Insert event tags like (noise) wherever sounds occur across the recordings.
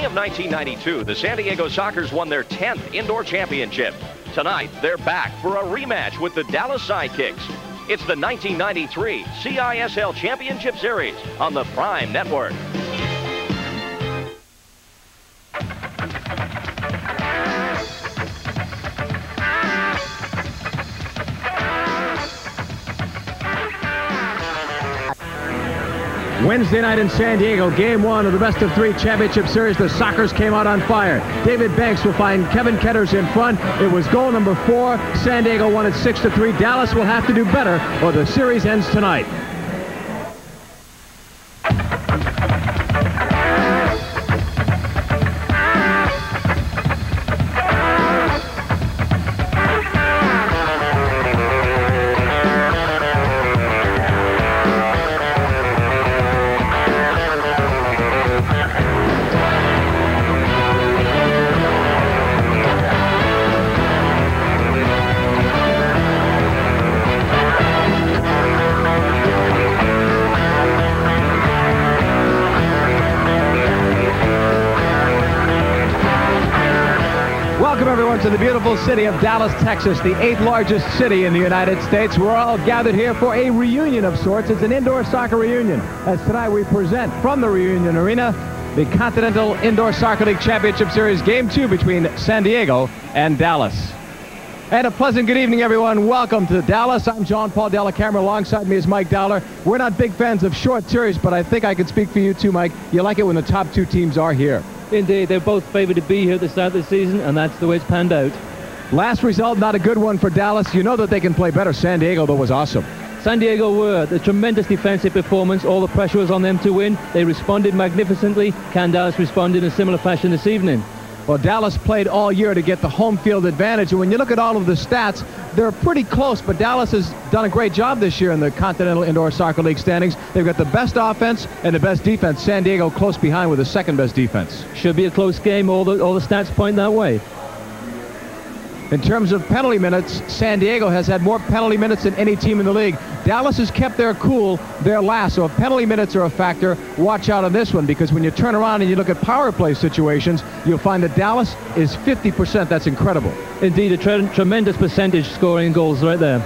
May of 1992, the San Diego Sockers won their 10th indoor championship. Tonight, they're back for a rematch with the Dallas Sidekicks. It's the 1993 CISL Championship Series on the Prime Network. Wednesday night in San Diego, game one of the best of three championship series. The Sockers came out on fire. David Banks will find Kevin Ketters in front. It was goal number four. San Diego won it six to three. Dallas will have to do better or the series ends tonight. To the beautiful city of Dallas, Texas, the eighth largest city in the United States. We're all gathered here for a reunion of sorts. It's an indoor soccer reunion. As tonight we present from the Reunion Arena the Continental Indoor Soccer League Championship Series Game 2 between San Diego and Dallas. And a pleasant good evening, everyone. Welcome to Dallas. I'm John Paul Dellacamera. Alongside me is Mike Dowler. We're not big fans of short series, but I think I can speak for you too, Mike. You like it when the top two teams are here. Indeed, they're both favored to be here at the start of the season, and that's the way it's panned out. Last result, not a good one for Dallas. You know that they can play better. San Diego, though, was awesome. San Diego were the tremendous defensive performance. All the pressure was on them to win. They responded magnificently. Can Dallas respond in a similar fashion this evening? Well, Dallas played all year to get the home field advantage, and when you look at all of the stats, they're pretty close, but Dallas has done a great job this year in the Continental Indoor Soccer League standings. They've got the best offense and the best defense. San Diego close behind with the second best defense. Should be a close game. All the, all the stats point that way. In terms of penalty minutes, San Diego has had more penalty minutes than any team in the league. Dallas has kept their cool, their last. So if penalty minutes are a factor, watch out on this one because when you turn around and you look at power play situations, you'll find that Dallas is 50%. That's incredible. Indeed, a tre- tremendous percentage scoring goals right there.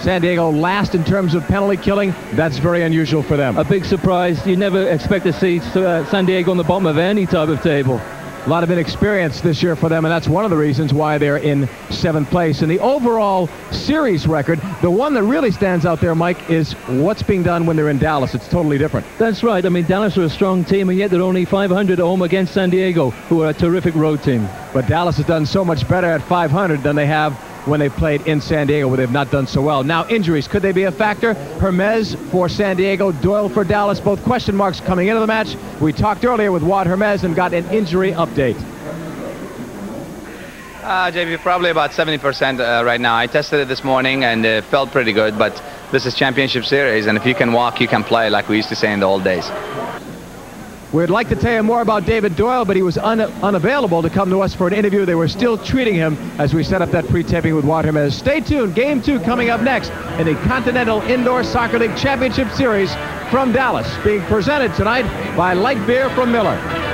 San Diego last in terms of penalty killing. That's very unusual for them. A big surprise. You never expect to see uh, San Diego on the bottom of any type of table. A lot of inexperience this year for them, and that's one of the reasons why they're in seventh place. And the overall series record, the one that really stands out there, Mike, is what's being done when they're in Dallas. It's totally different. That's right. I mean, Dallas are a strong team, and yet they're only 500 at home against San Diego, who are a terrific road team. But Dallas has done so much better at 500 than they have when they played in San Diego, where they've not done so well. Now, injuries, could they be a factor? Hermes for San Diego, Doyle for Dallas, both question marks coming into the match. We talked earlier with Waad Hermes and got an injury update. Uh, JP, probably about 70% uh, right now. I tested it this morning and it felt pretty good, but this is championship series, and if you can walk, you can play, like we used to say in the old days. We'd like to tell you more about David Doyle, but he was un unavailable to come to us for an interview. They were still treating him as we set up that pre-taping with Waad Hermes. Stay tuned. Game two coming up next in the Continental Indoor Soccer League Championship Series from Dallas, being presented tonight by Light Beer from Miller.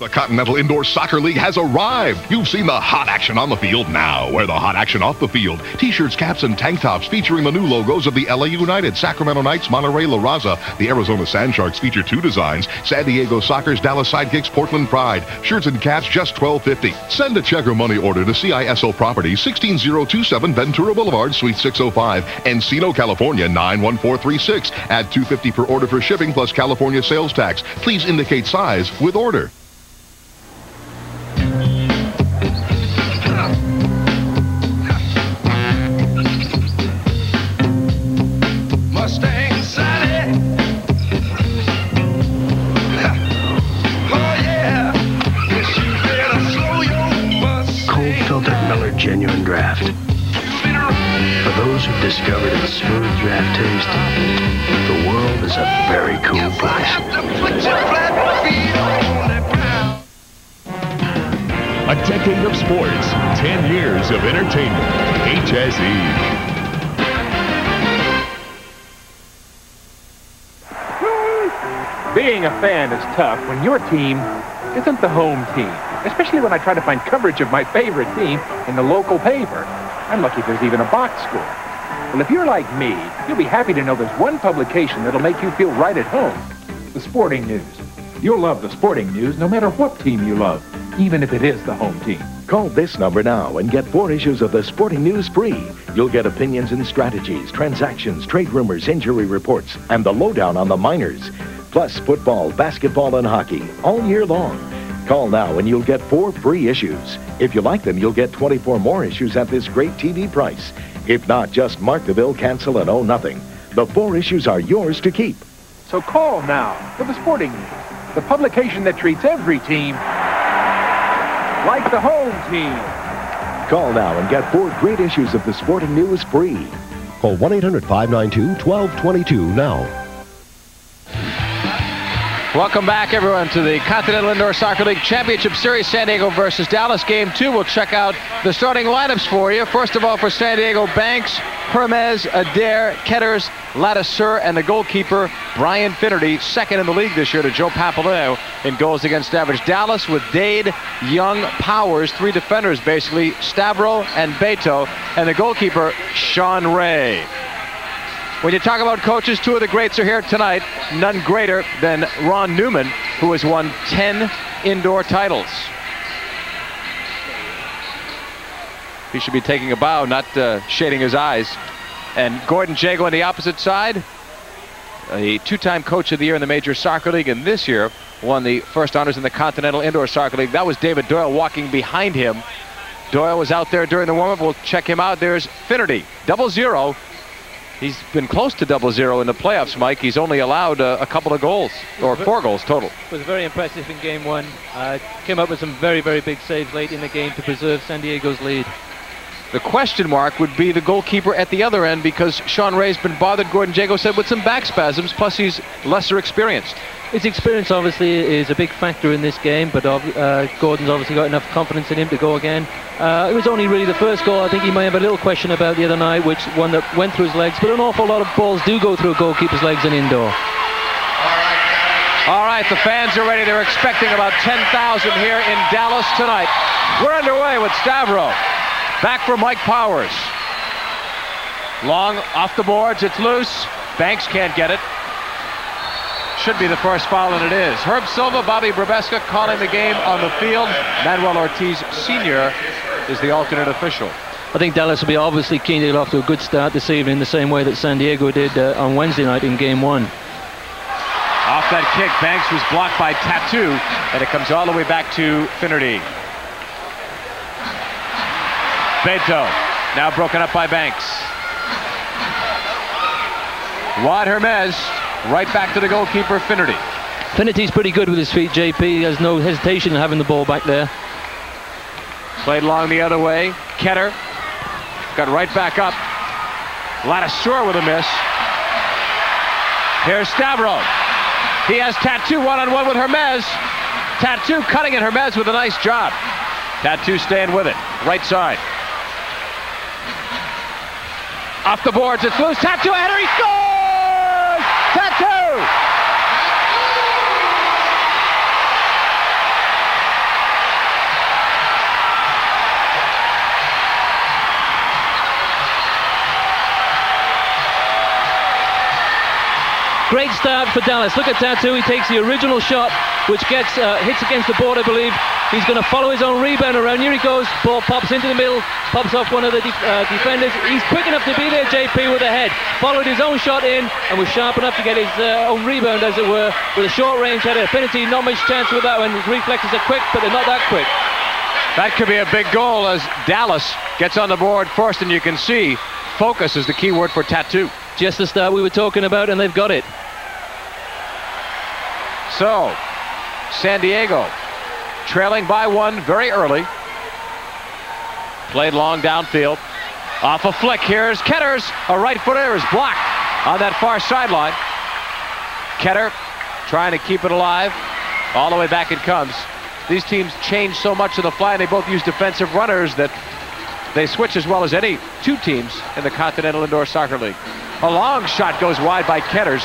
The Continental Indoor Soccer League has arrived. You've seen the hot action on the field now. Where the hot action off the field. T-shirts, caps, and tank tops featuring the new logos of the LA United, Sacramento Knights, Monterey La Raza. The Arizona Sand Sharks feature two designs. San Diego Sockers Dallas Sidekicks, Portland Pride. Shirts and caps just $12.50. Send a check or money order to CISO Property, 16027 Ventura Boulevard, Suite 605, Encino, California, 91436. Add 250 per order for shipping plus California sales tax. Please indicate size with order. genuine draft. For those who've discovered its smooth draft taste, the world is a very cool place. A decade of sports, 10 years of entertainment. HSE. Being a fan is tough when your team isn't the home team especially when I try to find coverage of my favorite team in the local paper. I'm lucky if there's even a box score. Well, if you're like me, you'll be happy to know there's one publication that'll make you feel right at home. The Sporting News. You'll love the Sporting News no matter what team you love, even if it is the home team. Call this number now and get four issues of the Sporting News free. You'll get opinions and strategies, transactions, trade rumors, injury reports, and the lowdown on the minors. Plus football, basketball, and hockey all year long. Call now and you'll get four free issues. If you like them, you'll get 24 more issues at this great TV price. If not, just mark the bill, cancel, and owe nothing. The four issues are yours to keep. So call now for the Sporting News, the publication that treats every team like the home team. Call now and get four great issues of the Sporting News free. Call 1-800-592-1222 now. Welcome back, everyone, to the Continental Indoor Soccer League Championship Series, San Diego versus Dallas. Game two, we'll check out the starting lineups for you. First of all, for San Diego, Banks, Hermes, Adair, Ketters, Ladouceur, and the goalkeeper, Brian Finnerty, second in the league this year to Joe Papaléo in goals against average. Dallas with Dade, Young, Powers, three defenders basically, Stavro and Beto, and the goalkeeper, Sean Ray. When you talk about coaches, two of the greats are here tonight. None greater than Ron Newman, who has won 10 indoor titles. He should be taking a bow, not uh, shading his eyes. And Gordon Jago on the opposite side, a two-time coach of the year in the Major Soccer League, and this year won the first honors in the Continental Indoor Soccer League. That was David Doyle walking behind him. Doyle was out there during the warm-up. We'll check him out. There's Finnerty, double zero. He's been close to double zero in the playoffs, Mike. He's only allowed uh, a couple of goals, or four goals total. Was very impressive in game one. Uh, came up with some very, very big saves late in the game to preserve San Diego's lead. The question mark would be the goalkeeper at the other end because Sean Ray's been bothered, Gordon Jago said, with some back spasms, plus he's lesser experienced. His experience obviously is a big factor in this game, but uh, Gordon's obviously got enough confidence in him to go again. Uh, it was only really the first goal. I think he may have a little question about the other night, which one that went through his legs, but an awful lot of balls do go through a goalkeeper's legs in indoor. All right, the fans are ready. They're expecting about 10,000 here in Dallas tonight. We're underway with Stavro. Back for Mike Powers. Long off the boards, it's loose. Banks can't get it. Should be the first foul, and it is. Herb Silva, Bobby Brabeska calling the game on the field. Manuel Ortiz Sr. is the alternate official. I think Dallas will be obviously keen to get off to a good start this evening, the same way that San Diego did uh, on Wednesday night in game one. Off that kick, Banks was blocked by Tatu, and it comes all the way back to Finnerty. Beto, now broken up by Banks. Waad Hermes, right back to the goalkeeper, Finnerty. Finnerty's pretty good with his feet, JP. He has no hesitation in having the ball back there. Played long the other way. Ketter got right back up. Ladouceur with a miss. Here's Stavro. He has Tatu one-on-one with Hermes. Tatu cutting at Hermes with a nice job. Tatu staying with it. Right side. Off the boards, it's loose. Tatu header, he scores! Tatu! Great start for Dallas. Look at Tatu. He takes the original shot, which gets uh, hits against the board, I believe. He's going to follow his own rebound around. Here he goes. Ball pops into the middle, pops off one of the de uh, defenders. He's quick enough to be there, JP, with a head. Followed his own shot in and was sharp enough to get his uh, own rebound, as it were, with a short range header. Finnerty, not much chance with that one. His reflexes are quick, but they're not that quick. That could be a big goal as Dallas gets on the board first, and you can see focus is the key word for Tatu. Just the start we were talking about, and they've got it. So, San Diego trailing by one very early. Played long downfield. Off a flick. Here's Ketters. A right footer is blocked on that far sideline. Ketter trying to keep it alive. All the way back it comes. These teams change so much on the fly, and they both use defensive runners that they switch as well as any two teams in the Continental Indoor Soccer League. A long shot goes wide by Ketters,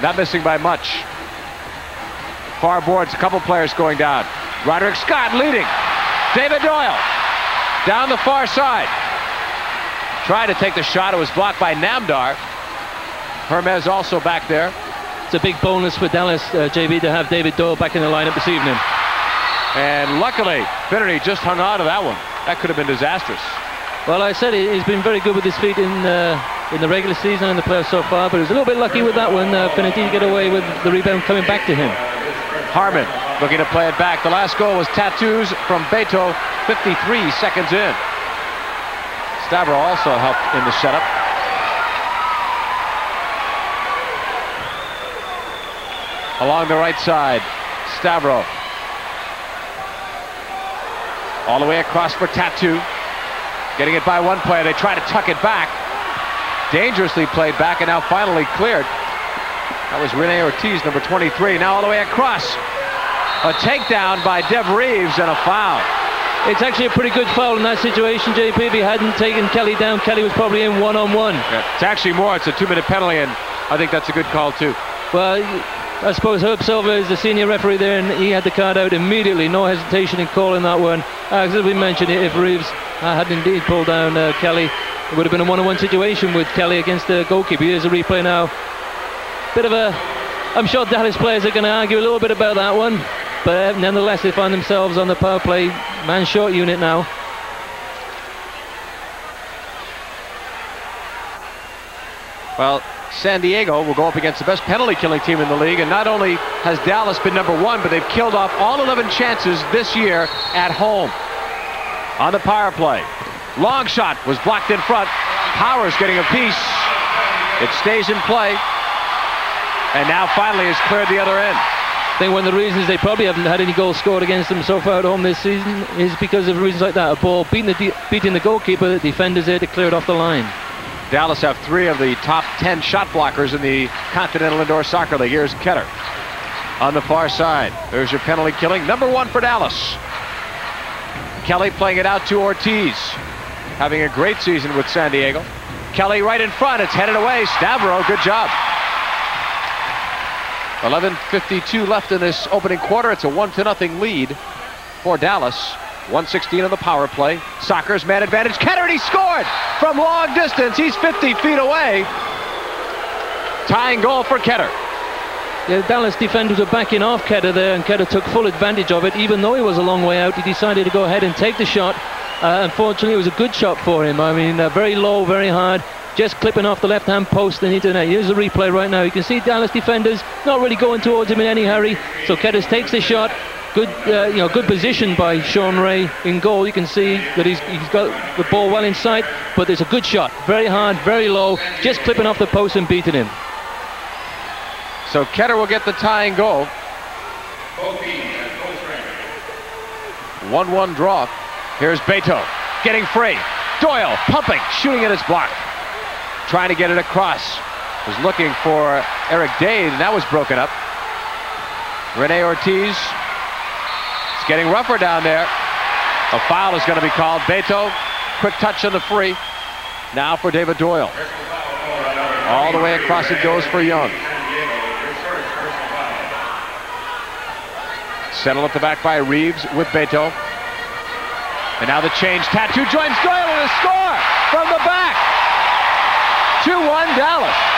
not missing by much. Far boards, a couple players going down. Roderick Scott leading. David Doyle down the far side. Tried to take the shot. It was blocked by Namdar. Hermes also back there. It's a big bonus for Dallas, uh, JP, to have David Doyle back in the lineup this evening. And luckily, Finnerty just hung on to that one. That could have been disastrous. Well, I said he's been very good with his feet in uh, in the regular season and the playoffs so far, but he was a little bit lucky with that one. Uh, Finnerty get away with the rebound coming back to him. Harmon looking to play it back. The last goal was Tatu's from Beto, 53 seconds in. Stavro also helped in the setup. Along the right side, Stavro. All the way across for Tatu. Getting it by one player. They try to tuck it back. Dangerously played back and now finally cleared. That was Rene Ortiz, number 23. Now all the way across. A takedown by Dev Reeves and a foul. It's actually a pretty good foul in that situation, JP. If he hadn't taken Kelly down, Kelly was probably in one-on-one. Yeah, it's actually more. It's a two-minute penalty, and I think that's a good call, too. Well, I suppose Herb Silva is the senior referee there, and he had the card out immediately. No hesitation in calling that one. As we mentioned, if Reeves uh, had indeed pulled down uh, Kelly, it would have been a one-on-one situation with Kelly against the goalkeeper. Here's a replay now. Bit of a... I'm sure Dallas players are going to argue a little bit about that one. But uh, nonetheless, they find themselves on the power play man short unit now. Well, San Diego will go up against the best penalty killing team in the league. And not only has Dallas been number one, but they've killed off all 11 chances this year at home. On the power play. Long shot was blocked in front. Powers getting a piece. It stays in play. And now finally has cleared the other end. I think one of the reasons they probably haven't had any goals scored against them so far at home this season is because of reasons like that. A ball beating the, beating the goalkeeper, the defenders there to clear it off the line. Dallas have three of the top 10 shot blockers in the Continental Indoor Soccer League. Here's Ketter on the far side. There's your penalty killing. Number one for Dallas. Kelly playing it out to Ortiz. Having a great season with San Diego. Kelly right in front. It's headed away. Stavro, good job. 11.52 left in this opening quarter. It's a 1 to nothing lead for Dallas. 116 on the power play. Sockers' man advantage. Kennedy scored from long distance. He's 50 feet away. Tying goal for Ketter. The Dallas defenders were backing off Ketter there, and Ketter took full advantage of it. Even though he was a long way out, he decided to go ahead and take the shot. Uh, unfortunately, it was a good shot for him. I mean, uh, very low, very hard, just clipping off the left-hand post and into net. Here's the replay right now. You can see Dallas defenders not really going towards him in any hurry. So Ketters takes the shot. Good, uh, you know, good position by Sean Ray in goal. You can see that he's, he's got the ball well in sight, but there's a good shot. Very hard, very low, just clipping off the post and beating him. So Ketter will get the tying goal. 1-1 draw. Here's Beto getting free. Doyle pumping, shooting at his block. Trying to get it across. Was looking for Eric Dade, and that was broken up. Rene Ortiz it's getting rougher down there. A foul is going to be called. Beto, quick touch on the free. Now for David Doyle. All the way across it goes for Young. Settled at the back by Reeves with Beto. And now the change. Tatu joins Doyle with a score from the back. 2-1 Dallas.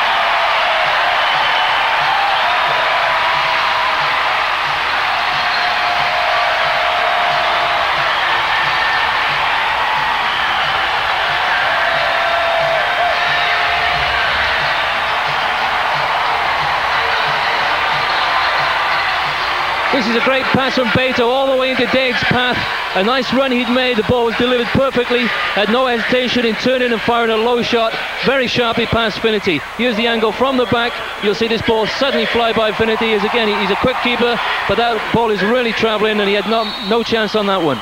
This is a great pass from Beto all the way into Dade's path. A nice run he'd made. The ball was delivered perfectly. Had no hesitation in turning and firing a low shot. Very sharply past Finnerty. Here's the angle from the back. You'll see this ball suddenly fly by Finnerty. As again, he's a quick keeper, but that ball is really traveling, and he had no, no chance on that one.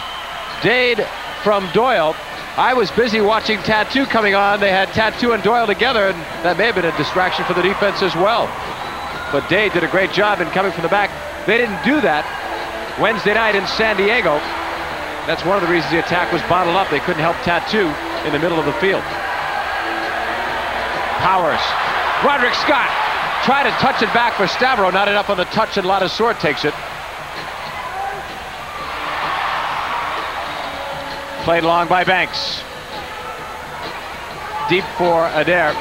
Dade from Doyle. I was busy watching Tatu coming on. They had Tatu and Doyle together, and that may have been a distraction for the defense as well. But Dade did a great job in coming from the back. They didn't do that Wednesday night in San Diego. That's one of the reasons the attack was bottled up. They couldn't help Tatu in the middle of the field. Powers. Roderick Scott try to touch it back for Stavro. Not enough on the touch, and Ladouceur takes it. Played long by Banks. Deep for Adair.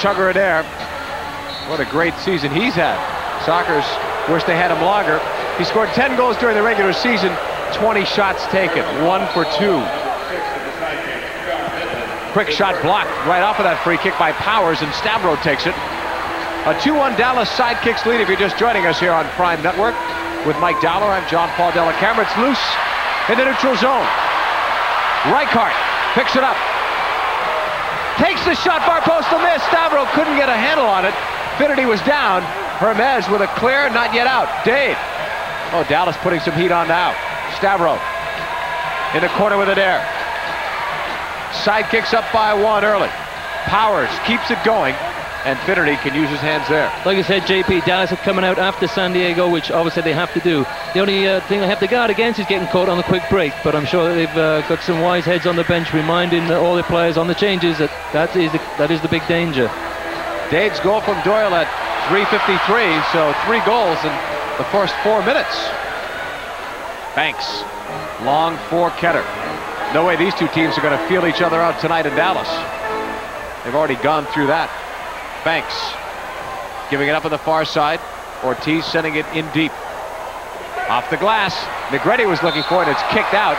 Chugger Adair. What a great season he's had. Sockers wish they had him longer. He scored 10 goals during the regular season, 20 shots taken, one for two. Quick shot blocked right off of that free kick by Powers, and Stavro takes it. A 2-1 Dallas sidekicks lead if you're just joining us here on Prime Network. With Mike Dowler, I'm John Paul Dellacamera. It's loose in the neutral zone. Reichart picks it up. Takes the shot, far post to miss. Stavro couldn't get a handle on it. Finnerty was down. Hermes with a clear, not yet out. Dade. Oh, Dallas putting some heat on now. Stavro in the corner with Adair. Side kicks up by one early. Powers keeps it going and Finnerty can use his hands there. Like I said, JP, Dallas are coming out after San Diego, which obviously they have to do. The only uh, thing they have to guard against is getting caught on the quick break, but I'm sure they've uh, got some wise heads on the bench reminding all their players on the changes that that is the, that is the big danger. Dade's goal from Doyle at 3.53, so three goals in the first four minutes. Banks, long for Ketter. No way these two teams are going to feel each other out tonight in Dallas. They've already gone through that. Banks giving it up on the far side. Ortiz sending it in deep. Off the glass. Negretti was looking for it. It's kicked out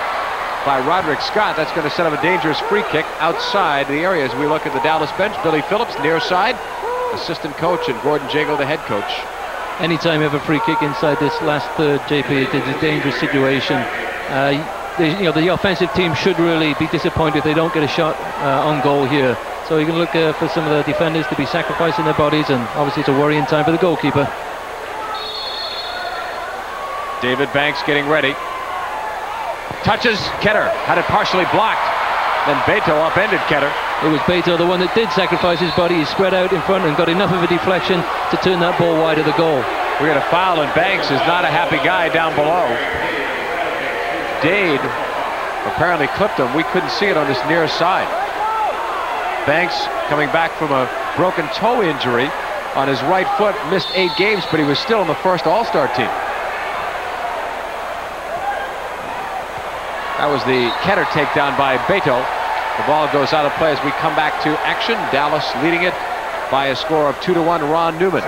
by Roderick Scott. That's going to set up a dangerous free kick outside the area as we look at the Dallas bench. Billy Phillips near side. Assistant coach and Gordon Jago the head coach. Anytime you have a free kick inside this last third, JP, it's a dangerous situation. Uh, the, you know, the offensive team should really be disappointed if they don't get a shot uh, on goal here. So you can look uh, for some of the defenders to be sacrificing their bodies, and obviously it's a worrying time for the goalkeeper. David Banks getting ready. Touches Ketter, had it partially blocked. Then Beto upended Ketter. It was Beto, the one that did sacrifice his body. He spread out in front and got enough of a deflection to turn that ball wide of the goal. We got a foul, and Banks is not a happy guy down below. Dade apparently clipped him. We couldn't see it on this near side. Banks coming back from a broken toe injury on his right foot, missed eight games, but he was still in the first All-Star team. That was the Ketter takedown by Beto. The ball goes out of play as we come back to action. Dallas leading it by a score of 2 to 1. Ron Newman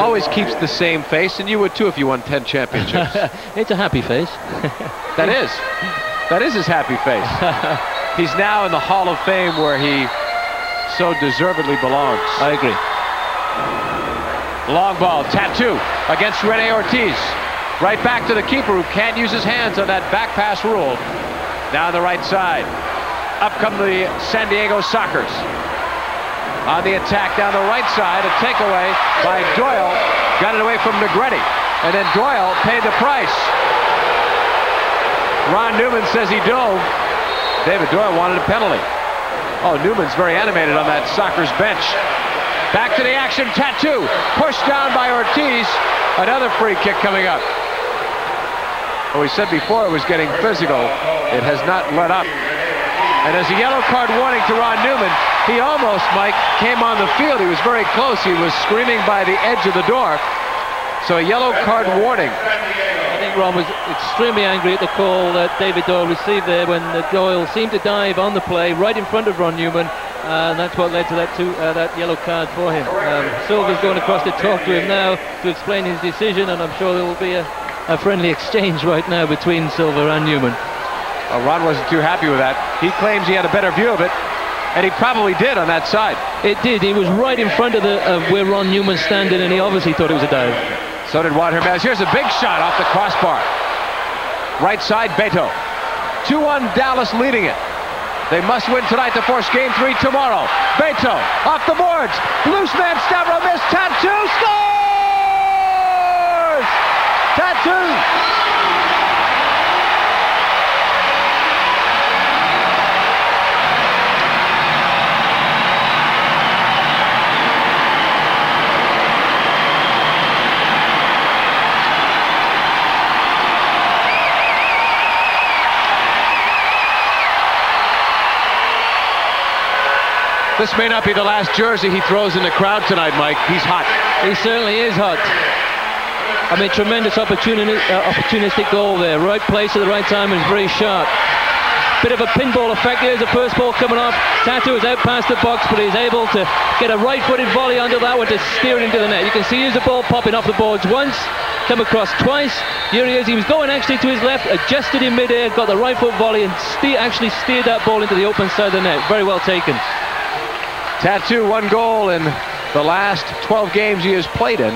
always keeps the same face, and you would too if you won 10 championships. (laughs) it's a happy face. (laughs) that is. That is his happy face. (laughs) He's now in the Hall of Fame where he so deservedly belongs. I agree. Long ball, Tatu against Rene Ortiz. Right back to the keeper who can't use his hands on that back pass rule. Down the right side. Up come the San Diego Sockers. On the attack down the right side, a takeaway by Doyle. Got it away from Negretti. And then Doyle paid the price. Ron Newman says he dove. David Doyle wanted a penalty. Oh, Newman's very animated on that Sockers bench. Back to the action, Tatu. Pushed down by Ortiz. Another free kick coming up. Well, we said before it was getting physical. It has not let up. And as a yellow card warning to Ron Newman, he almost, Mike, came on the field. He was very close. He was screaming by the edge of the door. So a yellow card warning. I think Ron was extremely angry at the call that David Doyle received there when Doyle seemed to dive on the play right in front of Ron Newman. Uh, and that's what led to that, two, uh, that yellow card for him. Um, Silva's going across to talk to him now to explain his decision, and I'm sure there will be a, a friendly exchange right now between Silva and Newman. Well, Ron wasn't too happy with that. He claims he had a better view of it, and he probably did on that side. It did. He was right in front of, the, of where Ron Newman's standing, and he obviously thought it was a dive. So did Waad Hermes. Here's a big shot off the crossbar. Right side, Beto. 2-1 Dallas leading it. They must win tonight to force game three tomorrow. Beto off the boards. Loose man Stavro missed. Tatu scores! Tatu! This may not be the last jersey he throws in the crowd tonight, Mike. He's hot. He certainly is hot. I mean, tremendous opportunity, uh, opportunistic goal there. Right place at the right time and very sharp. bit of a pinball effect. Here's the first ball coming off. Tatu is out past the box, but he's able to get a right-footed volley under that one to steer it into the net. You can see here's the ball popping off the boards once, come across twice. Here he is. He was going actually to his left, adjusted in midair, got the right foot volley, and steer, actually steered that ball into the open side of the net. Very well taken. Tatu, one goal in the last 12 games he has played in.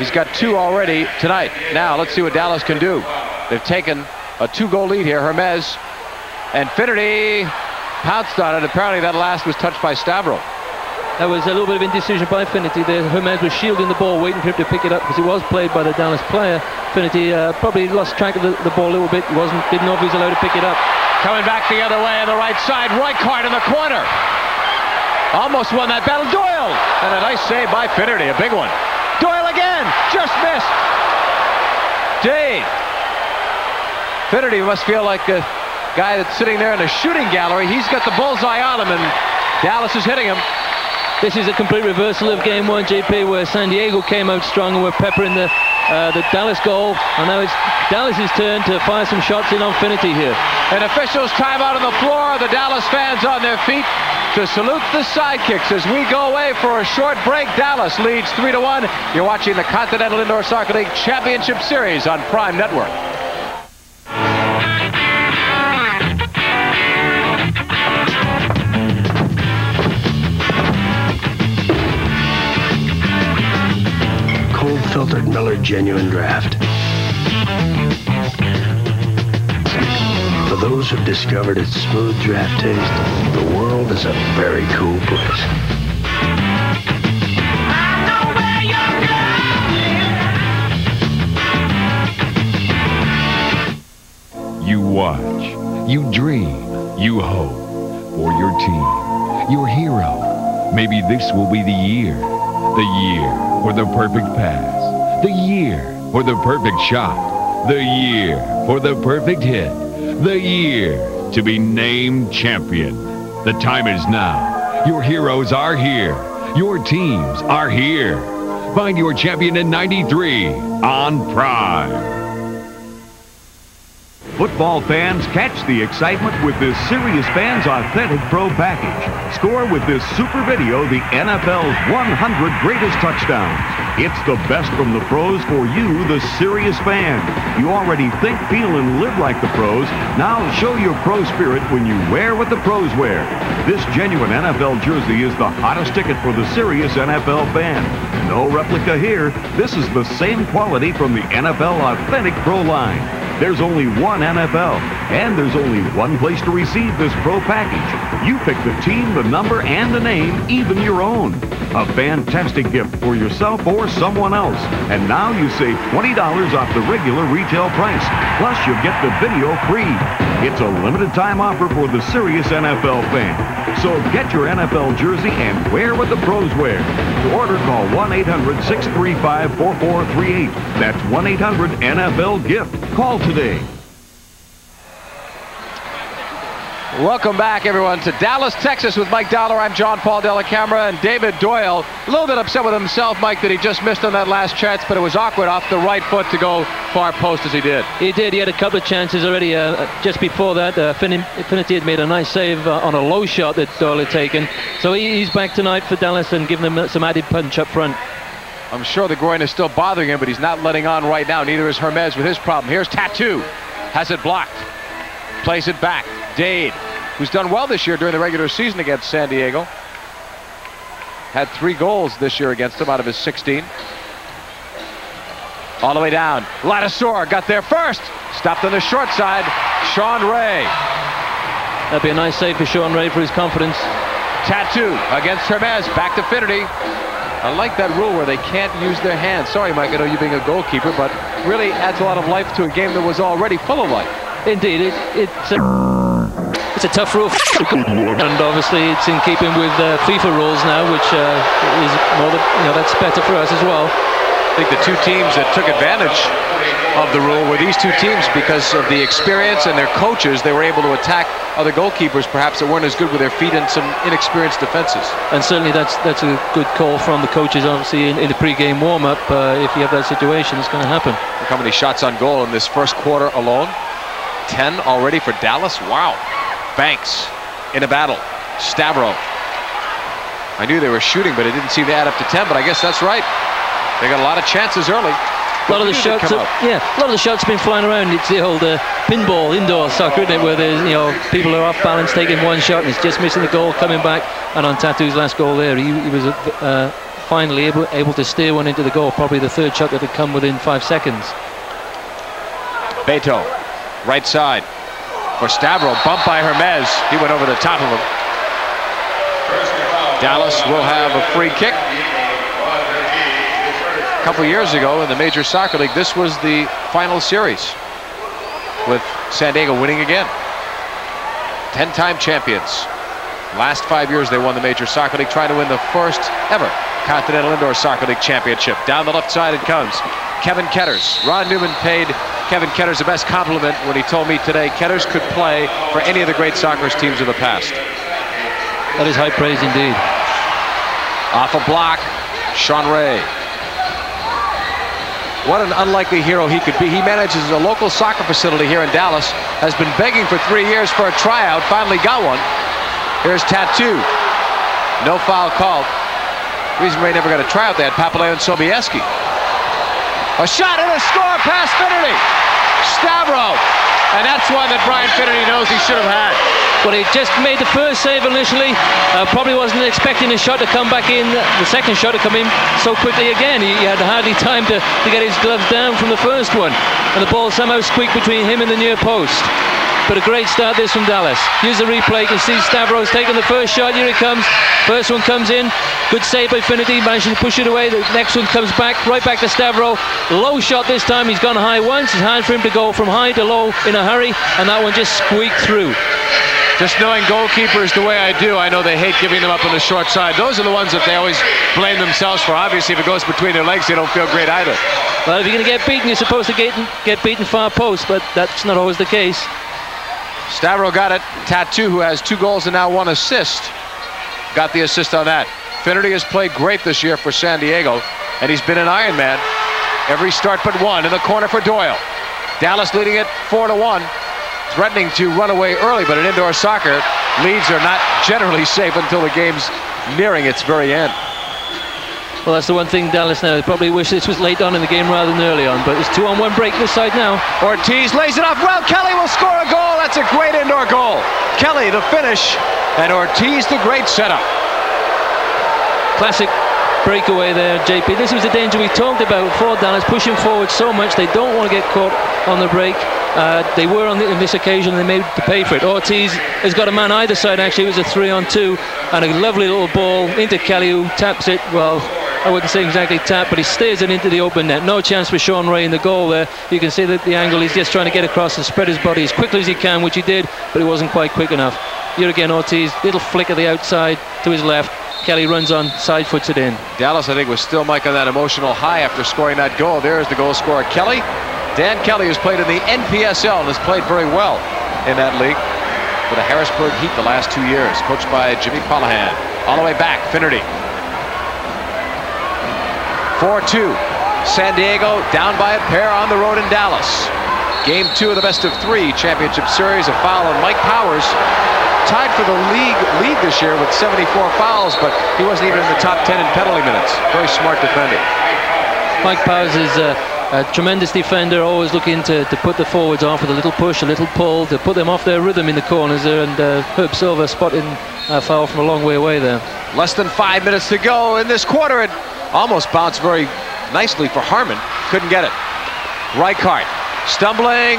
He's got two already tonight. Now let's see what Dallas can do. They've taken a two-goal lead here. Hermes and Finnerty pounced on it. Apparently that last was touched by Stavro. That was a little bit of indecision by Finnerty there. Hermes was shielding the ball, waiting for him to pick it up because it was played by the Dallas player. Finnerty uh, probably lost track of the, the, ball a little bit. Wasn't, didn't know if he was allowed to pick it up. Coming back the other way on the right side. Reichart in the corner. Almost won that battle. Doyle! And a nice save by Finnerty, a big one. Doyle again! Just missed! Dave. Finnerty must feel like a guy that's sitting there in a shooting gallery. He's got the bullseye on him, and Dallas is hitting him. This is a complete reversal of game one, JP, where San Diego came out strong and were peppering the uh, the Dallas goal. And now it's Dallas's turn to fire some shots in on Finnerty here. And officials timeout on the floor. The Dallas fans on their feet to salute the sidekicks as we go away for a short break. Dallas leads 3 to 1. You're watching the Continental Indoor Soccer League Championship Series on Prime Network. Cold Miller Genuine Draft. For those who've discovered its smooth draft taste, the world is a very cool place. You watch, you dream, you hope for your team, your hero. Maybe this will be the year. The year for the perfect pass. The year for the perfect shot. The year for the perfect hit. The year to be named champion. The time is now. Your heroes are here. Your teams are here. Find your champion in 93 on Prime. Football fans catch the excitement with this Serious Fans Authentic Pro Package. Score with this super video the NFL's 100 greatest touchdowns. It's the best from the pros for you, the serious fan. You already think, feel, and live like the pros. Now show your pro spirit when you wear what the pros wear. This genuine NFL jersey is the hottest ticket for the serious NFL fan. No replica here. This is the same quality from the NFL Authentic Pro line. There's only one NFL, and there's only one place to receive this pro package. You pick the team, the number, and the name, even your own. A fantastic gift for yourself or someone else. And now you save $20 off the regular retail price. Plus, you'll get the video free. It's a limited time offer for the serious NFL fan. So get your NFL jersey and wear what the pros wear. To order, call 1-800-635-4438. That's 1-800-NFL-GIFT. Call today. Welcome back, everyone, to Dallas, Texas with Mike Dowler. I'm John Paul Dellacamera and David Doyle. A little bit upset with himself, Mike, that he just missed on that last chance, but it was awkward off the right foot to go far post as he did. He did. He had a couple of chances already. Uh, just before that, uh, Finnerty had made a nice save uh, on a low shot that Doyle had taken. So he, he's back tonight for Dallas and giving them some added punch up front. I'm sure the groin is still bothering him, but he's not letting on right now. Neither is Hermes with his problem. Here's Tatu. Has it blocked. Plays it back. Dade who's done well this year during the regular season against San Diego. Had three goals this year against him out of his 16. All the way down. Ladouceur got there first. Stopped on the short side. Sean Ray. That'd be a nice save for Sean Ray for his confidence. Tatu against Hermes. Back to Finnerty. I like that rule where they can't use their hands. Sorry, Mike, I know you being a goalkeeper, but really adds a lot of life to a game that was already full of life. Indeed, it, it's a it's a tough rule, (laughs) and obviously it's in keeping with uh, FIFA rules now, which uh, is more, the, you know, that's better for us as well. I think the two teams that took advantage of the rule were these two teams because of the experience and their coaches. They were able to attack other goalkeepers, perhaps that weren't as good with their feet and some inexperienced defenses. And certainly that's that's a good call from the coaches. Obviously, in, in the pre-game warm-up, uh, if you have that situation, it's going to happen. Look how many shots on goal in this first quarter alone. 10 already for Dallas. Wow. Banks in a battle. Stavro. I knew they were shooting, but it didn't seem to add up to 10, but I guess that's right. They got a lot of chances early. A lot of the shots, have, yeah, a lot of the shots have been flying around. It's the old uh, pinball indoor soccer, isn't it? Where there's, you know, people are off balance, taking one shot, and it's just missing the goal, coming back. And on Tatu's last goal there, he, he was uh, finally able, able to steer one into the goal. Probably the third shot that had come within five seconds. Beto, right side for Stavro, bumped by Hermes. He went over the top of him. Dallas will have a free kick. A couple years ago in the Major Soccer League, this was the final series with San Diego winning again. 10-time champions. Last five years they won the Major Soccer League, trying to win the first ever Continental Indoor Soccer League championship. Down the left side it comes. Kevin Ketters. Ron Newman paid Kevin Ketters the best compliment when he told me today Ketters could play for any of the great soccer teams of the past. That is high praise indeed. Off a block, Sean Ray. What an unlikely hero he could be. He manages a local soccer facility here in Dallas, has been begging for three years for a tryout, finally got one. Here's Tatu. No foul called. Reason Ray never got a tryout, they had Papaleo and Sobieski. A shot and a score past Finnerty. Stavro. And that's one that Brian Finnerty knows he should have had. Well, he just made the first save initially. Uh, probably wasn't expecting the shot to come back in, the second shot to come in so quickly again. He, he had hardly time to, to get his gloves down from the first one. And the ball somehow squeaked between him and the near post. But a great start this from Dallas. Use the replay. You can see Stavros taking the first shot. Here he comes. First one comes in. Good save by Finnerty. Managing to push it away. The next one comes back. Right back to Stavro. Low shot this time. He's gone high once. It's hard for him to go from high to low in a hurry. And that one just squeaked through. Just knowing goalkeepers the way I do, I know they hate giving them up on the short side. Those are the ones that they always blame themselves for. Obviously, if it goes between their legs, they don't feel great either. Well, if you're going to get beaten, you're supposed to get, get beaten far post, but that's not always the case. Stavro got it. Tatu, who has two goals and now one assist, got the assist on that. Finnerty has played great this year for San Diego, and he's been an Iron Man every start but one in the corner for Doyle. Dallas leading it four to one, threatening to run away early, but in indoor soccer, leads are not generally safe until the game's nearing its very end. Well, that's the one thing Dallas now. They probably wish this was late on in the game rather than early on, but it's two on one break this side now. Ortiz lays it off well. Kelly will score a goal. That's a great indoor goal. Kelly, the finish, and Ortiz, the great setup. Classic breakaway there, JP. This was the danger we talked about for Dallas, pushing forward so much. They don't want to get caught on the break. Uh, they were on, the, on this occasion, they made to pay for it. Ortiz has got a man either side, actually. It was a three on two, and a lovely little ball into Kelly, who taps it, well, I wouldn't say exactly tap, but he steers it into the open net. No chance for Sean Ray in the goal there. You can see that the angle, he's just trying to get across and spread his body as quickly as he can, which he did, but it wasn't quite quick enough. Here again, Ortiz, little flick of the outside to his left. Kelly runs on, side foots it in. Dallas, I think, was still Mike on that emotional high after scoring that goal. There's the goal scorer, Kelly. Dan Kelly has played in the NPSL and has played very well in that league for the Harrisburg Heat the last two years, coached by Jimmy Pollihan. All the way back, Finnerty. 4-2. San Diego down by a pair on the road in Dallas. Game two of the best of three championship series. A foul on Mike Powers. Tied for the league lead this year with 74 fouls, but he wasn't even in the top 10 in penalty minutes. Very smart defender. Mike Powers is a, a tremendous defender, always looking to, to put the forwards off with a little push, a little pull, to put them off their rhythm in the corners there. And uh, Herb Silva spotting a foul from a long way away there. Less than five minutes to go in this quarter. It almost bounced very nicely for Harmon. Couldn't get it. Reichart stumbling,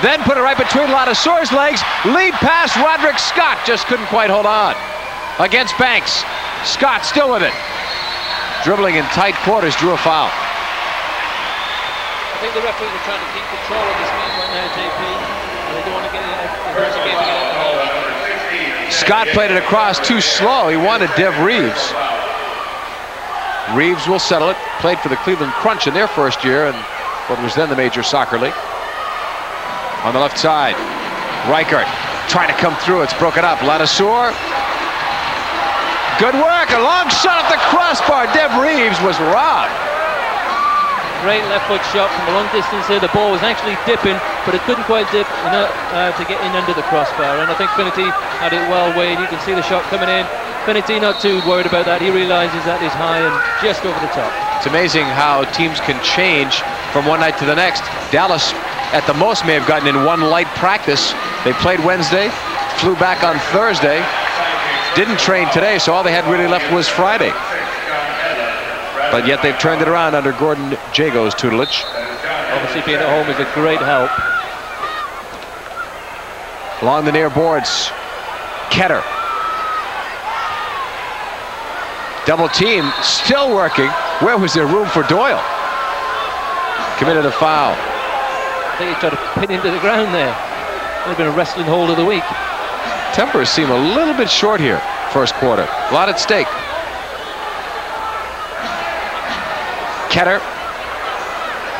then put it right between Ladouceur's legs. Lead pass, Roderick Scott just couldn't quite hold on. Against Banks. Scott still with it. Dribbling in tight quarters, drew a foul. I think the referees are trying to keep control of this game right now, JP. They don't want to get it, the game to get out Scott played it across too slow. He wanted Dev Reeves. Reeves will settle it. Played for the Cleveland Crunch in their first year in what was then the Major Soccer League. On the left side, Reichert trying to come through. It's broken up. Ladouceur. Good work. A long shot at the crossbar. Dev Reeves was robbed. Great left foot shot from a long distance here. The ball was actually dipping, but it couldn't quite dip enough uh, to get in under the crossbar. And I think Finnerty had it well weighed. You can see the shot coming in. Finnerty not too worried about that. He realizes that is high and just over the top. It's amazing how teams can change from one night to the next. Dallas, at the most, may have gotten in one light practice. They played Wednesday, flew back on Thursday, didn't train today, so all they had really left was Friday. But yet they've turned it around under Gordon Jago's tutelage. Obviously being at home is a great help. Along the near boards, Ketter. Double team, still working. Where was there room for Doyle? Committed a foul. I think he tried to pin him into the ground there. Would have been a wrestling hold of the week. Tempers seem a little bit short here, first quarter. A lot at stake. Ketter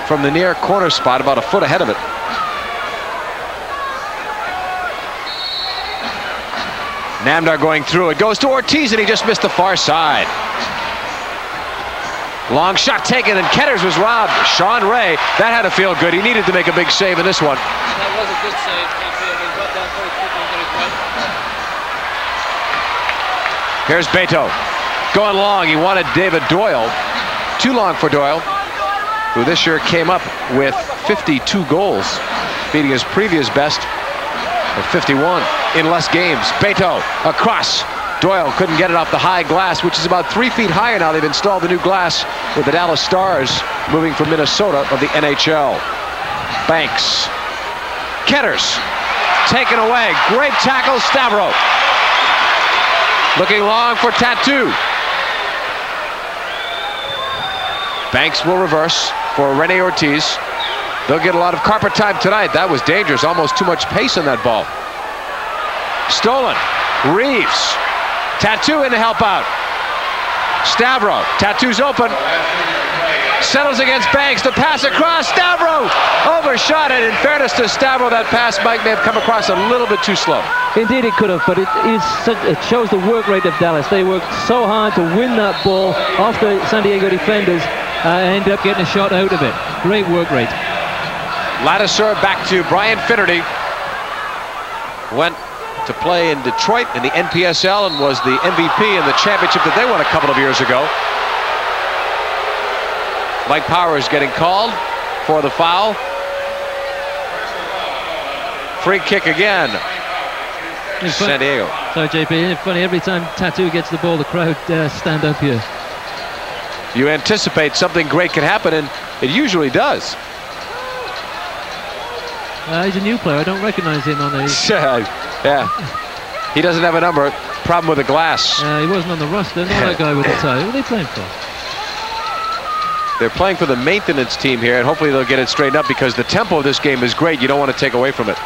from the near corner spot, about a foot ahead of it. Namdar going through. It goes to Ortiz, and he just missed the far side. Long shot taken, and Ketters was robbed. Sean Ray, that had to feel good. He needed to make a big save in this one. That was a good save. He got down very quickly and got it right. Here's Beto. Going long. He wanted David Doyle. Too long for Doyle, who this year came up with 52 goals, beating his previous best of 51 in less games. Beto across. Doyle couldn't get it off the high glass, which is about three feet higher now. They've installed the new glass with the Dallas Stars moving from Minnesota of the NHL. Banks. Ketters. Taken away. Great tackle, Stavro. Looking long for Tatu. Banks will reverse for Rene Ortiz. They'll get a lot of carpet time tonight. That was dangerous. Almost too much pace on that ball. Stolen. Reeves. Tatu in to help out. Stavro. Tatu's open. Settles against Banks. The pass across. Stavro overshot it. In fairness to Stavro, that pass Mike may have come across a little bit too slow. Indeed, it could have, but it is such, it shows the work rate of Dallas. They worked so hard to win that ball off the San Diego defenders. Uh, ended up getting a shot out of it. Great work rate. Ladouceur back to Brian Finnerty. Went to play in Detroit in the NPSL and was the MVP in the championship that they won a couple of years ago. Mike Powers getting called for the foul. Free kick again. It's San Diego. Sorry, JP. Funny? Every time Tatu gets the ball, the crowd uh, stand up here. You anticipate something great can happen, and it usually does. Uh, he's a new player. I don't recognize him on the. (laughs) yeah. He doesn't have a number. Problem with the glass. Uh, he wasn't on the roster. Not that guy with the tie. Who are they playing for? They're playing for the maintenance team here, and hopefully they'll get it straightened up because the tempo of this game is great. You don't want to take away from it.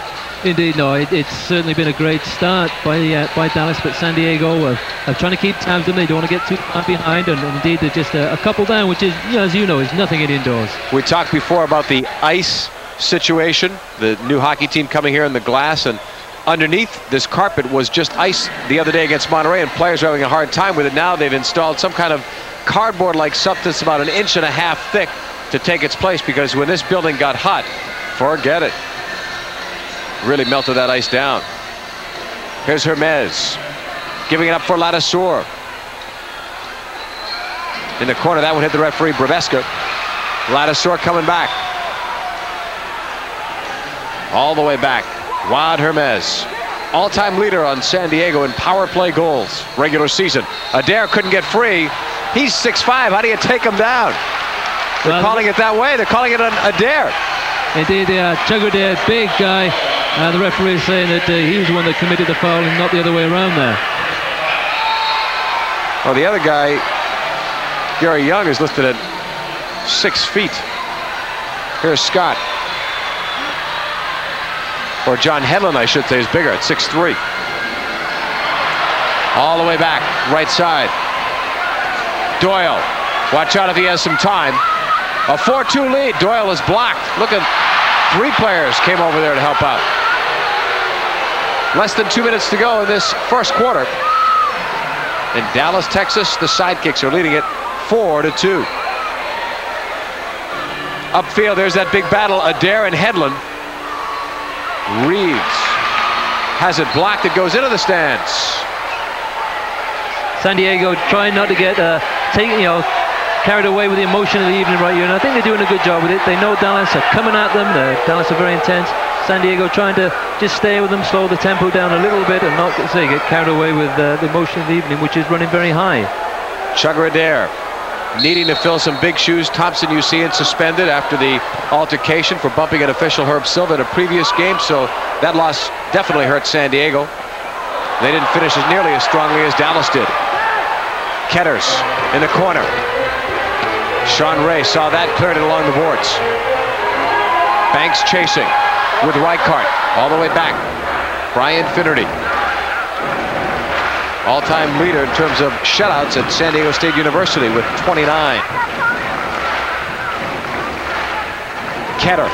Indeed, no. It, it's certainly been a great start by uh, by Dallas, but San Diego are, are trying to keep tabs on them. They don't want to get too far behind, and, and indeed they're just a, a couple down, which is, you know, as you know, is nothing in indoors. We talked before about the ice situation, the new hockey team coming here in the glass, and underneath this carpet was just ice the other day against Monterey, and players are having a hard time with it. Now they've installed some kind of cardboard-like substance about an inch and a half thick to take its place because when this building got hot, forget it. Really melted that ice down. Here's Hermes giving it up for Ladouceur. In the corner, that one hit the referee, Breveska. Ladouceur coming back. All the way back. Juan Hermes. All-time leader on San Diego in power play goals, regular season. Adair couldn't get free. He's 6'5". How do you take him down? They're Well, calling it that way. They're calling it an Adair. Indeed, they are. Chugger big guy. Uh, the referee is saying that uh, he was the one that committed the foul and not the other way around there. Oh, the other guy, Gary Young, is listed at six feet. Here's Scott. Or John Hedlund, I should say, is bigger at 6'3". All the way back, right side. Doyle. Watch out if he has some time. A 4-2 lead. Doyle is blocked. Look at three players came over there to help out. Less than two minutes to go in this first quarter. In Dallas, Texas, the sidekicks are leading it four to two. Upfield, there's that big battle, Adair and Hedlund. Reeves has it blocked. It goes into the stands. San Diego trying not to get uh, taken, you know, carried away with the emotion of the evening right here, and I think they're doing a good job with it. They know Dallas are coming at them. The Dallas are very intense. San Diego trying to just stay with them, slow the tempo down a little bit, and not say get carried away with uh, the emotion of the evening, which is running very high. Chugger Adair needing to fill some big shoes. Thompson, you see, it suspended after the altercation for bumping an official Herb Silva in a previous game, so that loss definitely hurt San Diego. They didn't finish as nearly as strongly as Dallas did. Ketters in the corner. Sean Ray saw that, cleared it along the boards. Banks chasing with Reichart all the way back. Brian Finnerty. All-time leader in terms of shutouts at San Diego State University with 29. Ketter.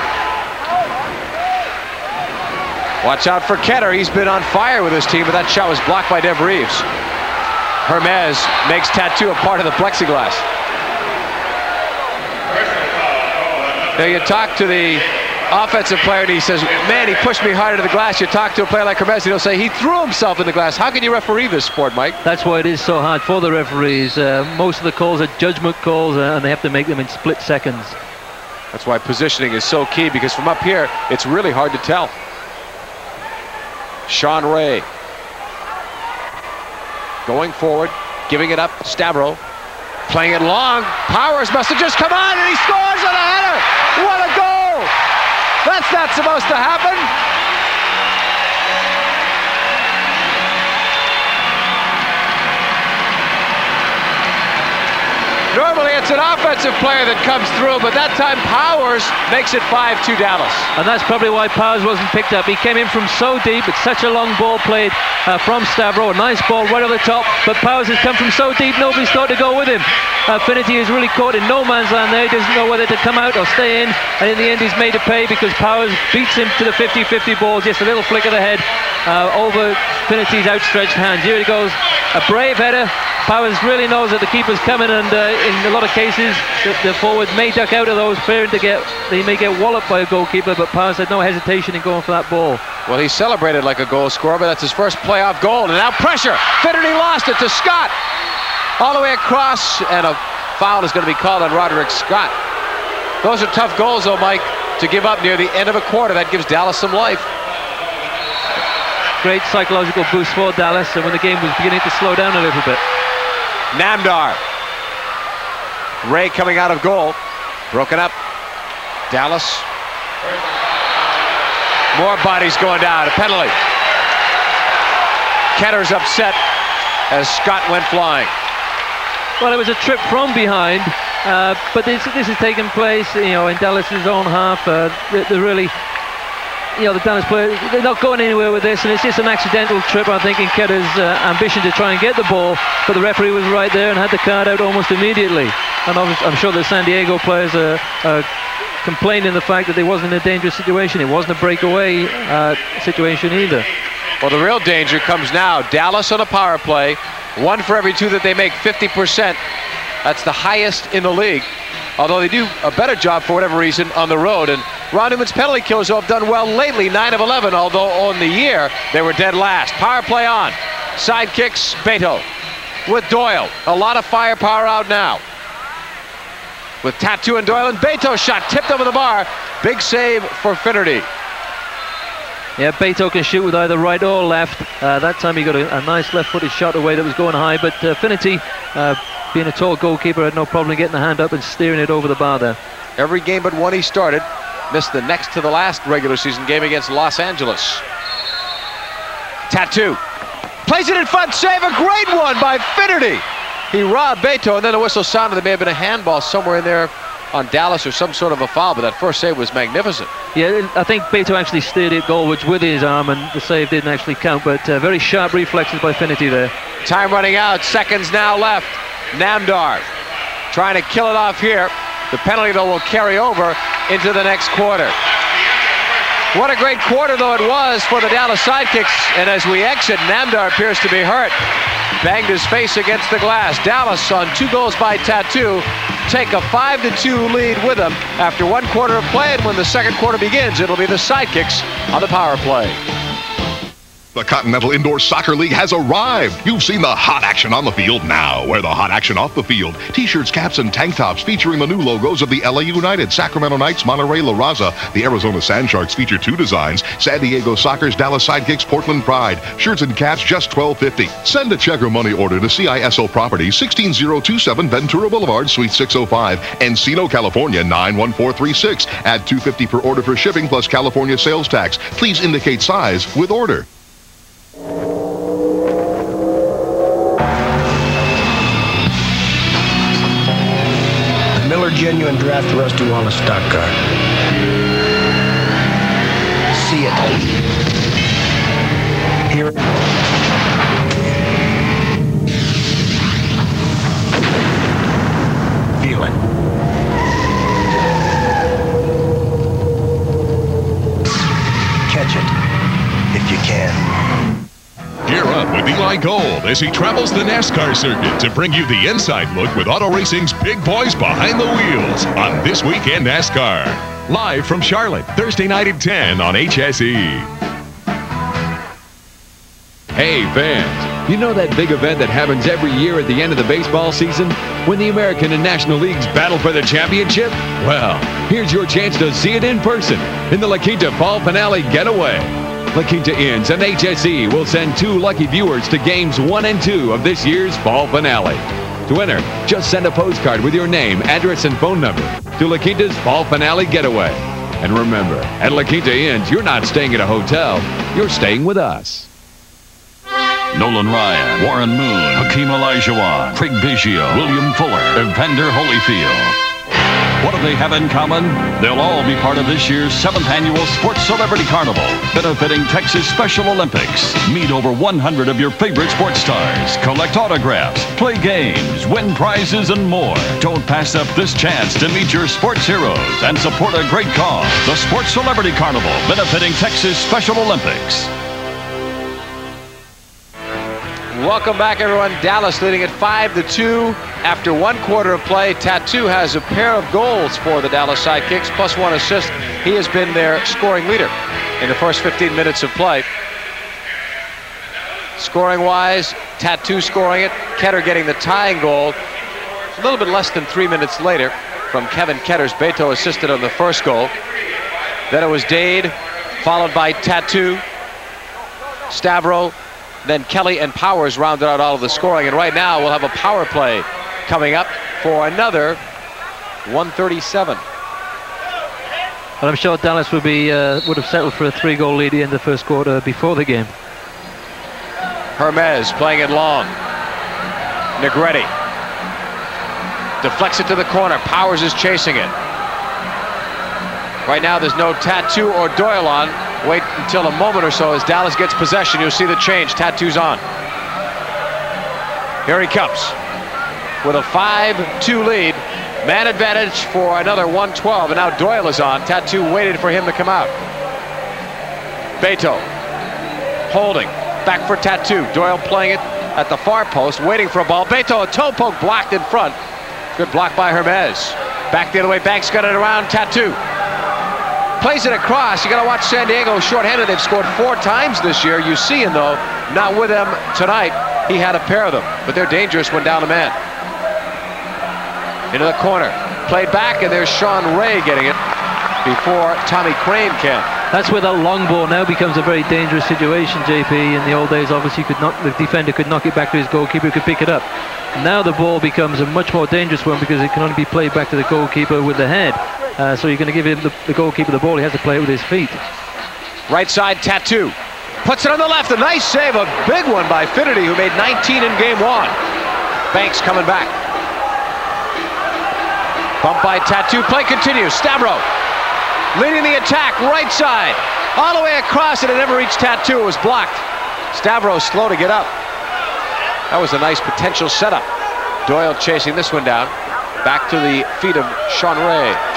Watch out for Ketter. He's been on fire with his team, but that shot was blocked by Dev Reeves. Hermes makes Tatu a part of the plexiglass. Now you talk to the offensive player and he says, man, he pushed me harder to the glass. You talk to a player like Hermes, he'll say he threw himself in the glass. How can you referee this sport, Mike? That's why it is so hard for the referees. Uh, most of the calls are judgment calls, uh, and they have to make them in split seconds. That's why positioning is so key, because from up here, it's really hard to tell. Sean Ray going forward, giving it up. Stavro playing it long. Powers must have just come on, and he scores on a header. That's not supposed to happen. Normally it's an offensive player that comes through, but that time Powers makes it 5-2 Dallas. And that's probably why Powers wasn't picked up. He came in from so deep. It's such a long ball played uh, from Stavro. A nice ball right over the top. But Powers has come from so deep, nobody's thought to go with him. Finnerty is really caught in no man's land there. He doesn't know whether to come out or stay in. And in the end, he's made to pay because Powers beats him to the 50-50 ball. Just a little flick of the head uh, over Finnerty's outstretched hands. Here he goes. A brave header. Powers really knows that the keeper's coming, and uh, in a lot of cases, the, the forwards may duck out of those, fearing to get they may get walloped by a goalkeeper. But Powers had no hesitation in going for that ball. Well, he celebrated like a goal scorer, but that's his first playoff goal. And now pressure. Finnerty lost it to Scott. All the way across, and a foul is going to be called on Roderick Scott. Those are tough goals, though, Mike, to give up near the end of a quarter. That gives Dallas some life. Great psychological boost for Dallas, and when the game was beginning to slow down a little bit. Namdar. Ray coming out of goal. Broken up. Dallas. More bodies going down. A penalty. Ketter's upset as Scott went flying. Well, it was a trip from behind, uh, but this this has taken place, you know, in Dallas's own half. Uh, they- they're really, you know, the Dallas players they're not going anywhere with this, and it's just an accidental trip. I think in Ketter's uh, ambition to try and get the ball, but the referee was right there and had the card out almost immediately. And I'm sure the San Diego players are. are complaining the fact that they wasn't in a dangerous situation. It wasn't a breakaway uh, situation either. Well, the real danger comes now. Dallas on a power play. One for every two that they make, 50%. That's the highest in the league. Although they do a better job for whatever reason on the road. And Ron Newman's penalty killers have done well lately, 9 of 11, although on the year they were dead last. Power play on. Sidekicks, Beto. With Doyle. A lot of firepower out now. With Tatu and Doyle and Beto shot tipped over the bar. Big save for Finnerty. Yeah, Beto can shoot with either right or left. Uh, that time he got a, a nice left-footed shot away that was going high, but uh, Finnerty, uh, being a tall goalkeeper, had no problem getting the hand up and steering it over the bar there. Every game but one he started. Missed the next to the last regular season game against Los Angeles. Tatu. Plays it in front, save, a great one by Finnerty. He robbed Beto, and then the whistle sounded. There may have been a handball somewhere in there on Dallas or some sort of a foul, but that first save was magnificent. Yeah, I think Beto actually steered it goalwards with his arm, and the save didn't actually count, but uh, very sharp reflexes by Finnerty there. Time running out, seconds now left. Namdar trying to kill it off here. The penalty, though, will carry over into the next quarter. What a great quarter, though, it was for the Dallas Sidekicks. And as we exit, Namdar appears to be hurt. Banged his face against the glass. Dallas on two goals by Tatu take a 5 to 2 lead with them after one quarter of play. And when the second quarter begins, it'll be the sidekicks on the power play. The Continental Indoor Soccer League has arrived. You've seen the hot action on the field now. Where the hot action off the field. T-shirts, caps, and tank tops featuring the new logos of the LA United, Sacramento Knights, Monterey La Raza. The Arizona Sand Sharks feature two designs. San Diego Sockers Dallas Sidekicks, Portland Pride. Shirts and caps just $12.50. Send a check or money order to CISL Properties, 16027 Ventura Boulevard, Suite 605, Encino, California, 91436. Add 250 per order for shipping plus California sales tax. Please indicate size with order. Miller Genuine Draft Rusty Wallace stock car. See it. Hear If you can. Gear up with Eli Gold as he travels the NASCAR circuit to bring you the inside look with Auto Racing's big boys behind the wheels on This Week in NASCAR. Live from Charlotte, Thursday night at 10 on HSE. Hey, fans, you know that big event that happens every year at the end of the baseball season? When the American and National Leagues battle for the championship? Well, here's your chance to see it in person in the La Quinta Fall Finale Getaway. La Quinta Inns and HSE will send two lucky viewers to games one and two of this year's Fall Finale. To enter, just send a postcard with your name, address, and phone number to La Quinta's Fall Finale Getaway. And remember, at La Quinta Inns, you're not staying at a hotel, you're staying with us. Nolan Ryan, Warren Moon, Hakeem Olajuwon, Craig Biggio, William Fuller, Evander Holyfield. What do they have in common? They'll all be part of this year's seventh annual Sports Celebrity Carnival, benefiting Texas Special Olympics. Meet over 100 of your favorite sports stars, collect autographs, play games, win prizes, and more. Don't pass up this chance to meet your sports heroes and support a great cause. The Sports Celebrity Carnival, benefiting Texas Special Olympics. Welcome back, everyone. Dallas leading at 5 to 2 after one quarter of play. Tatu has a pair of goals for the Dallas Sidekicks, plus one assist. He has been their scoring leader in the first 15 minutes of play. Scoring wise, Tatu scoring it, Ketter getting the tying goal. A little bit less than three minutes later from Kevin Ketters. Beto assisted on the first goal. Then it was Dade, followed by Tatu, Stavro, then Kelly and Powers rounded out all of the scoring. And right now we'll have a power play coming up for another 137. But I'm sure Dallas would be uh, would have settled for a three-goal lead in the first quarter before the game. Hermes playing it long. Negretti deflects it to the corner. Powers is chasing it. Right now there's no Tatu or Doyle on. Wait until a moment or so as Dallas gets possession. You'll see the change. Tatu's on. Here he comes with a 5-2 lead. Man advantage for another 112. And now Doyle is on. Tatu waited for him to come out. Beto holding. Back for Tatu. Doyle playing it at the far post, waiting for a ball. Beto, a toe poke blocked in front. Good block by Hermes. Back the other way. Banks got it around Tatu. Plays it across. You got to watch San Diego shorthanded. They've scored four times this year. You see him, though, not with them tonight. He had a pair of them, but they're dangerous when down a man. Into the corner. Played back, and there's Sean Ray getting it before Tommy Crane can. That's where that long ball now becomes a very dangerous situation, JP. In the old days, obviously, could not, the defender could knock it back to his goalkeeper, could pick it up. Now the ball becomes a much more dangerous one because it can only be played back to the goalkeeper with the head. Uh, so you're going to give him the, the goalkeeper the ball. He has to play it with his feet. Right side, Tatu. Puts it on the left. A nice save. A big one by Finnerty, who made 19 in game one. Banks coming back. Bump by Tatu. Play continues. Stavro leading the attack. Right side. All the way across, and it never reached Tatu. It was blocked. Stavro slow to get up. That was a nice potential setup. Doyle chasing this one down. Back to the feet of Sean Ray.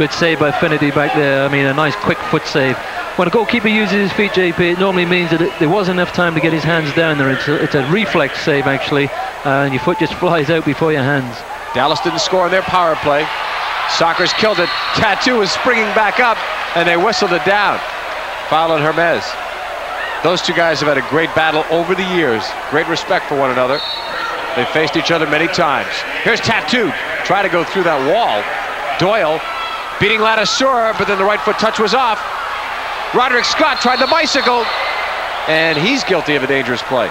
Good save by Finnerty back there. I mean, a nice quick foot save. when a goalkeeper uses his feet, JP, it normally means that it, there was enough time to get his hands down there. It's a, it's a reflex save, actually, uh, and your foot just (laughs) flies out before your hands. Dallas didn't score in their power play. Sockers killed it. Tatu is springing back up, and they whistled it down. Foul on Hermes. Those two guys have had a great battle over the years. Great respect for one another. They faced each other many times. Here's Tatu. Try to go through that wall. Doyle beating Ladouceur, but then the right foot touch was off. Roderick Scott tried the bicycle, and he's guilty of a dangerous play.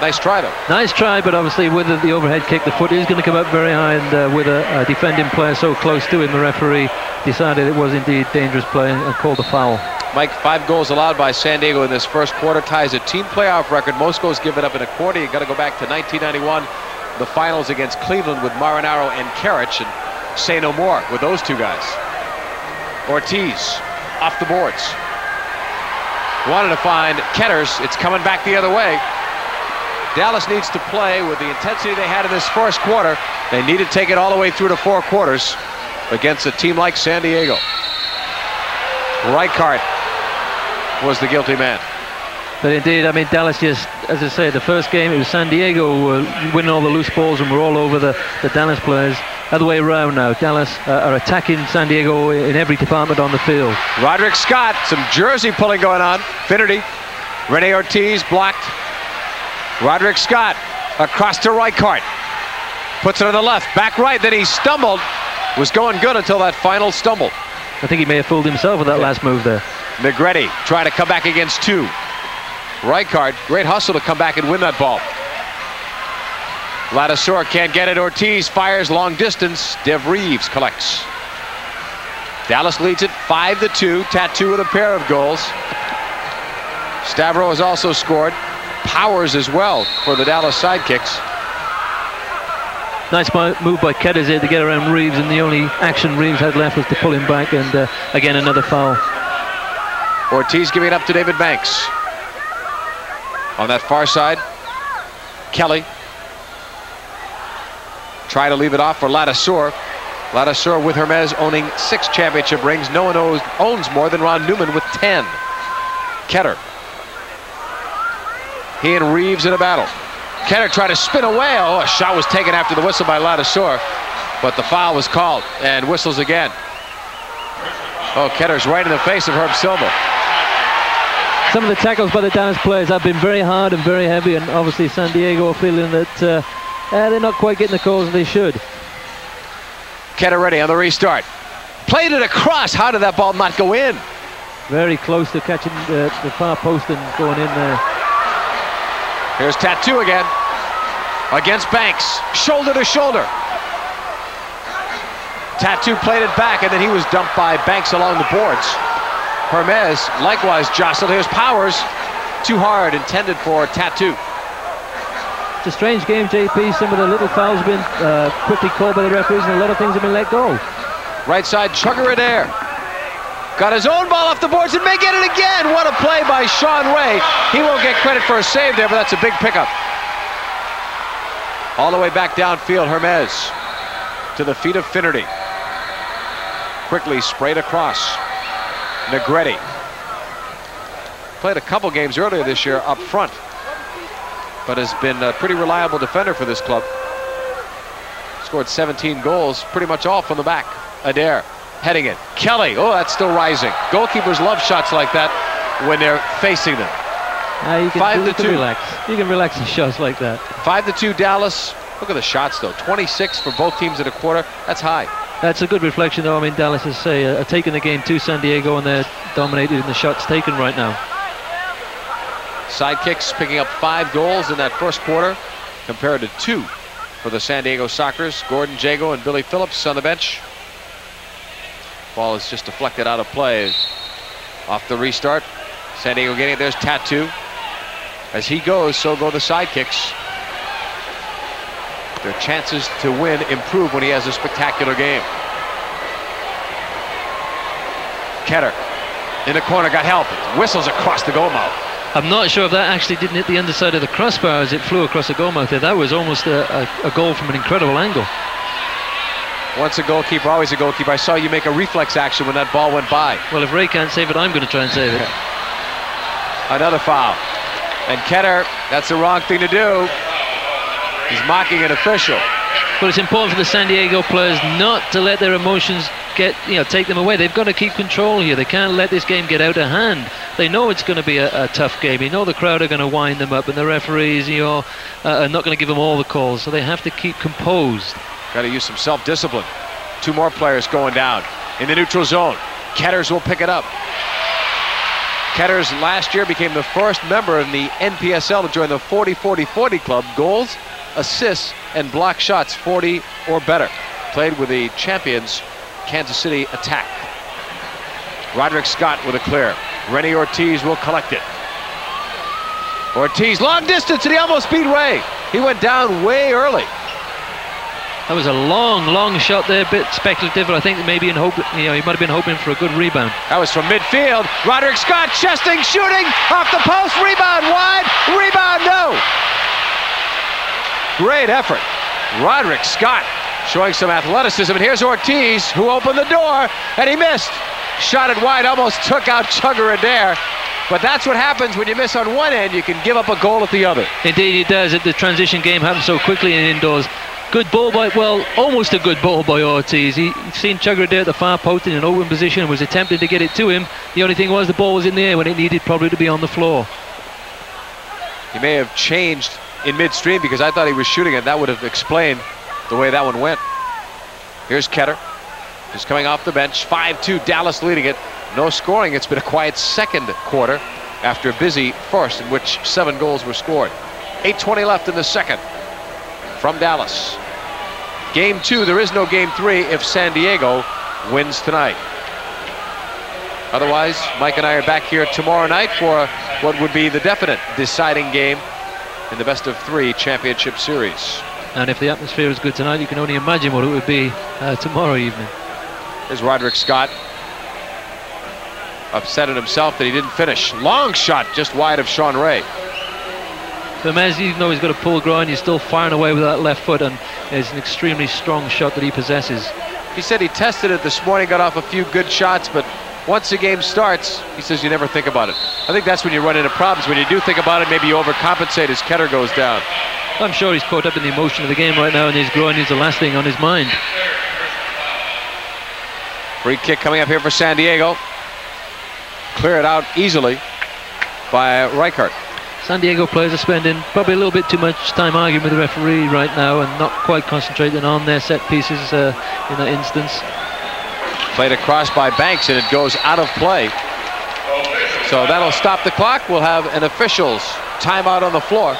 Nice try, though. Nice try, but obviously with the overhead kick, the foot is going to come up very high, and uh, with a, a, defending player so close to him, the referee decided it was indeed dangerous play and called a foul. Mike, five goals allowed by San Diego in this first quarter ties a team playoff record. Most goals given up in a quarter. You got to go back to 1991, the finals against Cleveland with Marinaro and Karich, and say no more with those two guys. Ortiz off the boards. Wanted to find Ketters. It's coming back the other way. Dallas needs to play with the intensity they had in this first quarter. They need to take it all the way through to four quarters against a team like San Diego. Reichart was the guilty man. But indeed, I mean, Dallas just, as I say, the first game, it was San Diego winning all the loose balls and were all over the, the Dallas players. Other way around now. Dallas uh, are attacking San Diego in every department on the field. Roderick Scott, some jersey pulling going on. Finnerty, Rene Ortiz blocked. Roderick Scott across to Reichart. Puts it on the left, back right, then he stumbled. Was going good until that final stumble. I think he may have fooled himself with that yeah. last move there. Negretti trying to come back against two. Reichart, great hustle to come back and win that ball. Ladouceur can't get it. Ortiz fires long distance. Dev Reeves collects. Dallas leads it 5 to 2. Tatu with a pair of goals. Stavro has also scored. Powers as well for the Dallas sidekicks. Nice move by Ketters here to get around Reeves, and the only action Reeves had left was to pull him back, and uh, again another foul. Ortiz giving it up to David Banks. On that far side, Kelly Try to leave it off for Ladouceur. Ladouceur with Hermes owning six championship rings. No one owns, owns more than Ron Newman with 10. Ketter. He and Reeves in a battle. Ketter tried to spin away. Oh, a shot was taken after the whistle by Ladouceur, but the foul was called and whistles again. Oh, Ketter's right in the face of Herb Silva. Some of the tackles by the Dallas players have been very hard and very heavy, and obviously San Diego are feeling that uh, uh, they're not quite getting the calls they should. Ketter ready on the restart. Played it across. How did that ball not go in? Very close to catching the, the far post and going in there. Here's Tatu again. Against Banks. Shoulder to shoulder. Tatu played it back, and then he was dumped by Banks along the boards. Hermes likewise jostled. Here's Powers. Too hard, intended for Tatu. A strange game, JP. Some of the little fouls have been uh, quickly called by the referees, and a lot of things have been let go. Right side, Chugger Adair. Got his own ball off the boards and may get it again. What a play by Sean Ray. He won't get credit for a save there, but that's a big pickup. All the way back downfield, Hermes to the feet of Finnerty. Quickly sprayed across. Negretti. Played a couple games earlier this year up front but has been a pretty reliable defender for this club. Scored 17 goals, pretty much all from the back. Adair heading it. Kelly, oh, that's still rising. Goalkeepers love shots like that when they're facing them. Uh, you can, Five you to two. Relax. You can relax in shots like that. Five to two, Dallas. Look at the shots though. 26 for both teams in a quarter. That's high. That's a good reflection though. I mean, Dallas is say uh, taking the game to San Diego and they're dominated in the shots taken right now. Sidekicks picking up five goals in that first quarter compared to two for the San Diego Sockers. Gordon Jago and Billy Phillips on the bench. Ball is just deflected out of play. Off the restart. San Diego getting it. There's Tatu. As he goes, so go the sidekicks. Their chances to win improve when he has a spectacular game. Ketter in the corner got help. Whistles across the goal mouth. I'm not sure if that actually didn't hit the underside of the crossbar as it flew across the goalmouth there. That was almost a, a, a goal from an incredible angle. Once a goalkeeper, always a goalkeeper. I saw you make a reflex action when that ball went by. Well, if Ray can't save it, I'm going to try and save it. (laughs) Another foul. And Ketter, that's the wrong thing to do. He's mocking an official. But it's important for the San Diego players not to let their emotions get, you know, take them away. They've got to keep control here. They can't let this game get out of hand. They know it's going to be a, a tough game. You know the crowd are going to wind them up, and the referees, you know, uh, are not going to give them all the calls. So they have to keep composed. Got to use some self-discipline. Two more players going down in the neutral zone. Ketters will pick it up. Ketters last year became the first member in the NPSL to join the 40-40-40 club. Goals, assists, and block shots 40 or better. Played with the champions Kansas City Attack. Roderick Scott with a clear. Rene Ortiz will collect it. Ortiz, long distance, and he almost beat Ray. He went down way early. That was a long, long shot there, a bit speculative, but I think maybe in hope, you know, he might have been hoping for a good rebound. That was from midfield. Roderick Scott chesting, shooting, off the post, rebound wide, rebound no. Great effort. Roderick Scott showing some athleticism. And here's Ortiz, who opened the door, and he missed. Shot it wide, almost took out Chugger Adair. But that's what happens when you miss on one end. You can give up a goal at the other. Indeed, he does. The transition game happens so quickly in indoors. Good ball by, well, almost a good ball by Ortiz. He seen Chugger there at the far post in an open position and was attempting to get it to him. The only thing was the ball was in the air when it needed probably to be on the floor. He may have changed in midstream because I thought he was shooting it. That would have explained the way that one went. Here's Ketter. He's coming off the bench. 5-2, Dallas leading it. No scoring. It's been a quiet second quarter after a busy first in which seven goals were scored. 8.20 left in the second from Dallas. Game two, there is no game three if San Diego wins tonight. Otherwise, Mike and I are back here tomorrow night for what would be the definite deciding game in the best of three championship series. And if the atmosphere is good tonight, you can only imagine what it would be uh, tomorrow evening. There's Roderick Scott. Upset at himself that he didn't finish. Long shot just wide of Sean Ray. Vermez, even though he's got a pull groin, he's still firing away with that left foot, and it's an extremely strong shot that he possesses. He said he tested it this morning, got off a few good shots, but once the game starts, he says you never think about it. I think that's when you run into problems. When you do think about it, maybe you overcompensate as Ketter goes down. I'm sure he's caught up in the emotion of the game right now, and his groin is the last thing on his mind. Free kick coming up here for San Diego. Clear it out easily by Reichart. San Diego players are spending probably a little bit too much time arguing with the referee right now and not quite concentrating on their set pieces uh, in that instance. Played across by Banks and it goes out of play. So that'll stop the clock. We'll have an officials timeout on the floor.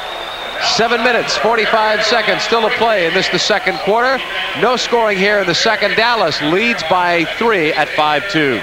Seven minutes, 45 seconds still to play in this the second quarter. No scoring here in the second. Dallas leads by three at 5-2.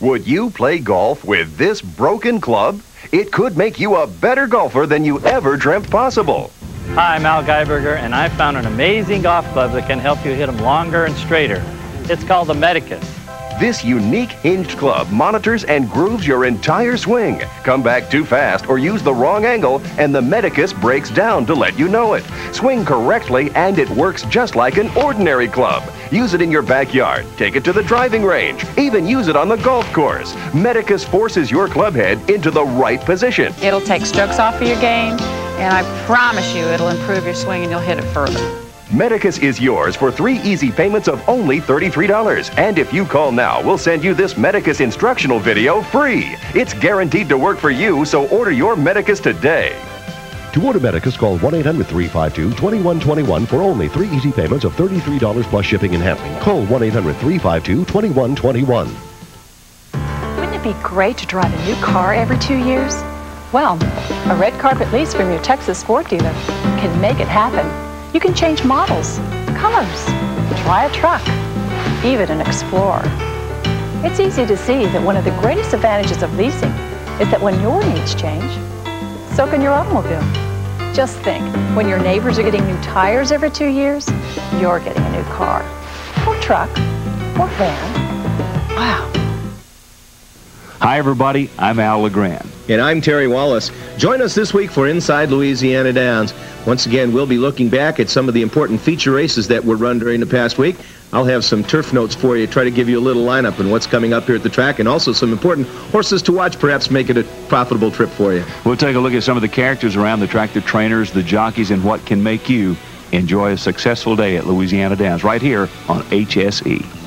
Would you play golf with this broken club? It could make you a better golfer than you ever dreamt possible. Hi, I'm Al Geiberger, and I found an amazing golf club that can help you hit them longer and straighter. It's called the Medicus. This unique hinged club monitors and grooves your entire swing. Come back too fast or use the wrong angle, and the Medicus breaks down to let you know it. Swing correctly, and it works just like an ordinary club. Use it in your backyard, take it to the driving range, even use it on the golf course. Medicus forces your club head into the right position. It'll take strokes off of your game, and I promise you it'll improve your swing and you'll hit it further. Medicus is yours for three easy payments of only $33. And if you call now, we'll send you this Medicus instructional video free. It's guaranteed to work for you, so order your Medicus today. To order Medicus, call 1-800-352-2121 for only three easy payments of $33 plus shipping and handling. Call 1-800-352-2121. Wouldn't it be great to drive a new car every two years? Well, a red carpet lease from your Texas Ford dealer can make it happen. You can change models, colors, try a truck, even an Explorer. It's easy to see that one of the greatest advantages of leasing is that when your needs change, so can your automobile. Just think, when your neighbors are getting new tires every two years, you're getting a new car, or truck, or van. Wow. Hi, everybody. I'm Al LeGrand. And I'm Terry Wallace. Join us this week for Inside Louisiana Downs. Once again, we'll be looking back at some of the important feature races that were run during the past week. I'll have some turf notes for you, try to give you a little lineup and what's coming up here at the track, and also some important horses to watch, perhaps make it a profitable trip for you. We'll take a look at some of the characters around the track, the trainers, the jockeys, and what can make you enjoy a successful day at Louisiana Downs right here on HSE.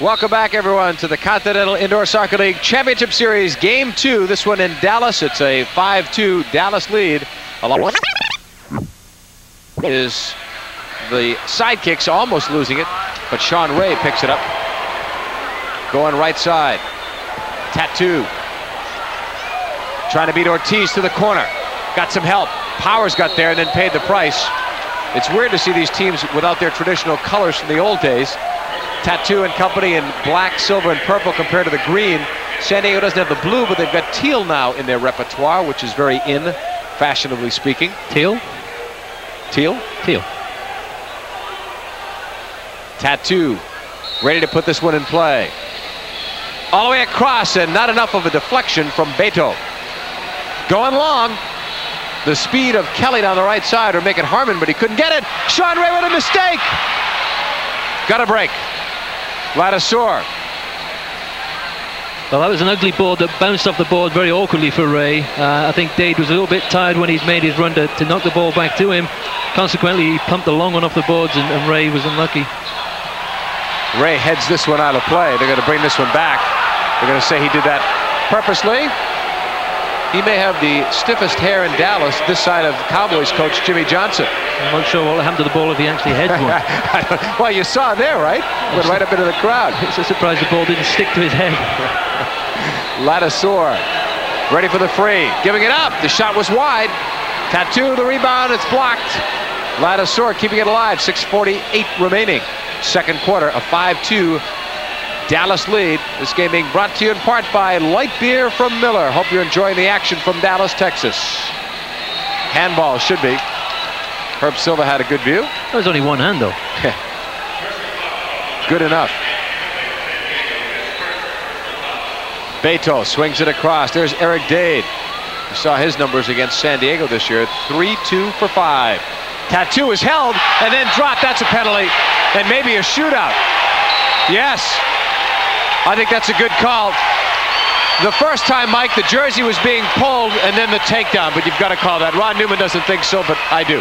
Welcome back, everyone, to the Continental Indoor Soccer League Championship Series Game 2. This one in Dallas. It's a 5-2 Dallas lead. Is the sidekicks almost losing it, but Sean Ray picks it up. Going right side. Tatu. Trying to beat Ortiz to the corner. Got some help. Powers got there and then paid the price. It's weird to see these teams without their traditional colors from the old days. Tatu and company in black, silver, and purple compared to the green. San Diego doesn't have the blue, but they've got teal now in their repertoire, which is very in, fashionably speaking. Teal? Teal? Teal. Tatu, ready to put this one in play. All the way across, and not enough of a deflection from Beto. Going long. The speed of Kelly down the right side or make it Harmon, but he couldn't get it. Sean Ray with a mistake. Got a break. Ladouceur. Well, that was an ugly board that bounced off the board very awkwardly for Ray. Uh, I think Dade was a little bit tired when he'd made his run to, to knock the ball back to him. Consequently, he pumped the long one off the boards, and, and Ray was unlucky. Ray heads this one out of play. They're going to bring this one back. They're going to say he did that purposely. He may have the stiffest hair in Dallas this side of Cowboys coach Jimmy Johnson. I'm not sure what happened to the ball if he actually heads one. (laughs) well, you saw there, right? Went right up into the crowd. (laughs) It's a surprise the ball didn't stick to his head. (laughs) Ladouceur ready for the free. Giving it up. The shot was wide. Tatu the rebound. It's blocked. Ladouceur keeping it alive. 6.48 remaining. Second quarter, a 5-2 Dallas lead. This game being brought to you in part by Light Beer from Miller. Hope you're enjoying the action from Dallas, Texas. Handball should be. Herb Silva had a good view. That was only one hand, though. good enough. Beto swings it across. There's Eric Dade. You saw his numbers against San Diego this year. 3-2 for 5. Tatu is held and then dropped. That's a penalty. And maybe a shootout. Yes. I think that's a good call. The first time, Mike, the jersey was being pulled and then the takedown, but you've got to call that. Ron Newman doesn't think so, but I do.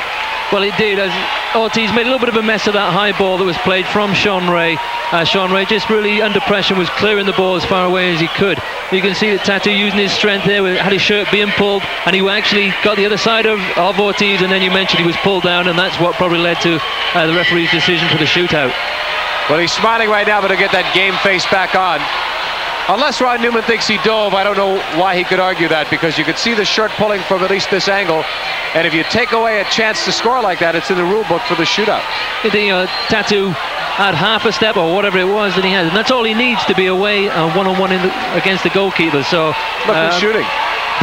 Well, it did. As Ortiz made a little bit of a mess of that high ball that was played from Sean Ray. Uh, Sean Ray just really under pressure was clearing the ball as far away as he could. You can see that Tatu using his strength there, with, had his shirt being pulled, and he actually got the other side of, of Ortiz, and then you mentioned he was pulled down, and that's what probably led to uh, the referee's decision for the shootout. Well, he's smiling right now, but to get that game face back on. Unless Ron Newman thinks he dove, I don't know why he could argue that because you could see the shirt pulling from at least this angle. And if you take away a chance to score like that, it's in the rule book for the shootout. The uh, Tatu at half a step or whatever it was that he had. And that's all he needs to be away uh, one-on-one -on against the goalkeeper. So Look who's uh, shooting.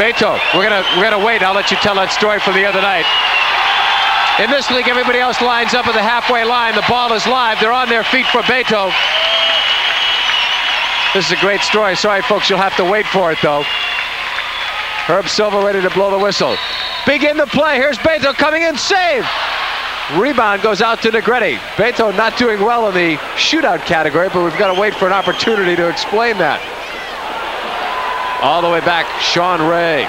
Beto, we're gonna we're gonna wait. I'll let you tell that story from the other night. In this league, everybody else lines up at the halfway line. The ball is live. They're on their feet for Beto. This is a great story. Sorry, folks, you'll have to wait for it, though. Herb Silva ready to blow the whistle. Begin the play. Here's Beto coming in. Save. Rebound goes out to Negretti. Beto not doing well in the shootout category, but we've got to wait for an opportunity to explain that. All the way back, Sean Ray.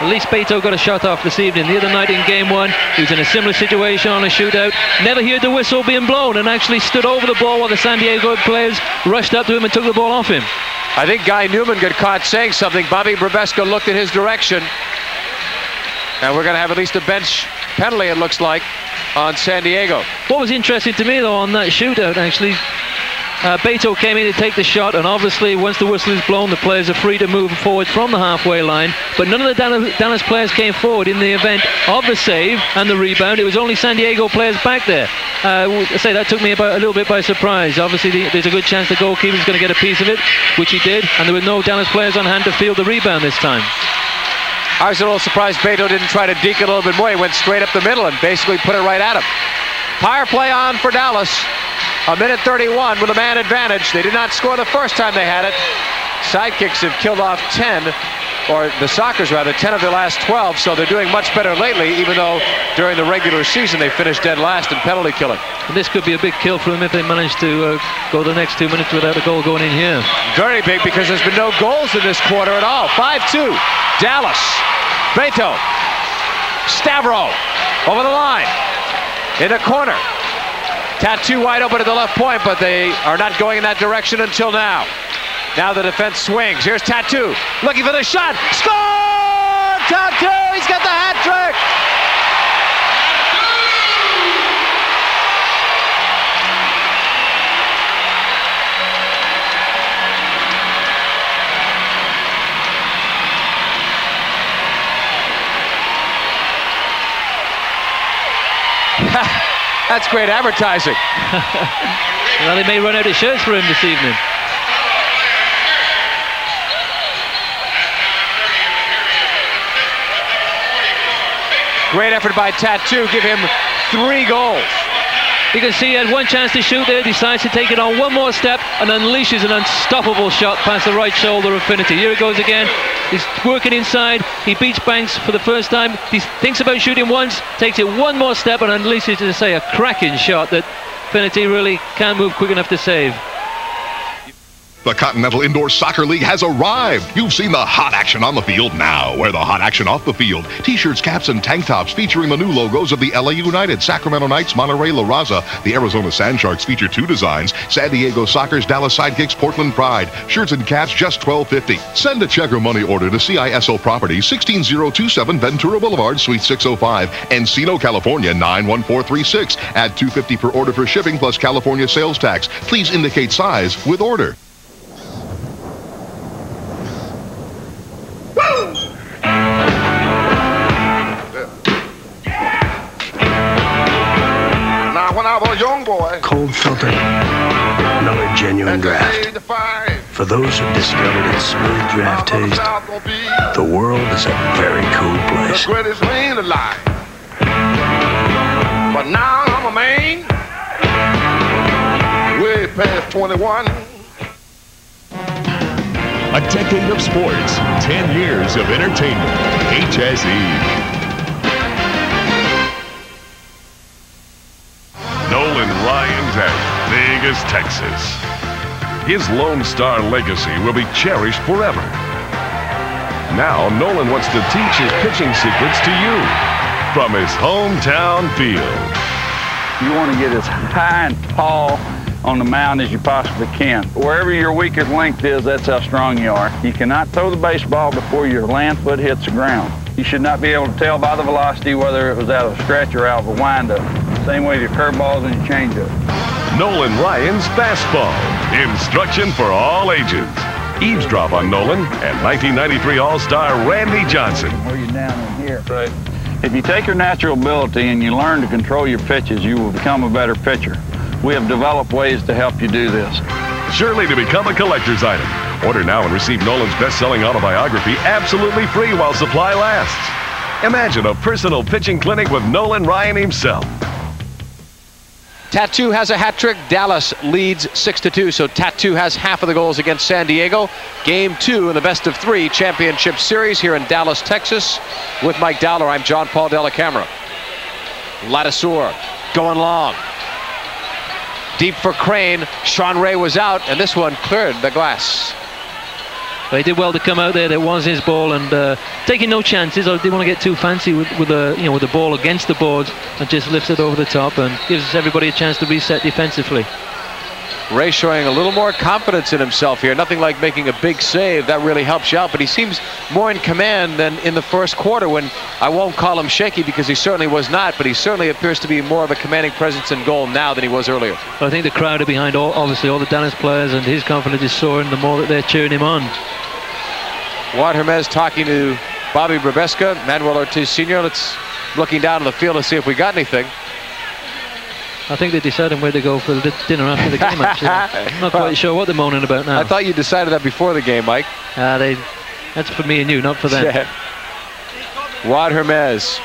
At least Beto got a shot off this evening. The other night in game one, he was in a similar situation on a shootout. Never heard the whistle being blown and actually stood over the ball while the San Diego players rushed up to him and took the ball off him. I think Guy Newman got caught saying something. Bobby Brabesca looked in his direction. And we're going to have at least a bench penalty, it looks like, on San Diego. What was interesting to me, though, on that shootout, actually, uh, Beto came in to take the shot, and obviously, once the whistle is blown, the players are free to move forward from the halfway line. But none of the Dallas players came forward in the event of the save and the rebound. It was only San Diego players back there. Uh, I say that took me about a little bit by surprise. Obviously, the, there's a good chance the goalkeeper is going to get a piece of it, which he did, and there were no Dallas players on hand to field the rebound this time. I was a little surprised Beto didn't try to deke it a little bit more. He went straight up the middle and basically put it right at him. Power play on for Dallas. A minute 31 with a man advantage. They did not score the first time they had it. Sidekicks have killed off 10, or the Sockers rather, 10 of their last 12, so they're doing much better lately, even though during the regular season they finished dead last in penalty killing. And this could be a big kill for them if they manage to uh, go the next two minutes without a goal going in here. Very big because there's been no goals in this quarter at all. 5-2. Dallas. Beto. Stavro. Over the line. In the corner. Tatu wide open at the left point, but they are not going in that direction until now. Now the defense swings. Here's Tatu. Looking for the shot. Score! Tatu! He's got the hat trick! (laughs) That's great advertising. (laughs) well, they may run out of shirts for him this evening. Great effort by Tatu. Give him three goals. You can see he had one chance to shoot there, decides to take it on one more step and unleashes an unstoppable shot past the right shoulder of Finnerty. Here it goes again. He's working inside. He beats Banks for the first time. He thinks about shooting once, takes it one more step and unleashes, to say, a cracking shot that Finnerty really can't move quick enough to save. The Continental Indoor Soccer League has arrived. You've seen the hot action on the field now. Where the hot action off the field. T-shirts, caps, and tank tops featuring the new logos of the LA United, Sacramento Knights, Monterey La Raza. The Arizona Sand Sharks feature two designs. San Diego Soccer's Dallas Sidekicks, Portland Pride. Shirts and caps just $12.50. Send a check or money order to CISO Property, 16027 Ventura Boulevard, Suite 605, Encino, California, 91436. Add 250 per order for shipping plus California sales tax. Please indicate size with order. Now, when I a young boy, Cold filtered, Miller Genuine Draft. For those who've discovered its smooth draft taste, the world is a very cool the place. greatest man alive. But now I'm a man, way past 21. A decade of sports, 10 years of entertainment. HSE. Nolan Ryan's at Vegas, Texas. His Lone Star legacy will be cherished forever. Now, Nolan wants to teach his pitching secrets to you from his hometown field. You want to get as high and tall on the mound as you possibly can. Wherever your weakest length is, that's how strong you are. You cannot throw the baseball before your land foot hits the ground. You should not be able to tell by the velocity whether it was out of a stretch or out of a windup. Same way with your curveballs and your changeup. Nolan Ryan's fastball. Instruction for all ages. Eavesdrop on Nolan and 1993 All-Star Randy Johnson. Where you down in here. Right. If you take your natural ability and you learn to control your pitches, you will become a better pitcher. We have developed ways to help you do this. Surely to become a collector's item. Order now and receive Nolan's best-selling autobiography absolutely free while supply lasts. Imagine a personal pitching clinic with Nolan Ryan himself. Tatu has a hat trick. Dallas leads 6 to 2, so Tatu has half of the goals against San Diego. Game two in the best of three championship series here in Dallas, Texas. With Mike Dowler, I'm John Paul Della Camera. Ladouceur going long. Deep for Crane. Sean Ray was out, and this one cleared the glass. But he did well to come out there. That was his ball, and uh, taking no chances. I didn't want to get too fancy with, with the you know with the ball against the boards, and just lifts it over the top and gives everybody a chance to reset defensively. Ray showing a little more confidence in himself here. Nothing like making a big save. That really helps you out. But he seems more in command than in the first quarter when I won't call him shaky because he certainly was not. But he certainly appears to be more of a commanding presence in goal now than he was earlier. I think the crowd are behind all, obviously all the Dallas players, and his confidence is soaring the more that they're cheering him on. Waad Hermes talking to Bobby Brebeska, Manuel Ortiz Sr. Let's looking down on the field to see if we got anything. I think they're deciding where to go for the dinner after the game. Actually, (laughs) I'm not quite sure what they're moaning about now. I thought you decided that before the game, Mike. Uh, they, that's for me and you, not for them. Yeah. Waad Hermes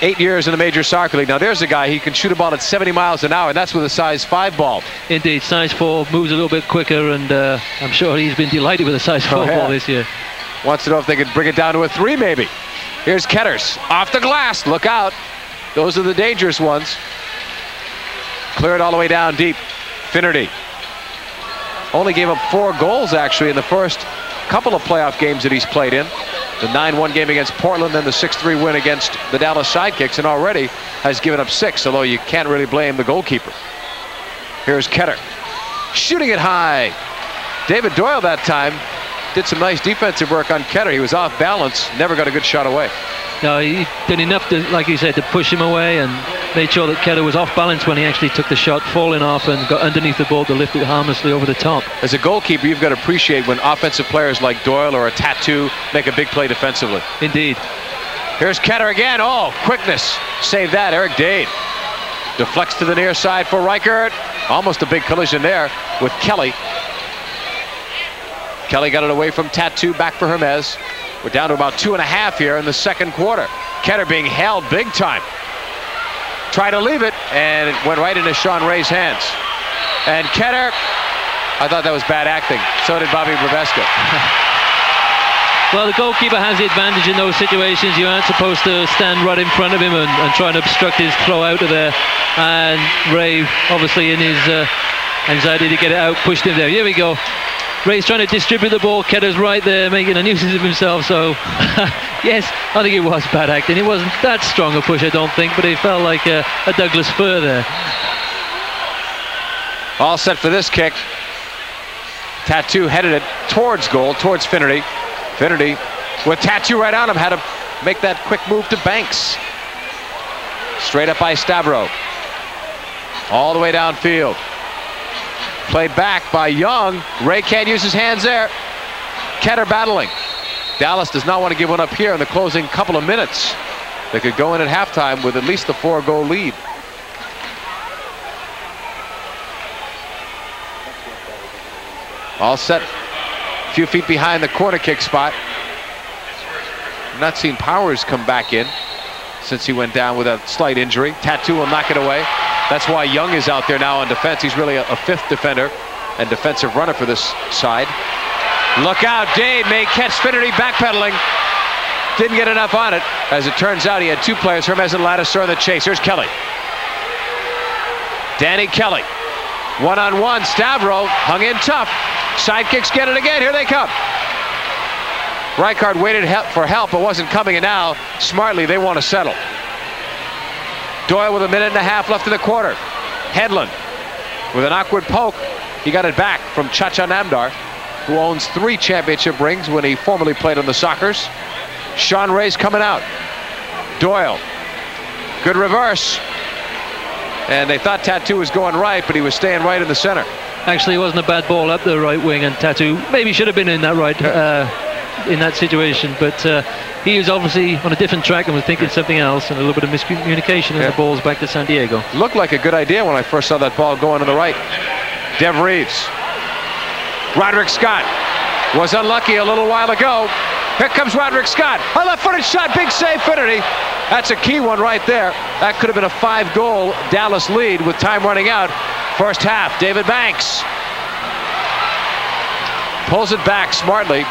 eight years in the Major Soccer League. Now there's a guy, he can shoot a ball at 70 miles an hour, and that's with a size 5 ball. Indeed, size 4 moves a little bit quicker, and uh, I'm sure he's been delighted with a size 4 Oh, yeah. ball this year. Wants to know if they could bring it down to a 3 maybe. Here's Ketters, off the glass, look out. Those are the dangerous ones. Clear it all the way down deep. Finnerty. Only gave up four goals actually in the first couple of playoff games that he's played in. The 9-1 game against Portland, then the 6-3 win against the Dallas Sidekicks, and already has given up six, although you can't really blame the goalkeeper. Here's Ketter. Shooting it high. David Doyle that time did some nice defensive work on Ketter. He was off balance, never got a good shot away. No, he did enough to, like you said, to push him away and made sure that Ketter was off balance when he actually took the shot, falling off and got underneath the ball to lift it harmlessly over the top. As a goalkeeper, you've got to appreciate when offensive players like Doyle or a Tatu make a big play defensively. Indeed. Here's Ketter again. Oh, quickness. Save that. Eric Dade. Deflects to the near side for Reichart. Almost a big collision there with Kelly. Kelly got it away from Tatu, back for Hermes. We're down to about two and a half here in the second quarter. Ketter being held big time. Tried to leave it, and it went right into Sean Ray's hands. And Ketter, I thought that was bad acting. So did Bobby Brebeska. (laughs) Well, the goalkeeper has the advantage in those situations. You aren't supposed to stand right in front of him and, and try and obstruct his throw out of there. And Ray, obviously in his uh, anxiety to get it out, pushed him there. Here we go. Ray's trying to distribute the ball. Ketter's right there, making a nuisance of himself. So, (laughs) yes, I think it was bad acting. It wasn't that strong a push, I don't think, but it felt like a, a Douglas fir there. All set for this kick. Tatu headed it towards goal, towards Finnerty. Finnerty with Tatu right on him had to make that quick move to Banks. Straight up by Stavro. All the way downfield. Played back by Young. Ray can't use his hands there. Ketter battling. Dallas does not want to give one up here in the closing couple of minutes. They could go in at halftime with at least a four goal lead. All set. A few feet behind the corner kick spot. Not seen Powers come back in since he went down with a slight injury. Tatu will knock it away. That's why Young is out there now on defense. He's really a, a fifth defender and defensive runner for this side. Look out, Dave may catch Finnerty backpedaling. Didn't get enough on it. As it turns out, he had two players, Hermes and Ladouceur, in the chase. Here's Kelly. Danny Kelly. One on one. Stavro hung in tough. Sidekicks get it again. Here they come. Reichart waited for help, but wasn't coming, and now, smartly, they want to settle. Doyle with a minute and a half left in the quarter. Headland with an awkward poke. He got it back from Chacha Namdar, who owns three championship rings when he formerly played on the Sockers. Sean Ray's coming out. Doyle. Good reverse. And they thought Tatu was going right, but he was staying right in the center. Actually, it wasn't a bad ball up the right wing, and Tatu maybe should have been in that right uh, in that situation, but uh, he was obviously on a different track and was thinking something else, and a little bit of miscommunication, and Yeah. the ball's back to San Diego. Looked like a good idea when I first saw that ball going to the right. Dev Reeves. Roderick Scott was unlucky a little while ago. Here comes Roderick Scott. A left-footed shot, big save, Finnerty. That's a key one right there. That could have been a five-goal Dallas lead with time running out. First half, David Banks pulls it back smartly.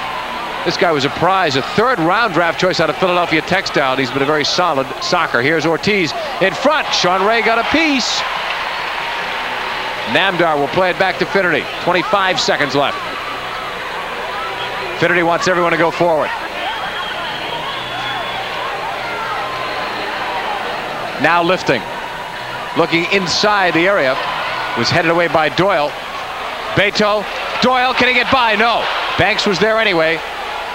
This guy was a prize, a third round draft choice out of Philadelphia Textile. He's been a very solid soccer. Here's Ortiz in front. Sean Ray got a piece. Namdar will play it back to Finnerty. 25 seconds left. Finnerty wants everyone to go forward. Now lifting. Looking inside the area. Was headed away by Doyle. Beto. Doyle, can he get by? No. Banks was there anyway.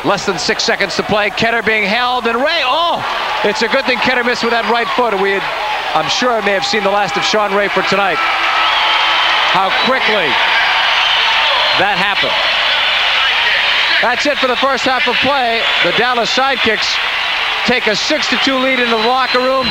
Less than six seconds to play. Ketter being held, and Ray. Oh, it's a good thing Ketter missed with that right foot. We had, I'm sure, I may have seen the last of Sean Ray for tonight. How quickly that happened. That's it for the first half of play. The Dallas Sidekicks take a 6-2 lead into the locker room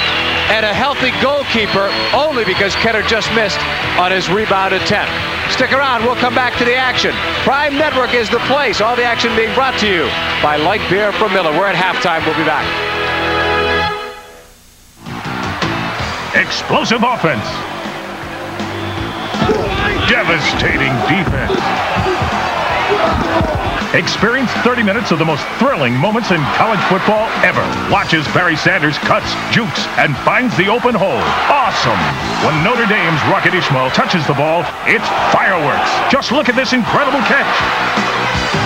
and a healthy goalkeeper only because Ketter just missed on his rebound attempt. Stick around, we'll come back to the action. Prime Network is the place. All the action being brought to you by Light Beer from Miller. We're at halftime. We'll be back. Explosive offense. Devastating defense. Experience 30 minutes of the most thrilling moments in college football ever. Watch as Barry Sanders cuts, jukes, and finds the open hole. Awesome! When Notre Dame's Rocket Ismail touches the ball, it's fireworks. Just look at this incredible catch.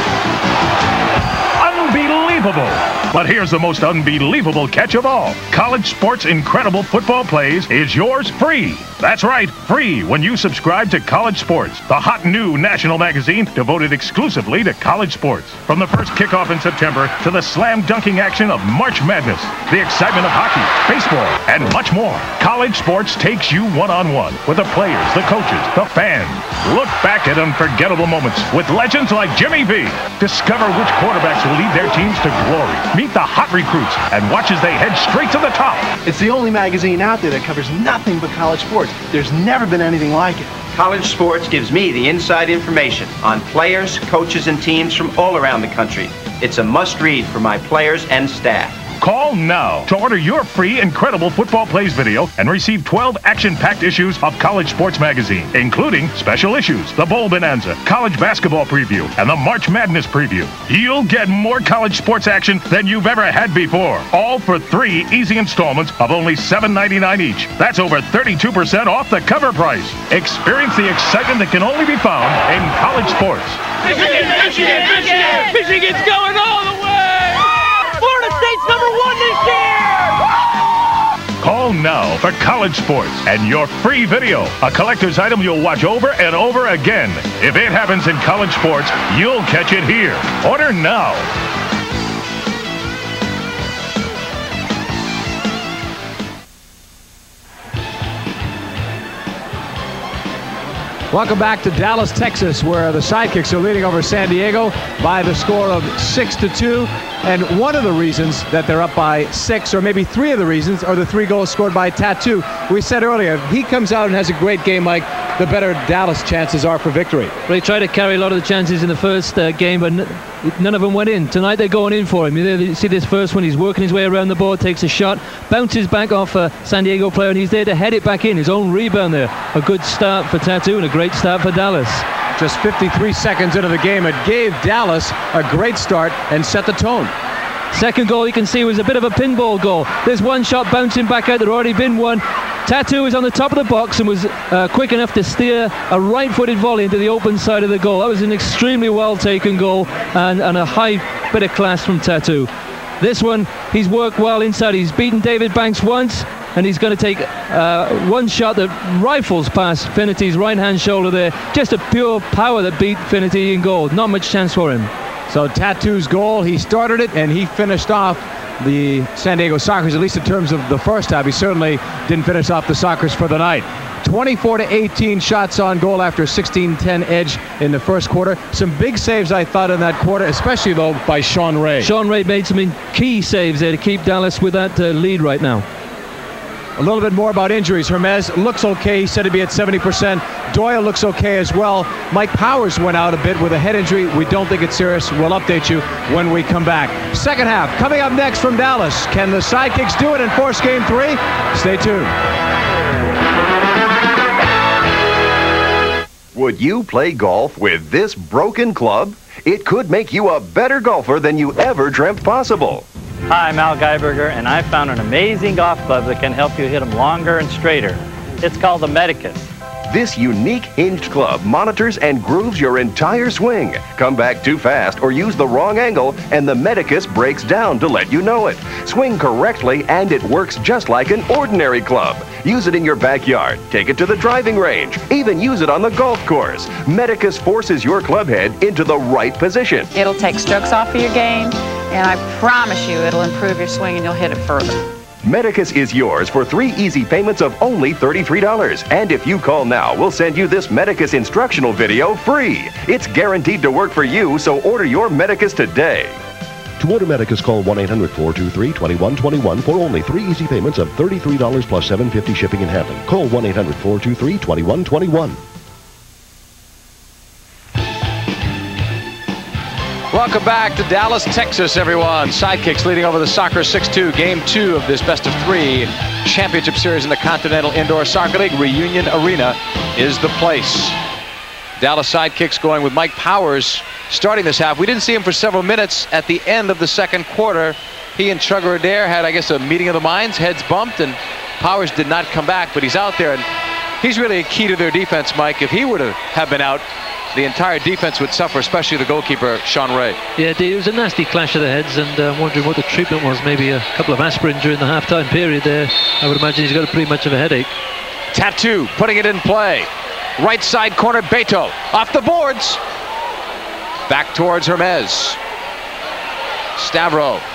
Unbelievable! But here's the most unbelievable catch of all. College Sports Incredible Football Plays is yours free. That's right, free when you subscribe to College Sports, the hot new national magazine devoted exclusively to college sports. From the first kickoff in September to the slam dunking action of March Madness, the excitement of hockey, baseball, and much more. College Sports takes you one-on-one with the players, the coaches, the fans. Look back at unforgettable moments with legends like Jimmy V. Discover which quarterbacks will lead their teams to glory. Meet the hot recruits and watch as they head straight to the top. It's the only magazine out there that covers nothing but college sports. There's never been anything like it. College Sports gives me the inside information on players, coaches, and teams from all around the country. It's a must read for my players and staff. Call now to order your free Incredible Football Plays video and receive 12 action-packed issues of College Sports Magazine, including special issues, the Bowl Bonanza, College Basketball Preview, and the March Madness Preview. You'll get more college sports action than you've ever had before, all for three easy installments of only $7.99 each. That's over 32% off the cover price. Experience the excitement that can only be found in college sports. Michigan, Michigan, Michigan! Michigan's going all the way! One this year! Call now for college sports and your free video, a collector's item you'll watch over and over again. If it happens in college sports, you'll catch it here. Order now. Welcome back to Dallas, Texas, where the Sidekicks are leading over San Diego by the score of six to two. And one of the reasons that they're up by six, or maybe three of the reasons, are the three goals scored by Tatu. We said earlier, he comes out and has a great game, Mike, the better Dallas chances are for victory. They he tried to carry a lot of the chances in the first uh, game, but none of them went in. Tonight they're going in for him. You you see this first one, he's working his way around the board, takes a shot, bounces back off a San Diego player, and he's there to head it back in. His own rebound there. A good start for Tatu and a great start for Dallas. Just 53 seconds into the game, it gave Dallas a great start and set the tone. Second goal you can see was a bit of a pinball goal. There's one shot bouncing back out. There already been one. Tatu was on the top of the box and was uh, quick enough to steer a right-footed volley into the open side of the goal. That was an extremely well-taken goal and, and a high bit of class from Tatu. This one, he's worked well inside. He's beaten David Banks once, and he's going to take uh, one shot that rifles past Finnerty's right-hand shoulder there. Just a pure power that beat Finity in goal. Not much chance for him. So Tatu's goal, he started it and he finished off the San Diego Sockers, at least in terms of the first half. He certainly didn't finish off the Sockers for the night. 24 to 18 shots on goal after a 16-10 edge in the first quarter. Some big saves, I thought, in that quarter, especially though by Sean Ray. Sean Ray made some key saves there to keep Dallas with that uh, lead right now. A little bit more about injuries. Hermes looks okay. He said to be at 70%. Doyle looks okay as well. Mike Powers went out a bit with a head injury. We don't think it's serious. We'll update you when we come back. Second half coming up next from Dallas. Can the Sidekicks do it and force game three? Stay tuned. Would you play golf with this broken club? It could make you a better golfer than you ever dreamt possible. Hi, I'm Al Geiberger, and I found an amazing golf club that can help you hit them longer and straighter. It's called the Medicus. This unique hinged club monitors and grooves your entire swing. Come back too fast or use the wrong angle, and the Medicus breaks down to let you know it. Swing correctly, and it works just like an ordinary club. Use it in your backyard, take it to the driving range, even use it on the golf course. Medicus forces your club head into the right position. It'll take strokes off of your game, and I promise you it'll improve your swing and you'll hit it further. Medicus is yours for three easy payments of only $33. And if you call now, we'll send you this Medicus instructional video free. It's guaranteed to work for you, so order your Medicus today. To order Medicus, call 1-800-423-2121 for only three easy payments of $33 plus $7.50 shipping and handling. Call 1-800-423-2121. Welcome back to Dallas, Texas, everyone. Sidekicks leading over the Soccer 6-2, game two of this best of three championship series in the Continental Indoor Soccer League. Reunion Arena is the place. Dallas Sidekicks going with Mike Powers starting this half. We didn't see him for several minutes at the end of the second quarter. He and Chugger Adair had, I guess, a meeting of the minds, heads bumped, and Powers did not come back, but he's out there, and he's really a key to their defense, Mike. If he would have been out, the entire defense would suffer, especially the goalkeeper, Sean Ray. Yeah, it was a nasty clash of the heads, and uh, I'm wondering what the treatment was. Maybe a couple of aspirin during the halftime period there. I would imagine he's got a pretty much of a headache. Tatu putting it in play. Right side corner, Beto. Off the boards. Back towards Hermes. Stavro.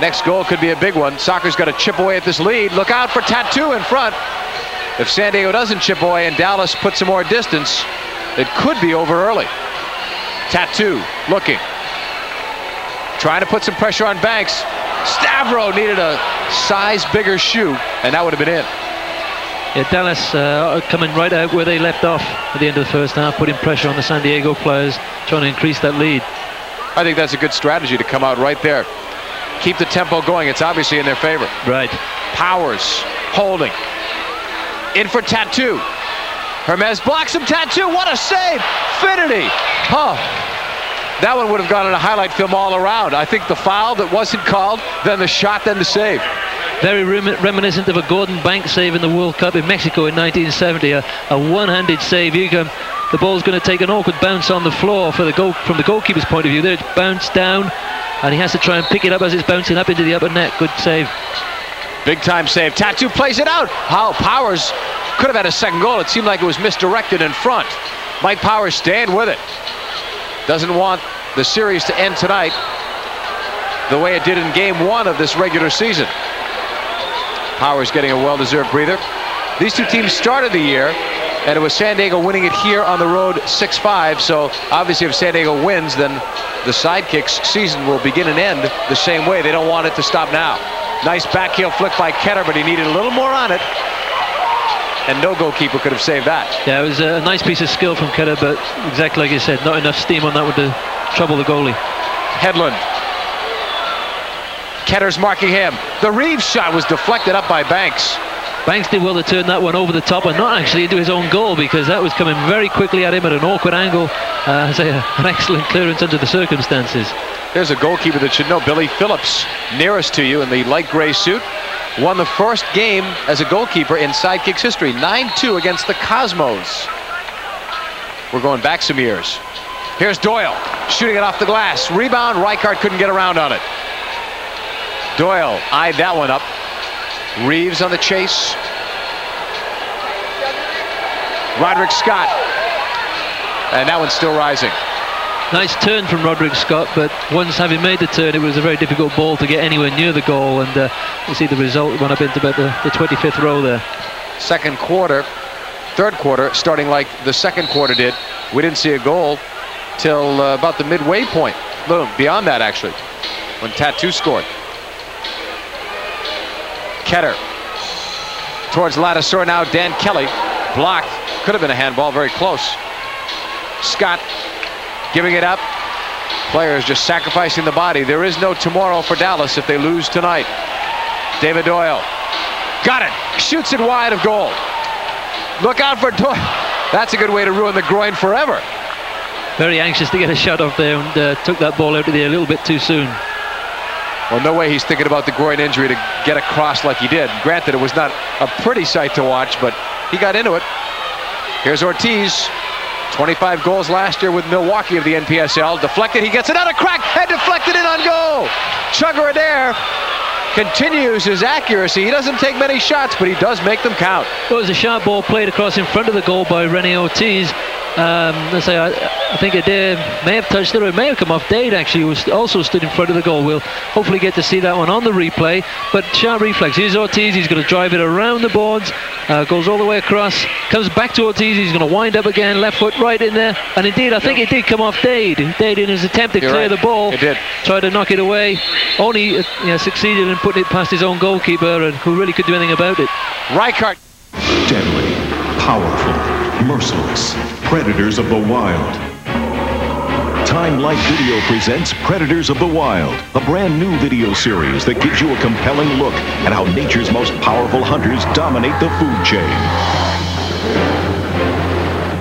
Next goal could be a big one. Sockers got to chip away at this lead. Look out for Tatu in front. If San Diego doesn't chip away and Dallas puts some more distance, it could be over early. Tatu looking. Trying to put some pressure on Banks. Stavro needed a size bigger shoe, and that would have been it. Yeah, Dallas uh, coming right out where they left off at the end of the first half, putting pressure on the San Diego players, trying to increase that lead. I think that's a good strategy to come out right there. Keep the tempo going. It's obviously in their favor. Right. Powers holding. In for Tatu. Hermes blocks him. Tatu. What a save. Finnerty. Huh. That one would have gone in a highlight film all around. I think the foul that wasn't called, then the shot, then the save. Very rem- reminiscent of a Gordon Banks save in the World Cup in Mexico in 1970. A, a one-handed save. You can, the ball's going to take an awkward bounce on the floor for the goal from the goalkeeper's point of view. There it's bounced down, and he has to try and pick it up as it's bouncing up into the upper net. Good save. Big time save. Tatu plays it out. How Powers could have had a second goal. It seemed like it was misdirected in front. Mike Powers staying with it. Doesn't want the series to end tonight the way it did in game one of this regular season. Powers getting a well-deserved breather. These two teams started the year, and it was San Diego winning it here on the road 6-5. So obviously if San Diego wins, then the Sidekicks season will begin and end the same way. They don't want it to stop now. Nice backheel flick by Ketter, but he needed a little more on it. And no goalkeeper could have saved that. Yeah, it was a nice piece of skill from Ketter, but exactly like you said, not enough steam on that one to uh, trouble the goalie. Headland. Ketter's marking him. The Reeves shot was deflected up by Banks. Banks did well to turn that one over the top and not actually into his own goal because that was coming very quickly at him at an awkward angle. Uh, (laughs) a, an excellent clearance under the circumstances. There's a goalkeeper that should know. Billy Phillips, nearest to you in the light gray suit, won the first game as a goalkeeper in Sidekicks history. 9-2 against the Cosmos. We're going back some years. Here's Doyle, shooting it off the glass. Rebound, Reichart couldn't get around on it. Doyle eyed that one up. Reeves on the chase. Roderick Scott. And that one's still rising. Nice turn from Roderick Scott, but once having made the turn, it was a very difficult ball to get anywhere near the goal, and uh, you see the result went up into about the, the 25th row there. Second quarter, third quarter, starting like the second quarter did. We didn't see a goal till uh, about the midway point. Boom, beyond that actually, when Tatu scored. Ketter towards Ladouceur now. Dan Kelly blocked. Could have been a handball, very close. Scott giving it up. Players just sacrificing the body. There is no tomorrow for Dallas if they lose tonight. David Doyle. Got it. Shoots it wide of goal. Look out for Doyle. (laughs) That's a good way to ruin the groin forever. Very anxious to get a shot off there and uh, took that ball out of there a little bit too soon. Well, no way he's thinking about the groin injury to get across like he did. Granted, it was not a pretty sight to watch, but he got into it. Here's Ortiz. 25 goals last year with Milwaukee of the NPSL. Deflected, he gets another crack and deflected in on goal. Chugger Adair continues his accuracy. He doesn't take many shots, but he does make them count. It was a sharp ball played across in front of the goal by Rene Ortiz. Um, let's say I, I think Adair may have touched it, or it may have come off Dade actually, who was also stood in front of the goal. We'll hopefully get to see that one on the replay. But sharp reflex. Here's Ortiz. He's going to drive it around the boards, uh, goes all the way across, comes back to Ortiz. He's going to wind up again, left foot right in there. And indeed, I think it did come off Dade. Dade, in his attempt to You're clear right. the ball, It did. tried to knock it away. Only uh, you know, succeeded in putting it past his own goalkeeper, and who really could do anything about it. Reichart. Deadly, powerful, merciless, predators of the wild. Time Life Video presents Predators of the Wild, a brand new video series that gives you a compelling look at how nature's most powerful hunters dominate the food chain.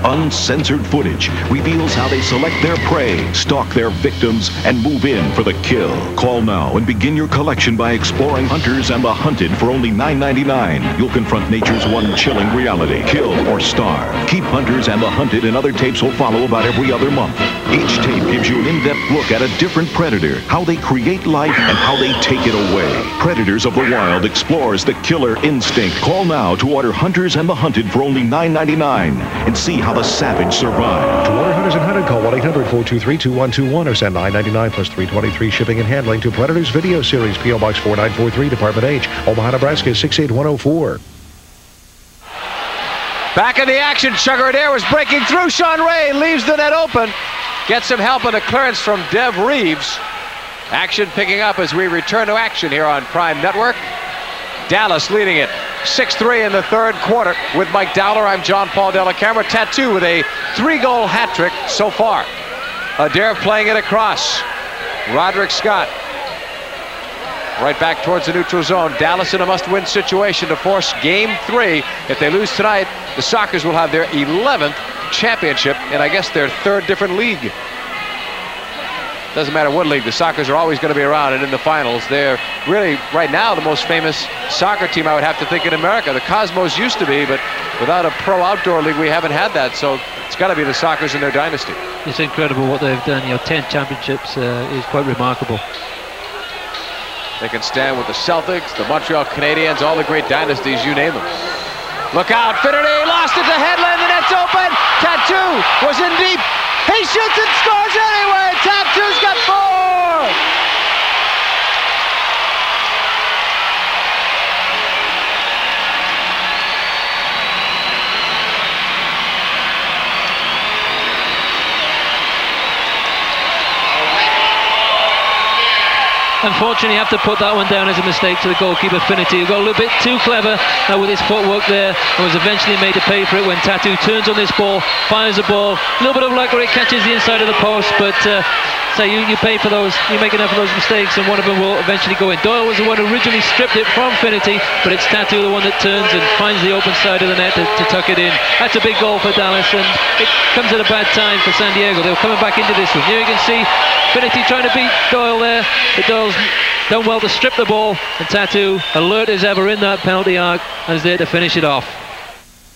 Uncensored footage reveals how they select their prey, stalk their victims, and move in for the kill. Call now and begin your collection by exploring Hunters and the Hunted for only $9.99. You'll confront nature's one chilling reality kill or starve. Keep Hunters and the Hunted and other tapes will follow about every other month. Each tape gives you an in depth look at a different predator, how they create life, and how they take it away. Predators of the Wild explores the killer instinct. Call now to order Hunters and the Hunted for only $9.99 and see how the savage survive. To order Hunters and Hunted, call 1-800-423-2121 or send 999 plus 323 shipping and handling to Predators Video Series, P.O. Box 4943, Department H, Omaha, Nebraska 68104. Back in the action, Chugger Adair was breaking through. Sean Ray leaves the net open. Gets some help on a clearance from Dev Reeves. Action picking up as we return to action here on Prime Network. Dallas leading it 6-3 in the third quarter with Mike Dowler. I'm John Paul Della Camera. Tatu with a three-goal hat trick so far. Adair playing it across. Roderick Scott right back towards the neutral zone. Dallas in a must-win situation to force game three. If they lose tonight, the Sockers will have their 11th championship and I guess their third different league. Doesn't matter what league, the Sockers are always going to be around and in the finals. They're really, right now, the most famous soccer team I would have to think in America. The Cosmos used to be, but without a pro outdoor league, we haven't had that. So it's got to be the Sockers in their dynasty. It's incredible what they've done. You know, 10 championships uh, is quite remarkable. They can stand with the Celtics, the Montreal Canadiens, all the great dynasties, you name them. Look out, Finnerty lost it to Headland, the net's open. Tatu was in deep. He shoots and scores anyway. Tatu's got four. Unfortunately, you have to put that one down as a mistake to the goalkeeper, Finnerty, who got a little bit too clever uh, with his footwork there and was eventually made to pay for it when Tatu turns on this ball, fires the ball. A little bit of luck where it catches the inside of the post, but uh, say you, you pay for those, you make enough of those mistakes, and one of them will eventually go in. Doyle was the one who originally stripped it from Finnerty, but it's Tatu the one that turns and finds the open side of the net to, to tuck it in. That's a big goal for Dallas, and it comes at a bad time for San Diego. They were coming back into this one. Here you can see Finnerty trying to beat Doyle there, but Doyle's done well to strip the ball, and Tatu, alert as ever in that penalty arc, and is there to finish it off.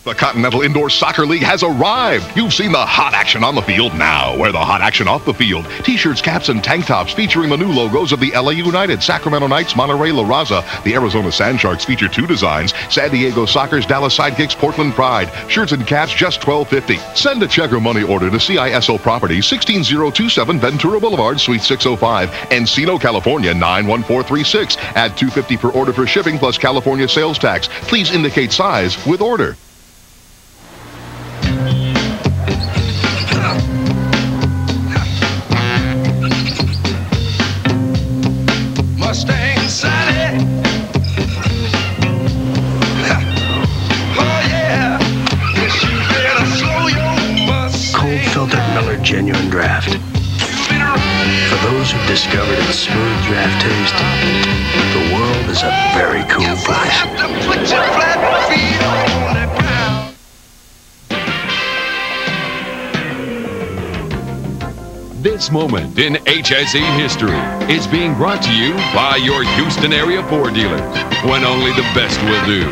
The Continental Indoor Soccer League has arrived. You've seen the hot action on the field now. Where the hot action off the field. T-shirts, caps, and tank tops featuring the new logos of the LA United, Sacramento Knights, Monterey La Raza. The Arizona Sand Sharks feature two designs. San Diego Soccer's Dallas Sidekicks, Portland Pride. Shirts and caps just $12.50. Send a check or money order to CISO Property, 16027 Ventura Boulevard, Suite 605, Encino, California, 91436. Add 250 per order for shipping plus California sales tax. Please indicate size with order. Discovered its smooth draft taste, the world is a very cool place. Put your flat feet on the ground. This moment in HSE history is being brought to you by your Houston area Ford dealers, when only the best will do.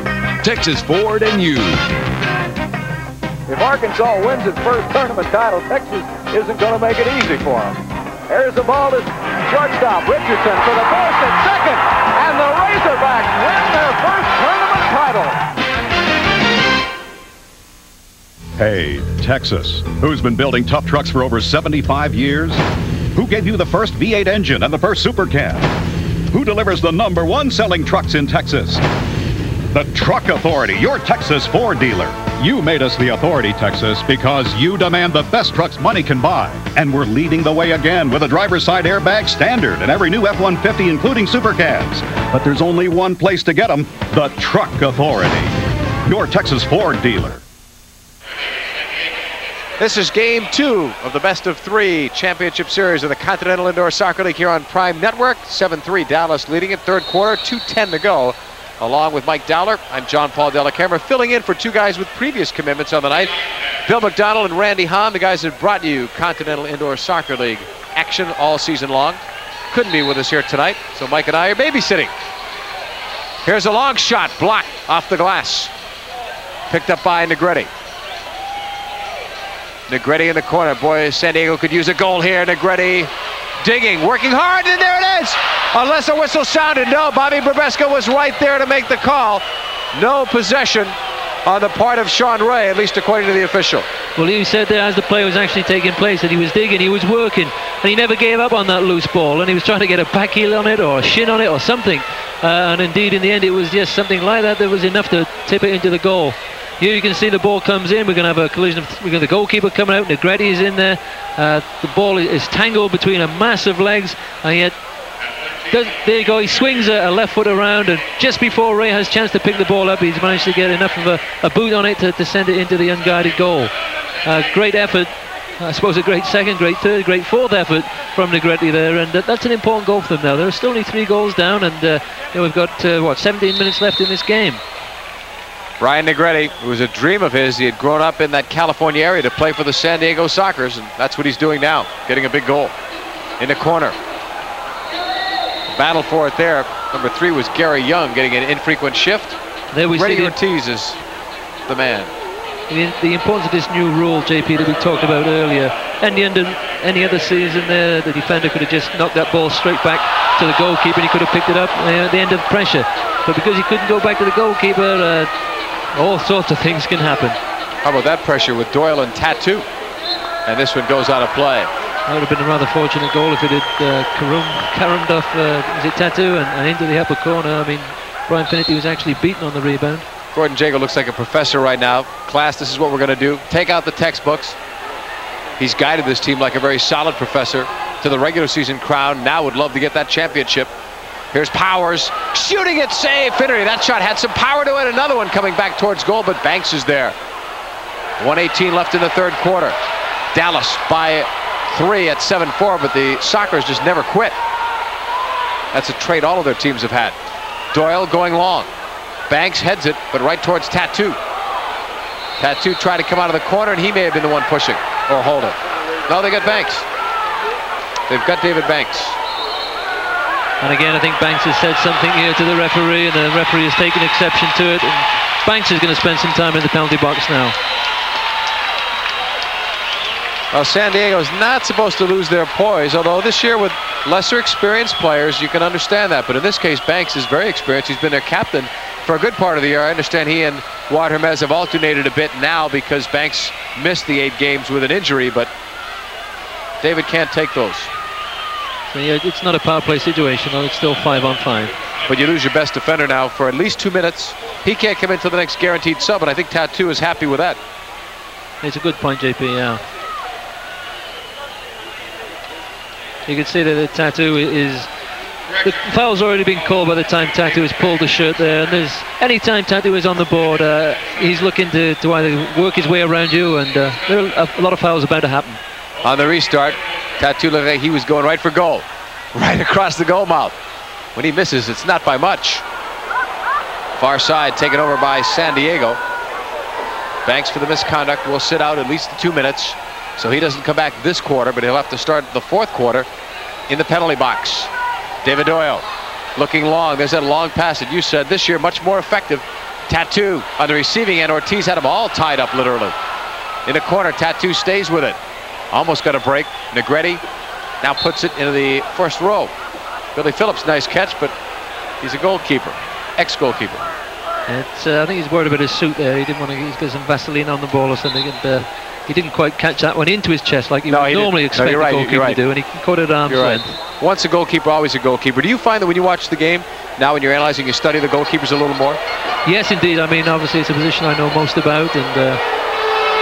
Texas Ford and you. If Arkansas wins its first tournament title, Texas isn't going to make it easy for them. Here's the ball to shortstop Richardson for the first and second, and the Razorbacks win their first tournament title. Hey, Texas, who's been building tough trucks for over 75 years? Who gave you the first V8 engine and the first Super Cab? Who delivers the number one selling trucks in Texas? The Truck Authority, your Texas Ford dealer. You made us the authority, Texas, because you demand the best trucks money can buy. And we're leading the way again with a driver's side airbag standard in every new F-150, including Super Cabs. But there's only one place to get them, the Truck Authority. Your Texas Ford dealer. This is game two of the best of three championship series of the Continental Indoor Soccer League here on Prime Network. 7-3 Dallas leading it, third quarter, 2.10 to go. Along with Mike Dowler, I'm John Paul Dellacamera, filling in for two guys with previous commitments on the night. Bill McDonald and Randy Hahn, the guys that brought you Continental Indoor Soccer League action all season long. Couldn't be with us here tonight, so Mike and I are babysitting. Here's a long shot, blocked off the glass. Picked up by Negretti. Negretti in the corner. Boy, San Diego could use a goal here. Negretti digging, working hard, and there it is! Unless a whistle sounded. No, Bobby Barbesco was right there to make the call. No possession on the part of Sean Ray, at least according to the official. Well, he said that as the play was actually taking place that he was digging, he was working, and he never gave up on that loose ball, and he was trying to get a back heel on it or a shin on it or something. Uh, and indeed, in the end, it was just something like that that was enough to tip it into the goal. Here you can see the ball comes in. We're going to have a collision. We're going the goalkeeper coming out. Negretti is in there. Uh, the ball is tangled between a mass of legs, and yet does, there you go. He swings a, a, left foot around, and just before Ray has a chance to pick the ball up, he's managed to get enough of a, a boot on it to, to, send it into the unguided goal. Uh, great effort. I suppose a great second, great third, great fourth effort from Negretti there, and uh, that's an important goal for them now. There are still only three goals down, and uh, you know, we've got uh, what 17 minutes left in this game. Brian Negretti, it was a dream of his. He had grown up in that California area to play for the San Diego Sockers, and that's what he's doing now, getting a big goal. In the corner. Battle for it there. Number three was Gary Young getting an infrequent shift. There we Reddy see Ortiz is the man. The, the, importance of this new rule, JP, that we talked about earlier. Any, under, any other season there, the defender could have just knocked that ball straight back to the goalkeeper and he could have picked it up uh, at the end of pressure. But because he couldn't go back to the goalkeeper, uh, all sorts of things can happen. How about that pressure with Doyle and Tatu? And this one goes out of play. That would have been a rather fortunate goal if it had uh, off, uh, is it Tatu, and, and, into the upper corner. I mean, Brian Finnerty was actually beaten on the rebound. Gordon Jago looks like a professor right now. Class, this is what we're going to do. Take out the textbooks. He's guided this team like a very solid professor to the regular season crown. Now would love to get that championship. Here's Powers shooting it, safe. Finnerty, that shot had some power to it. Another one coming back towards goal, but Banks is there. 118 left in the third quarter. Dallas by three at 7-4, but the Sockers just never quit. That's a trait all of their teams have had. Doyle going long. Banks heads it, but right towards Tatu. Tatu tried to come out of the corner, and he may have been the one pushing or holding. No, they got Banks. They've got David Banks. And again, I think Banks has said something here to the referee, and the referee has taken exception to it. And Banks is going to spend some time in the penalty box now. Well, San Diego is not supposed to lose their poise, although this year with lesser experienced players, you can understand that. But in this case, Banks is very experienced. He's been their captain for a good part of the year. I understand he and Waad Hermes have alternated a bit now because Banks missed the eight games with an injury, but David can't take those. So yeah, it's not a power play situation, though. It's still five on five. But you lose your best defender now for at least two minutes. He can't come into the next guaranteed sub, and I think Tatu is happy with that. It's a good point, JP, yeah. You can see that the Tatu is... The foul's already been called by the time Tatu has pulled the shirt there. And there's any time Tatu is on the board, uh, he's looking to, to either work his way around you, and uh, there are a lot of fouls about to happen. On the restart, Tatu looked like he was going right for goal. (laughs) Right across the goal mouth. When he misses, it's not by much. Far side taken over by San Diego. Banks for the misconduct will sit out at least two minutes. So he doesn't come back this quarter, but he'll have to start the fourth quarter in the penalty box. David Doyle looking long. There's that long pass that you said this year much more effective. Tatu on the receiving end. Ortiz had them all tied up literally. In the corner, Tatu stays with it. Almost got a break. Negretti now puts it into the first row. Billy Phillips, nice catch, but he's a goalkeeper, ex-goalkeeper. Uh, I think he's worried about his suit there. He didn't want to. He's got some Vaseline on the ball or something, and uh, he didn't quite catch that one into his chest like you no, would normally didn't. expect no, a right, goalkeeper right. to do, and he caught it arm's right. length. Once a goalkeeper, always a goalkeeper. Do you find that when you watch the game, now when you're analyzing, you study the goalkeepers a little more? Yes, indeed. I mean, obviously, it's a position I know most about, and uh,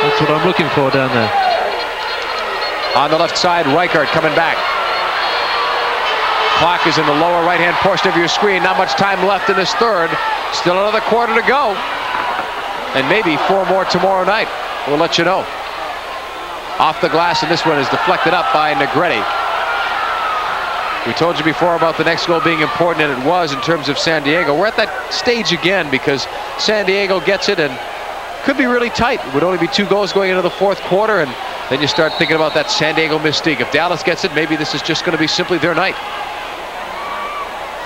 that's what I'm looking for down there. On the left side, Reichart coming back. Clock is in the lower right-hand portion of your screen. Not much time left in this third. Still another quarter to go. And maybe four more tomorrow night. We'll let you know. off the glass, and this one is deflected up by Negretti. We told you before about the next goal being important, and it was in terms of San Diego. We're at that stage again because San Diego gets it and could be really tight. It would only be two goals going into the fourth quarter, and then you start thinking about that San Diego mystique. If Dallas gets it, maybe this is just going to be simply their night.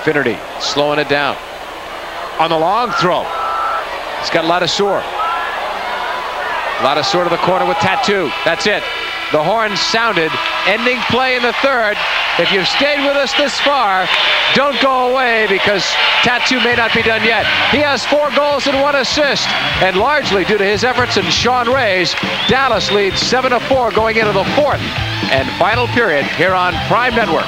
Finnerty slowing it down. On the long throw. He's got Ladouceur. Ladouceur to the corner with Tatu. That's it. The horn sounded, ending play in the third. If you've stayed with us this far, don't go away because Tatu may not be done yet. He has four goals and one assist, and largely due to his efforts and Sean Ray's, Dallas leads 7 to 4 going into the fourth and final period here on Prime Network.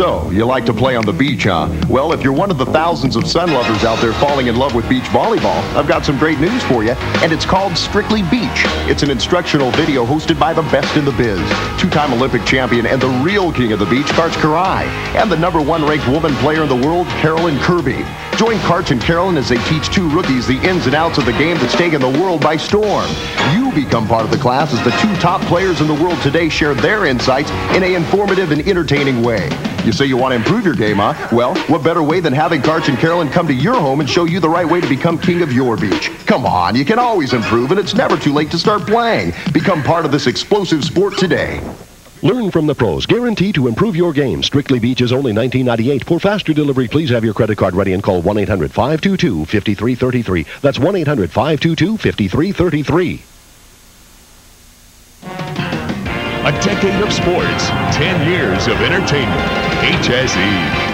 So, you like to play on the beach, huh? Well, if you're one of the thousands of sun lovers out there falling in love with beach volleyball, I've got some great news for you, and it's called Strictly Beach. It's an instructional video hosted by the best in the biz, two-time Olympic champion and the real king of the beach, Karch Kiraly, and the number one ranked woman player in the world, Karolyn Kirby. Join Karch and Karolyn as they teach two rookies the ins and outs of the game that's taken the world by storm. You become part of the class as the two top players in the world today share their insights in an informative and entertaining way. You say you want to improve your game, huh? Well, what better way than having Karch and Karolyn come to your home and show you the right way to become king of your beach? Come on, you can always improve, and it's never too late to start playing. Become part of this explosive sport today. Learn from the pros. Guaranteed to improve your game. Strictly Beach is only $19.98. For faster delivery, please have your credit card ready and call 1-800-522-5333. That's 1-800-522-5333. A decade of sports, 10 years of entertainment. HSE.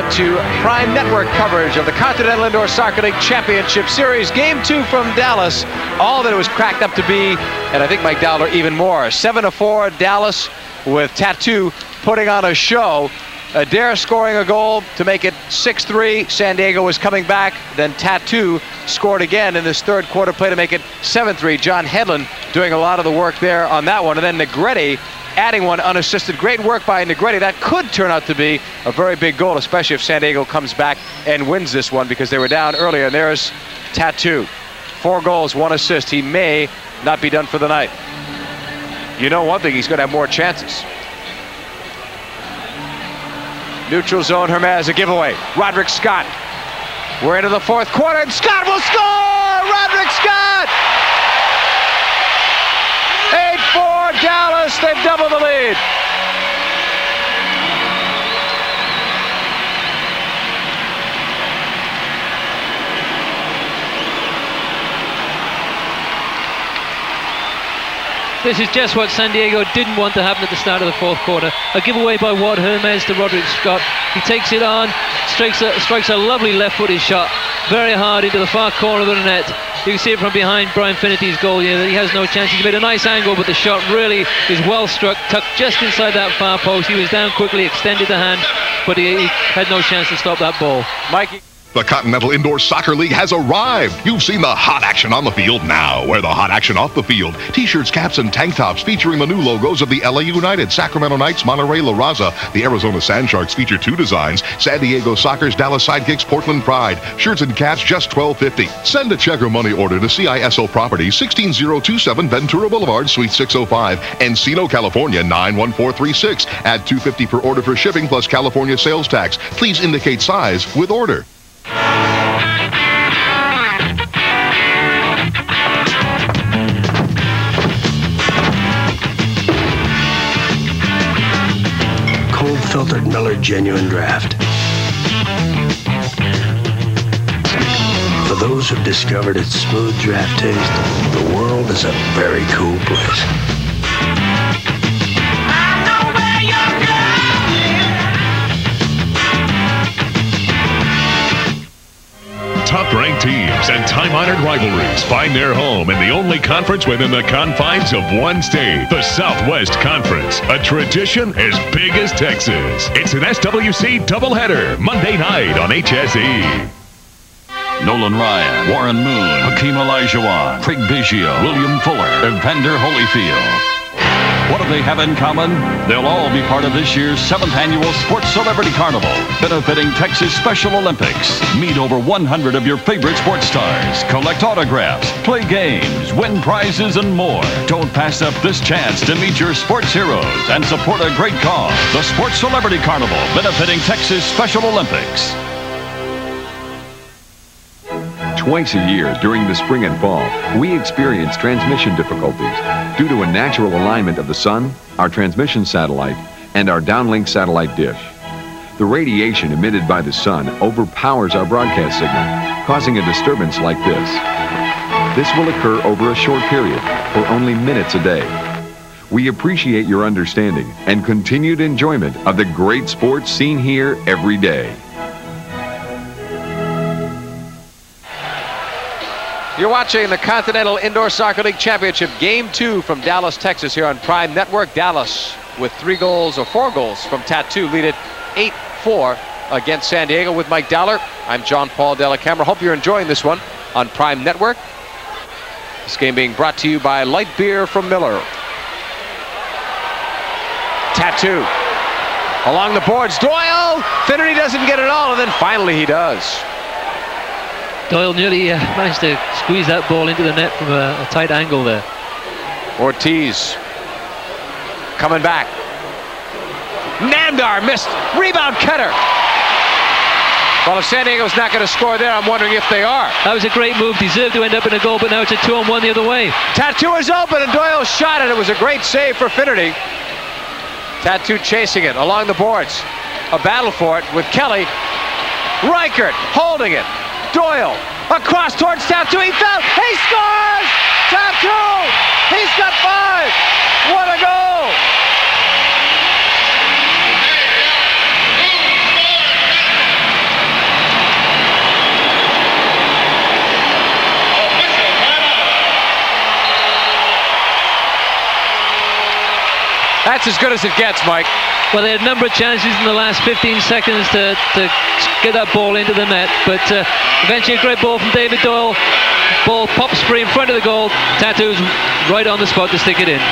To Prime Network coverage of the Continental Indoor Soccer League Championship Series. Game two from Dallas. All that it was cracked up to be, and I think Mike Dowler even more. 7 to 4, Dallas with Tatu putting on a show. Adair scoring a goal to make it 6-3. San Diego was coming back. Then Tatu scored again in this third quarter play to make it 7-3. John Hedlund doing a lot of the work there on that one. And then Negretti adding one unassisted. Great work by Negretti. That could turn out to be a very big goal, especially if San Diego comes back and wins this one because they were down earlier. And there's Tatu. Four goals, one assist. He may not be done for the night. You know one thing, he's going to have more chances. Neutral zone, Hermes, a giveaway. Roderick Scott. We're into the fourth quarter, and Scott will score! Roderick Scott! 8-4 Dallas, they've doubled the lead. This is just what San Diego didn't want to happen at the start of the fourth quarter. A giveaway by Waad Hermes to Roderick Scott. He takes it on, strikes a, strikes a lovely left-footed shot, very hard into the far corner of the net. You can see it from behind Brian Finnerty's goal here that he has no chance. He's made a nice angle, but the shot really is well struck, tucked just inside that far post. He was down quickly, extended the hand, but he, he had no chance to stop that ball. Mikey. The Continental Indoor Soccer League has arrived. You've seen the hot action on the field now. Where the hot action off the field. T-shirts, caps, and tank tops featuring the new logos of the LA United, Sacramento Knights, Monterey La Raza. The Arizona Sandsharks feature two designs. San Diego Sockers Dallas Sidekicks, Portland Pride. Shirts and caps just $12.50. Send a check or money order to CISL Properties, 16027 Ventura Boulevard, Suite 605, Encino, California 91436. Add 250 per order for shipping plus California sales tax. Please indicate size with order. Cold filtered Miller Genuine Draft. For those who've discovered its smooth draft taste, the world is a very cool place. Top-ranked teams and time-honored rivalries find their home in the only conference within the confines of one state, the Southwest Conference, a tradition as big as Texas. It's an SWC doubleheader Monday night on. HSE. Nolan Ryan, Warren Moon, Hakeem Olajuwon, Craig Biggio, William Fuller, Evander Holyfield. What do they have in common? They'll all be part of this year's seventh annual Sports Celebrity Carnival, benefiting Texas Special Olympics. Meet over 100 of your favorite sports stars, collect autographs, play games, win prizes, and more. Don't pass up this chance to meet your sports heroes and support a great cause. The Sports Celebrity Carnival, benefiting Texas Special Olympics. Twice a year during the spring and fall, we experience transmission difficulties due to a natural alignment of the sun, our transmission satellite, and our downlink satellite dish. The radiation emitted by the sun overpowers our broadcast signal, causing a disturbance like this. This will occur over a short period, for only minutes a day. We appreciate your understanding and continued enjoyment of the great sports seen here every day. You're watching the Continental Indoor Soccer League Championship Game 2 from Dallas, Texas here on Prime Network. Dallas with three goals or four goals from Tatu lead it 8-4 against San Diego with Mike Dowler. I'm John Paul Dellacamera. Hope you're enjoying this one on Prime Network. This game being brought to you by Light Beer from Miller. Tatu. Along the boards, Doyle! Finnerty doesn't get it all, and then finally he does. Doyle nearly uh, managed to squeeze that ball into the net from a, a tight angle there. Ortiz coming back. Namdar missed. Rebound cutter. Well, if San Diego's not going to score there, I'm wondering if they are. That was a great move. Deserved to end up in a goal, but now it's a two on one the other way. Tatu is open, and Doyle shot it. It was a great save for Finnerty. Tatu chasing it along the boards. A battle for it with Kelly. Reichart holding it. Doyle across towards Tatu. He fell. He scores! Tatu! He's got five. What a goal! That's as good as it gets, Mike. Well, they had a number of chances in the last 15 seconds to, to get that ball into the net, but uh, eventually a great ball from David Doyle. Ball pops free in front of the goal. Tatu's right on the spot to stick it in.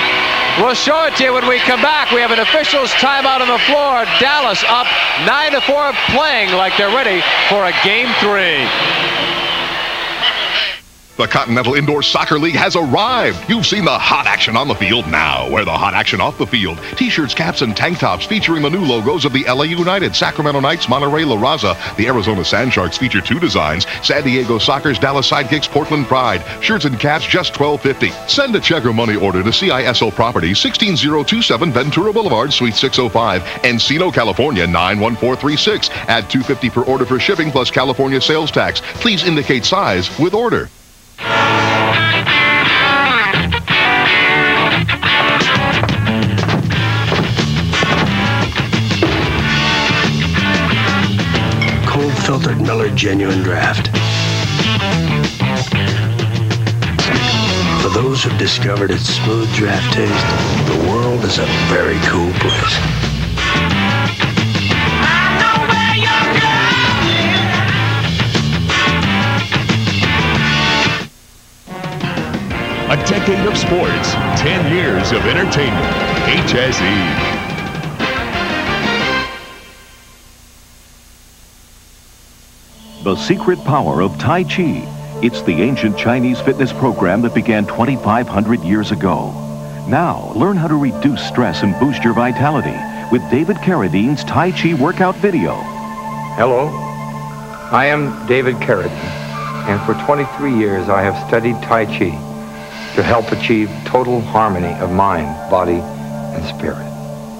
We'll show it to you when we come back. We have an officials timeout on the floor. Dallas up 9 to 4, playing like they're ready for a game three. The Continental Indoor Soccer League has arrived. You've seen the hot action on the field now. Where the hot action off the field. T-shirts, caps, and tank tops featuring the new logos of the LA United, Sacramento Knights, Monterey La Raza. The Arizona Sandsharks feature two designs. San Diego Sockers Dallas Sidekicks, Portland Pride. Shirts and caps just $12.50. Send a check or money order to CISL Properties, 16027 Ventura Boulevard, Suite 605, Encino, California 91436. Add 250 per order for shipping plus California sales tax. Please indicate size with order. Filtered Miller Genuine Draft. For those who've discovered its smooth draft taste, the world is a very cool place. A decade of sports, 10 years of entertainment. HSE. The secret power of Tai Chi. It's the ancient Chinese fitness program that began 2,500 years ago. Now, learn how to reduce stress and boost your vitality with David Carradine's Tai Chi workout video. Hello, I am David Carradine, and for 23 years I have studied Tai Chi to help achieve total harmony of mind, body, and spirit.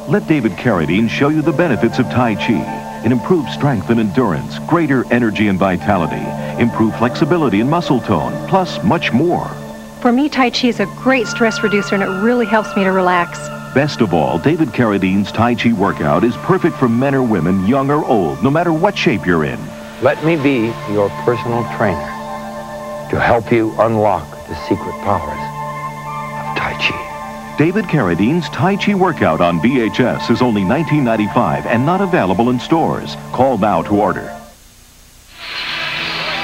Let David Carradine show you the benefits of Tai Chi in improved strength and endurance, greater energy and vitality, improved flexibility and muscle tone, plus much more. For me, Tai Chi is a great stress reducer and it really helps me to relax. Best of all, David Carradine's Tai Chi workout is perfect for men or women, young or old, no matter what shape you're in. Let me be your personal trainer to help you unlock the secret powers of Tai Chi. David Carradine's Tai Chi workout on VHS is only $19.95 and not available in stores. Call now to order.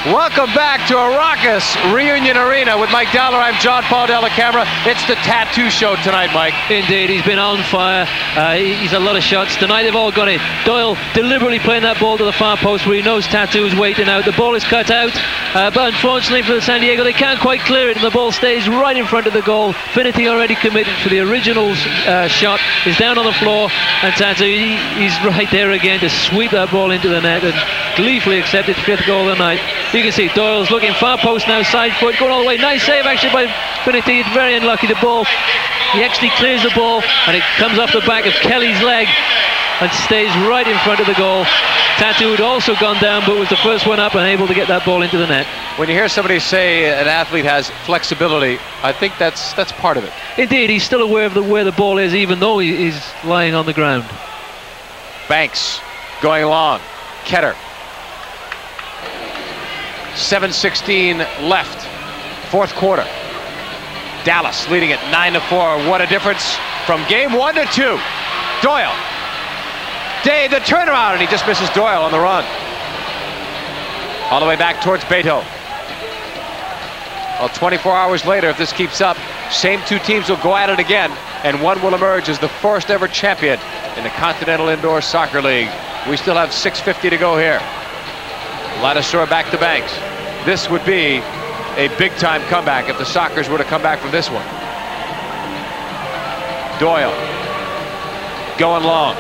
Welcome back to a raucous reunion arena with Mike Dowler. I'm John Paul Della Camera. It's the Tatu show tonight, Mike. Indeed, he's been on fire. Uh, he's a lot of shots. Tonight they've all got it. Doyle deliberately playing that ball to the far post where he knows Tatu's waiting out. The ball is cut out, uh, but unfortunately for the San Diego, they can't quite clear it, and the ball stays right in front of the goal. Finnerty already committed for the original uh, shot is down on the floor, and Tatu he, he's (laughs) right there again to sweep that ball into the net and gleefully accepted fifth goal of the night. You can see Doyle's looking far post now, side foot going all the way. Nice save actually by Finnerty. Very unlucky. The ball, he actually clears the ball and it comes off the back of Kelly's leg and stays right in front of the goal. Tatu had also gone down but was the first one up and able to get that ball into the net. When you hear somebody say an athlete has flexibility, I think that's that's part of it. Indeed, he's still aware of the, where the ball is even though he, he's lying on the ground. Banks going long. Ketter. 7.16 left. Fourth quarter. Dallas leading it 9 to 4. What a difference from game 1 to 2. Doyle. Day the turnaround and he just misses Doyle on the run. All the way back towards Beto. Well, 24 hours later, if this keeps up, same two teams will go at it again, and one will emerge as the first ever champion in the Continental Indoor Soccer League. We still have 6.50 to go here. Ladouceur back to Banks. This would be a big-time comeback if the Sockers were to come back from this one. Doyle going long.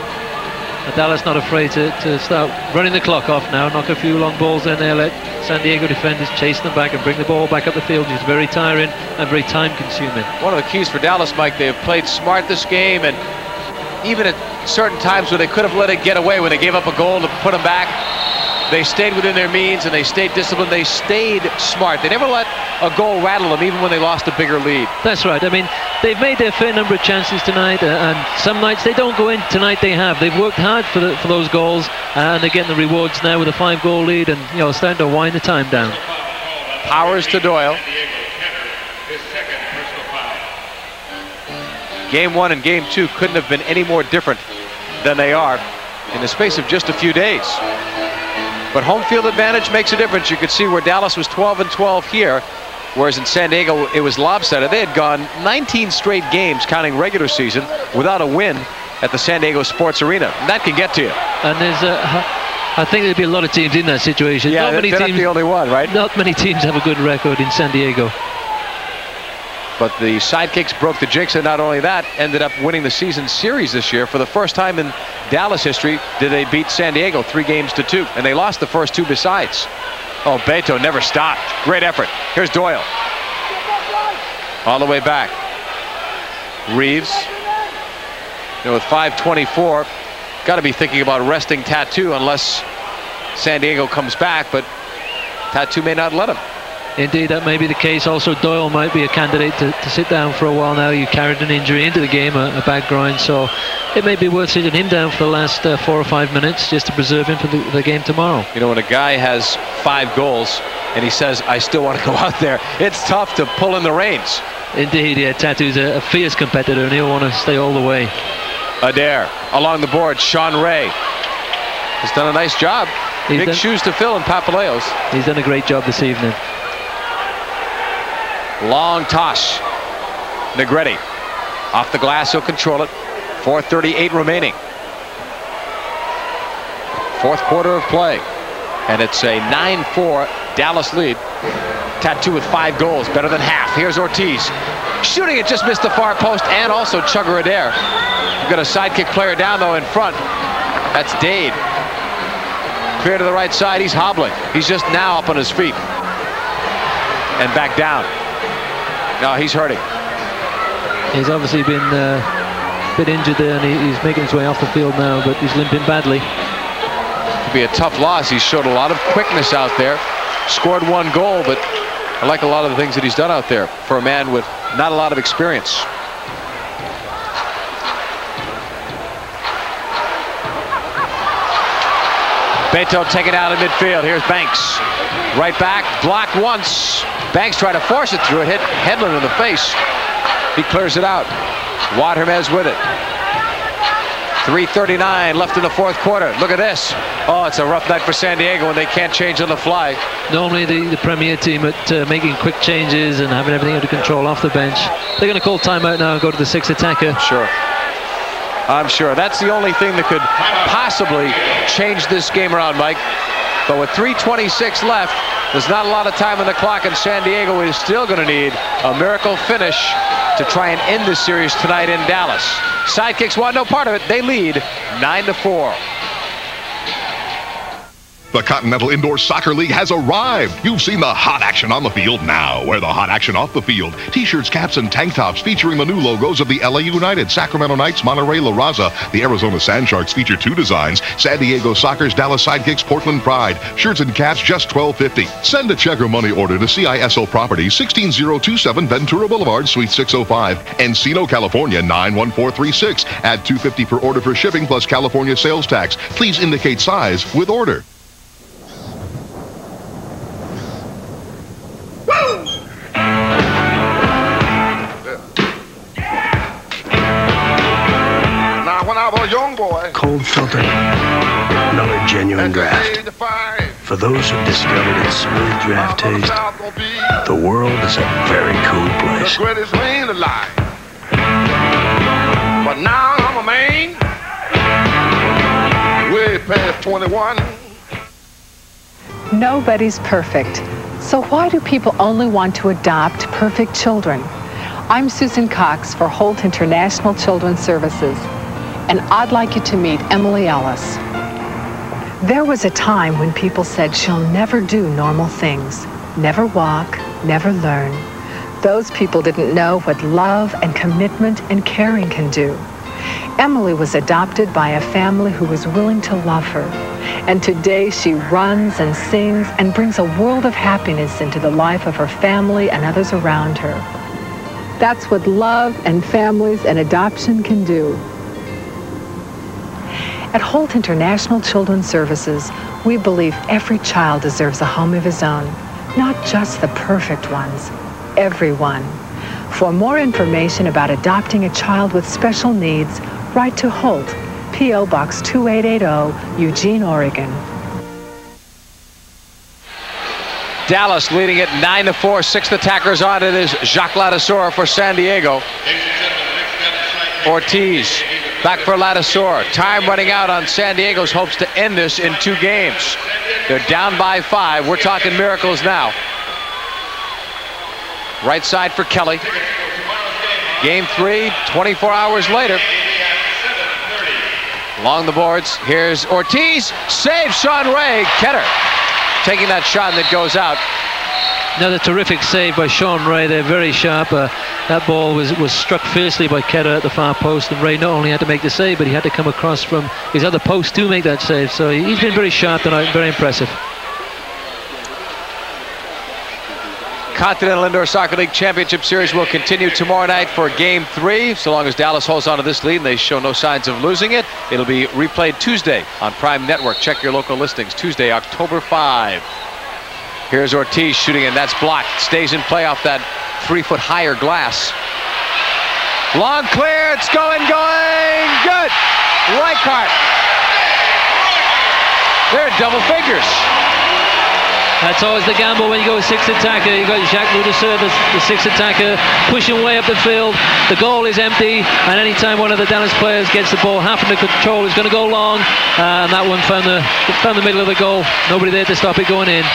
Dallas not afraid to, to start running the clock off now, knock a few long balls in there, let San Diego defenders chase them back and bring the ball back up the field. It's very tiring and very time consuming. One of the keys for Dallas, Mike, they've played smart this game, and even at certain times where they could have let it get away, when they gave up a goal to put them back, they stayed within their means and they stayed disciplined. They stayed smart. They never let a goal rattle them, even when they lost a bigger lead. That's right. I mean, they've made their fair number of chances tonight, uh, and some nights they don't go in. Tonight they have. They've worked hard for the, for those goals, uh, and they're getting the rewards now with a five-goal lead, and you know starting to wind the time down. Powers to Doyle. Game one and game two couldn't have been any more different than they are in the space of just a few days. But home field advantage makes a difference. You could see where Dallas was 12 and 12 here, whereas in San Diego it was lopsided. They had gone 19 straight games, counting regular season, without a win at the San Diego Sports Arena. And that can get to you. And there's a, I think there'd be a lot of teams in that situation. Yeah, not many teams. the only one, right? Not many teams have a good record in San Diego. But the sidekicks broke the jinx, and not only that, ended up winning the season series this year. For the first time in Dallas history, did they beat San Diego three games to two, and they lost the first two besides. Oh, Beto never stopped. Great effort. Here's Doyle. All the way back. Reeves. You know, with 524, got to be thinking about resting Tatu unless San Diego comes back, but Tatu may not let him. Indeed, that may be the case. Also, Doyle might be a candidate to, to sit down for a while now. You carried an injury into the game, a, a bad groin, so it may be worth sitting him down for the last uh, four or five minutes just to preserve him for the, the game tomorrow. You know, when a guy has five goals and he says, I still want to go out there, it's tough to pull in the reins. Indeed, yeah, Tatu's a, a fierce competitor and he'll want to stay all the way. Adair along the board. Sean Ray has done a nice job. He's Big shoes to fill in Papaleo's. He's done a great job this evening. Long toss. Negretti. Off the glass, he'll control it. 4.38 remaining. Fourth quarter of play. And it's a 9-4 Dallas lead. Tatu with five goals, better than half. Here's Ortiz. Shooting it, just missed the far post, and also Chugger Adair. You've got a sidekick player down, though, in front. That's Dade. Clear to the right side, he's hobbling. He's just now up on his feet. And back down. No, he's hurting. He's obviously been uh, a bit injured there, and he, he's making his way off the field now, but he's limping badly. It'll be a tough loss. He showed a lot of quickness out there. Scored one goal, but I like a lot of the things that he's done out there for a man with not a lot of experience. Beto take it out in midfield. Here's Banks. Right back, blocked once. Banks tried to force it through it, hit Hedlund in the face. He clears it out. Waad Hermes with it. 3.39 left in the fourth quarter. Look at this. Oh, it's a rough night for San Diego when they can't change on the fly. Normally the, the Premier team at uh, making quick changes and having everything under control off the bench. They're going to call timeout now and go to the sixth attacker. Sure. I'm sure. That's the only thing that could possibly change this game around, Mike. But with 3.26 left, there's not a lot of time on the clock, and San Diego is still going to need a miracle finish to try and end this series tonight in Dallas. Sidekicks want no part of it. They lead 9 to 4. The Continental Indoor Soccer League has arrived. You've seen the hot action on the field now. Where the hot action off the field. T-shirts, caps, and tank tops featuring the new logos of the LA United, Sacramento Knights, Monterey La Raza. The Arizona Sandsharks feature two designs. San Diego Sockers Dallas Sidekicks, Portland Pride. Shirts and caps just $12.50. Send a check or money order to CISL Property, 16027 Ventura Boulevard, Suite 605, Encino, California 91436. Add $250 per order for shipping plus California sales tax. Please indicate size with order. When I was a young boy, Cold filter, Miller Genuine Draft. For those who've discovered its smooth draft taste, the world is a very cool the place. greatest man alive. But now I'm a man, way past 21. Nobody's perfect. So why do people only want to adopt perfect children? I'm Susan Cox for Holt International Children's Services, and I'd like you to meet Emily Ellis. There was a time when people said she'll never do normal things, never walk, never learn. Those people didn't know what love and commitment and caring can do. Emily was adopted by a family who was willing to love her. And today she runs and sings and brings a world of happiness into the life of her family and others around her. That's what love and families and adoption can do. At Holt International Children's Services, we believe every child deserves a home of his own, not just the perfect ones, everyone. For more information about adopting a child with special needs, write to Holt, P.O. Box 2880, Eugene, Oregon. Dallas leading it 9 to 4. Sixth attackers on. It is Jacques Ladouceur for San Diego. Ortiz back for Ladouceur. Time running out on San Diego's hopes to end this in two games. They're down by five. We're talking miracles now. Right side for Kelly. Game three, 24 hours later. Along the boards, here's Ortiz. Save Sean Ray. Ketter taking that shot that goes out. Another terrific save by Sean Ray. They're very sharp. Uh, that ball was, was struck fiercely by Ketter at the far post, and Ray not only had to make the save, but he had to come across from his other post to make that save. So he- he's been very sharp tonight, very impressive. Continental Indoor Soccer League Championship Series will continue tomorrow night for Game 3. So long as Dallas holds on to this lead and they show no signs of losing it, it'll be replayed Tuesday on Prime Network. Check your local listings. Tuesday, October 5. Here's Ortiz shooting, and that's blocked. Stays in play off that three-foot higher glass. Long clear. It's going, going. Good. Reichart. They're double figures. That's always the gamble when you go six attacker. You've got Jacques Ladouceur, the, the six attacker, pushing way up the field. The goal is empty, and anytime one of the Dallas players gets the ball half under control, is going to go long. Uh, and that one found the, found the middle of the goal. Nobody there to stop it going in.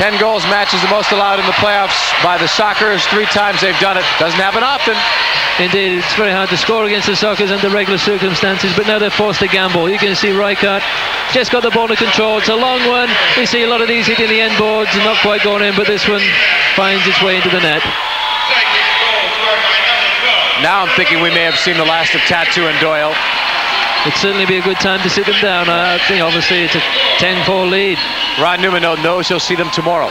10 goals match is the most allowed in the playoffs by the Sockers. Three times they've done it. Doesn't happen often. Indeed, it's very hard to score against the Sockers under regular circumstances, but now they're forced to gamble. You can see Reichart just got the ball under control. It's a long one. We see a lot of these hitting the end boards and not quite going in, but this one finds its way into the net. Now I'm thinking we may have seen the last of Tatu and Doyle. It'd certainly be a good time to sit them down. I think obviously it's a 10-4 lead. Ron Newman knows he'll see them tomorrow.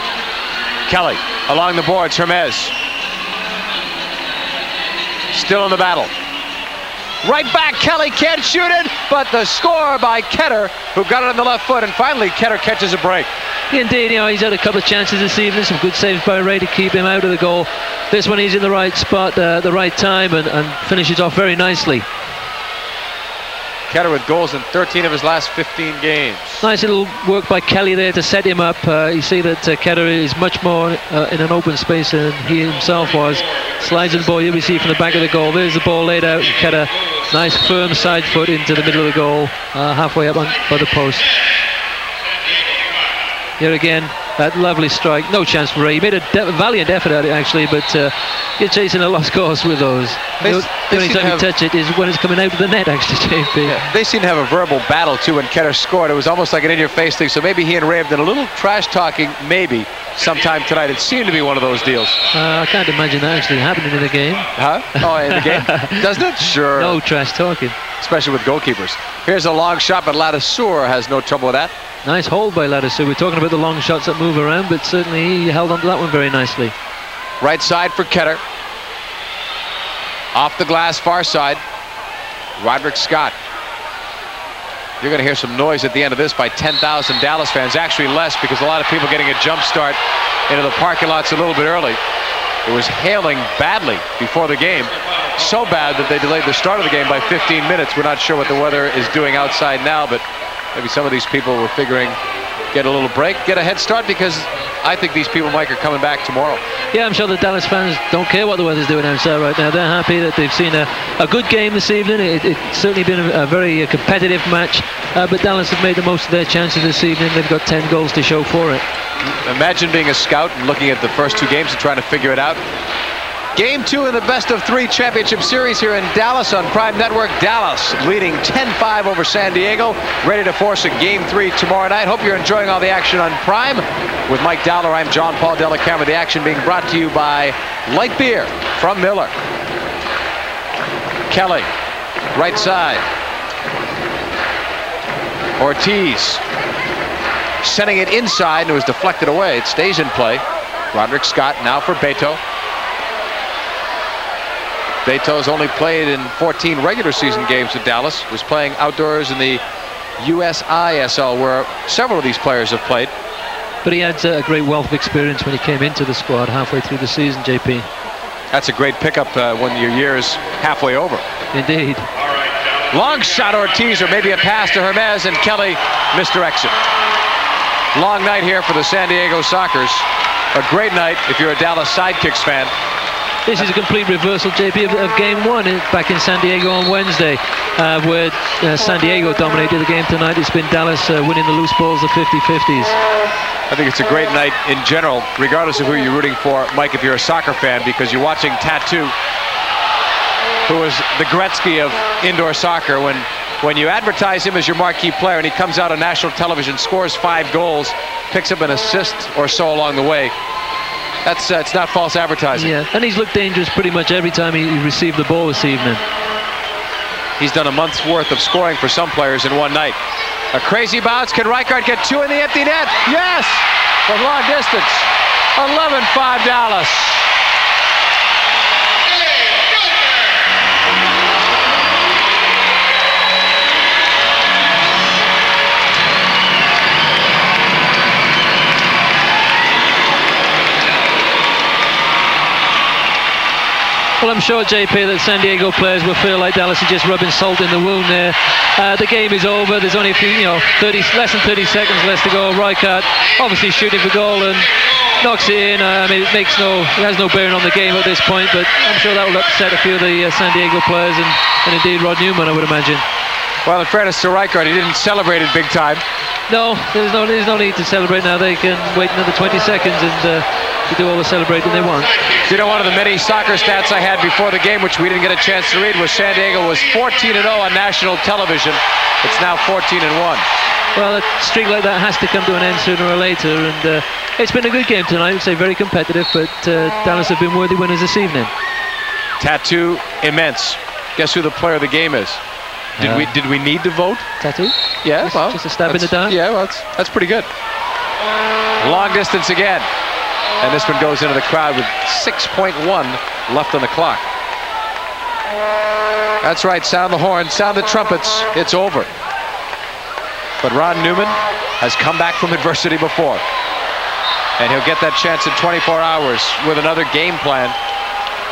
Kelly along the boards, Hermes. Still in the battle. Right back, Kelly can't shoot it, but the score by Ketter, who got it on the left foot, and finally Ketter catches a break. Indeed, you know, he's had a couple of chances this evening, some good saves by Ray to keep him out of the goal. This one he's in the right spot, uh, the right time, and, and finishes off very nicely. Ketter with goals in 13 of his last 15 games. Nice little work by Kelly there to set him up. Uh, you see that uh, Ketter is much more uh, in an open space than he himself was. Slides in the ball, you see from the back of the goal. There's the ball laid out. Ketter, nice firm side foot into the middle of the goal, uh, halfway up on, by the post. Here again, that lovely strike. No chance for Ray. He made a valiant effort at it, actually, but uh, you're chasing a lost (laughs) cause with those. They, the, the only time you touch it is when it's coming out of the net, (laughs) actually, JP. Yeah, they seem to have a verbal battle, too, when Ketter scored. It was almost like an in-your-face thing, so maybe he and Ray have done a little trash-talking, maybe, sometime tonight. It seemed to be one of those deals. Uh, I can't imagine that actually happening in the game. Huh? Oh, in the game? (laughs) Doesn't it? Sure. No trash-talking. Especially with goalkeepers. Here's a long shot, but Ladouceur has no trouble with that. Nice hold by Ladouceur. We're talking about the long shots that move around, but certainly he held on to that one very nicely. Right side for Ketter. Off the glass, far side. Roderick Scott. You're going to hear some noise at the end of this by 10,000 Dallas fans. Actually less because a lot of people getting a jump start into the parking lots a little bit early. It was hailing badly before the game. So bad that they delayed the start of the game by 15 minutes. We're not sure what the weather is doing outside now, but maybe some of these people were figuring get a little break, get a head start because I think these people, Mike, are coming back tomorrow. Yeah, I'm sure the Dallas fans don't care what the weather's doing outside right now. They're happy that they've seen a, a good game this evening. It, it's certainly been a, a very uh, competitive match, uh, but Dallas have made the most of their chances this evening. They've got 10 goals to show for it. Imagine being a scout and looking at the first two games and trying to figure it out. Game two in the best of three championship series here in Dallas on Prime Network. Dallas leading 10-5 over San Diego, ready to force a game three tomorrow night. Hope you're enjoying all the action on Prime. With Mike Dowler, I'm John Paul Dellacamera. The action being brought to you by Light Beer from Miller. Kelly, right side. Ortiz sending it inside and it was deflected away. It stays in play. Roderick Scott now for Beto. Beto's only played in 14 regular season games with Dallas. Was playing outdoors in the USISL where several of these players have played. But he had a great wealth of experience when he came into the squad halfway through the season, JP. That's a great pickup uh, when your year is halfway over. Indeed. Long shot Ortiz or maybe a pass to Hermes and Kelly misdirects it. Long night here for the San Diego Sockers. A great night if you're a Dallas Sidekicks fan. This is a complete reversal, JP, of, of game one back in San Diego on Wednesday, uh, where uh, San Diego dominated the game tonight. It's been Dallas uh, winning the loose balls, the 50-50s. I think it's a great night in general, regardless of who you're rooting for, Mike, if you're a soccer fan, because you're watching Tatu, who was the Gretzky of indoor soccer. When, when you advertise him as your marquee player and he comes out on national television, scores five goals, picks up an assist or so along the way, that's uh, it's not false advertising. Yeah, and he's looked dangerous pretty much every time he, he received the ball this evening. He's done a month's worth of scoring for some players in one night. A crazy bounce. Can Reichart get two in the empty net? Yes! From long distance. 11-5 Dallas. Well, I'm sure, JP, that San Diego players will feel like Dallas is just rubbing salt in the wound there. Uh, the game is over. There's only a few, you know, 30, less than 30 seconds left to go. Reichart obviously shooting for goal and knocks it in. Uh, I mean, it makes no, it has no bearing on the game at this point, but I'm sure that will upset a few of the uh, San Diego players and, and indeed Rod Newman, I would imagine. Well, in fairness to Reichart, he didn't celebrate it big time. No, there's no, there's no need to celebrate now. They can wait another 20 seconds and uh, to do all the celebrating they want. You know, one of the many soccer stats I had before the game, which we didn't get a chance to read, was San Diego was 14-0 on national television. It's now 14-1. Well, a streak like that has to come to an end sooner or later, and uh, it's been a good game tonight. I'd say very competitive, but uh, Dallas have been worthy winners this evening. Tatu immense. Guess who the player of the game is? Did Uh, we did we need to vote? Tatu? Yeah, Just- well, just a stab in the dark? Yeah, well, that's that's pretty good. Long distance again, and this one goes into the crowd with 6.1 left on the clock. That's right. Sound the horn, sound the trumpets. It's over. But Ron Newman has come back from adversity before, and he'll get that chance in 24 hours with another game plan.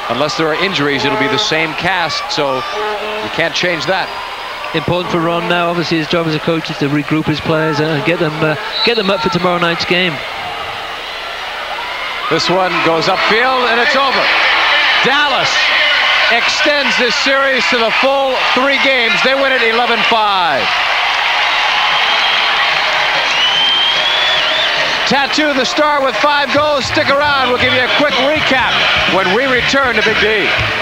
Unless there are injuries, it'll be the same cast, so you can't change that. Important for Ron now, obviously his job as a coach is to regroup his players and get them uh, get them up for tomorrow night's game. This one goes upfield and it's over. Dallas extends this series to the full three games. They win it 11-5. Tatu the star with five goals. Stick around. We'll give you a quick recap when we return to Big D.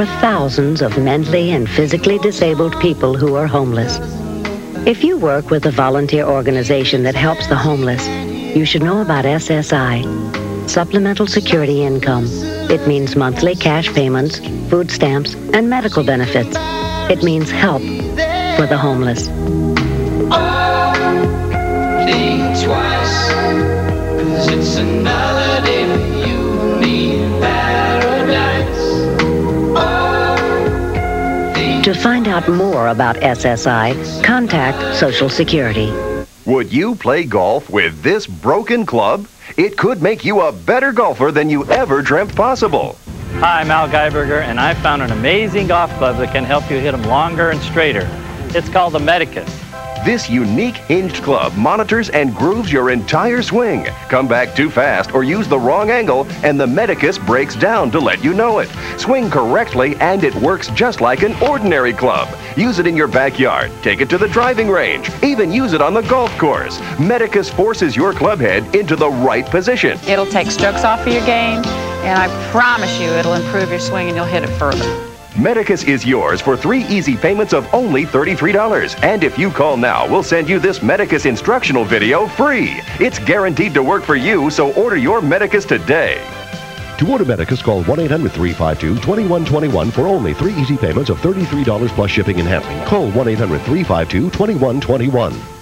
for thousands of mentally and physically disabled people who are homeless. If you work with a volunteer organization that helps the homeless, you should know about SSI, Supplemental Security Income. It means monthly cash payments, food stamps, and medical benefits. It means help for the homeless. think To find out more about SSI, contact Social Security. Would you play golf with this broken club? It could make you a better golfer than you ever dreamt possible. Hi, I'm Al Geiberger, and I found an amazing golf club that can help you hit them longer and straighter. It's called the Medicus. This unique hinged club monitors and grooves your entire swing. Come back too fast or use the wrong angle, and the Medicus breaks down to let you know it. Swing correctly, and it works just like an ordinary club. Use it in your backyard, take it to the driving range, even use it on the golf course. Medicus forces your club head into the right position. It'll take strokes off of your game, and I promise you it'll improve your swing and you'll hit it further. Medicus is yours for three easy payments of only $33. And if you call now, we'll send you this Medicus instructional video free. It's guaranteed to work for you, so order your Medicus today. To order Medicus, call 1-800-352-2121 for only three easy payments of $33 plus shipping and handling. Call 1-800-352-2121.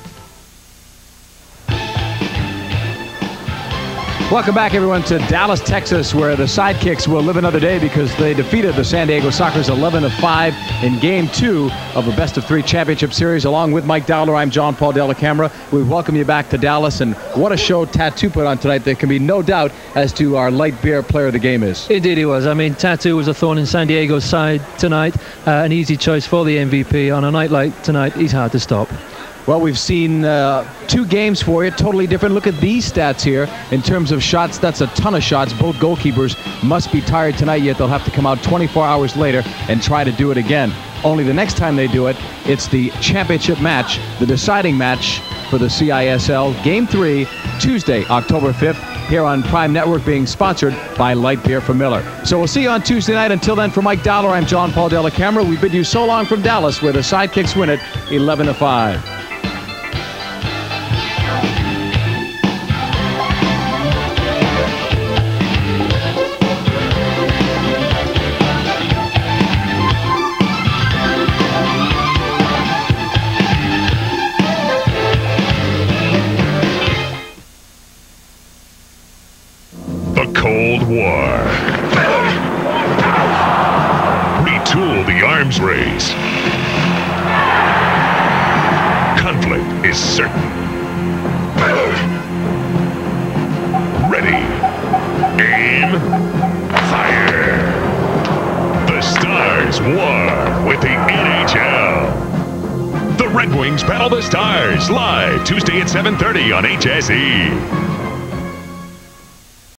Welcome back, everyone, to Dallas, Texas, where the Sidekicks will live another day because they defeated the San Diego Sockers 11 to 5 in Game Two of a Best of Three Championship Series. Along with Mike Dowler, I'm John Paul Dellacamera. We welcome you back to Dallas, and what a show Tatu put on tonight. There can be no doubt as to our light beer player of the game is. Indeed, he was. I mean, Tatu was a thorn in San Diego's side tonight. Uh, an easy choice for the MVP. On a night like tonight, he's hard to stop. Well, we've seen uh, two games for you, totally different. Look at these stats here. In terms of shots, that's a ton of shots. Both goalkeepers must be tired tonight, yet they'll have to come out 24 hours later and try to do it again. Only the next time they do it, it's the championship match, the deciding match for the CISL. Game 3, Tuesday, October 5th, here on Prime Network, being sponsored by Light Beer from Miller. So we'll see you on Tuesday night. Until then, for Mike Dowler, I'm John Paul Dellacamera. We bid you so long from Dallas, where the Sidekicks win it 11 to 5. War. Retool the arms race. Conflict is certain. Ready. Aim. Fire. The Stars war with the NHL. The Red Wings battle the Stars live Tuesday at 7:30 on HSE.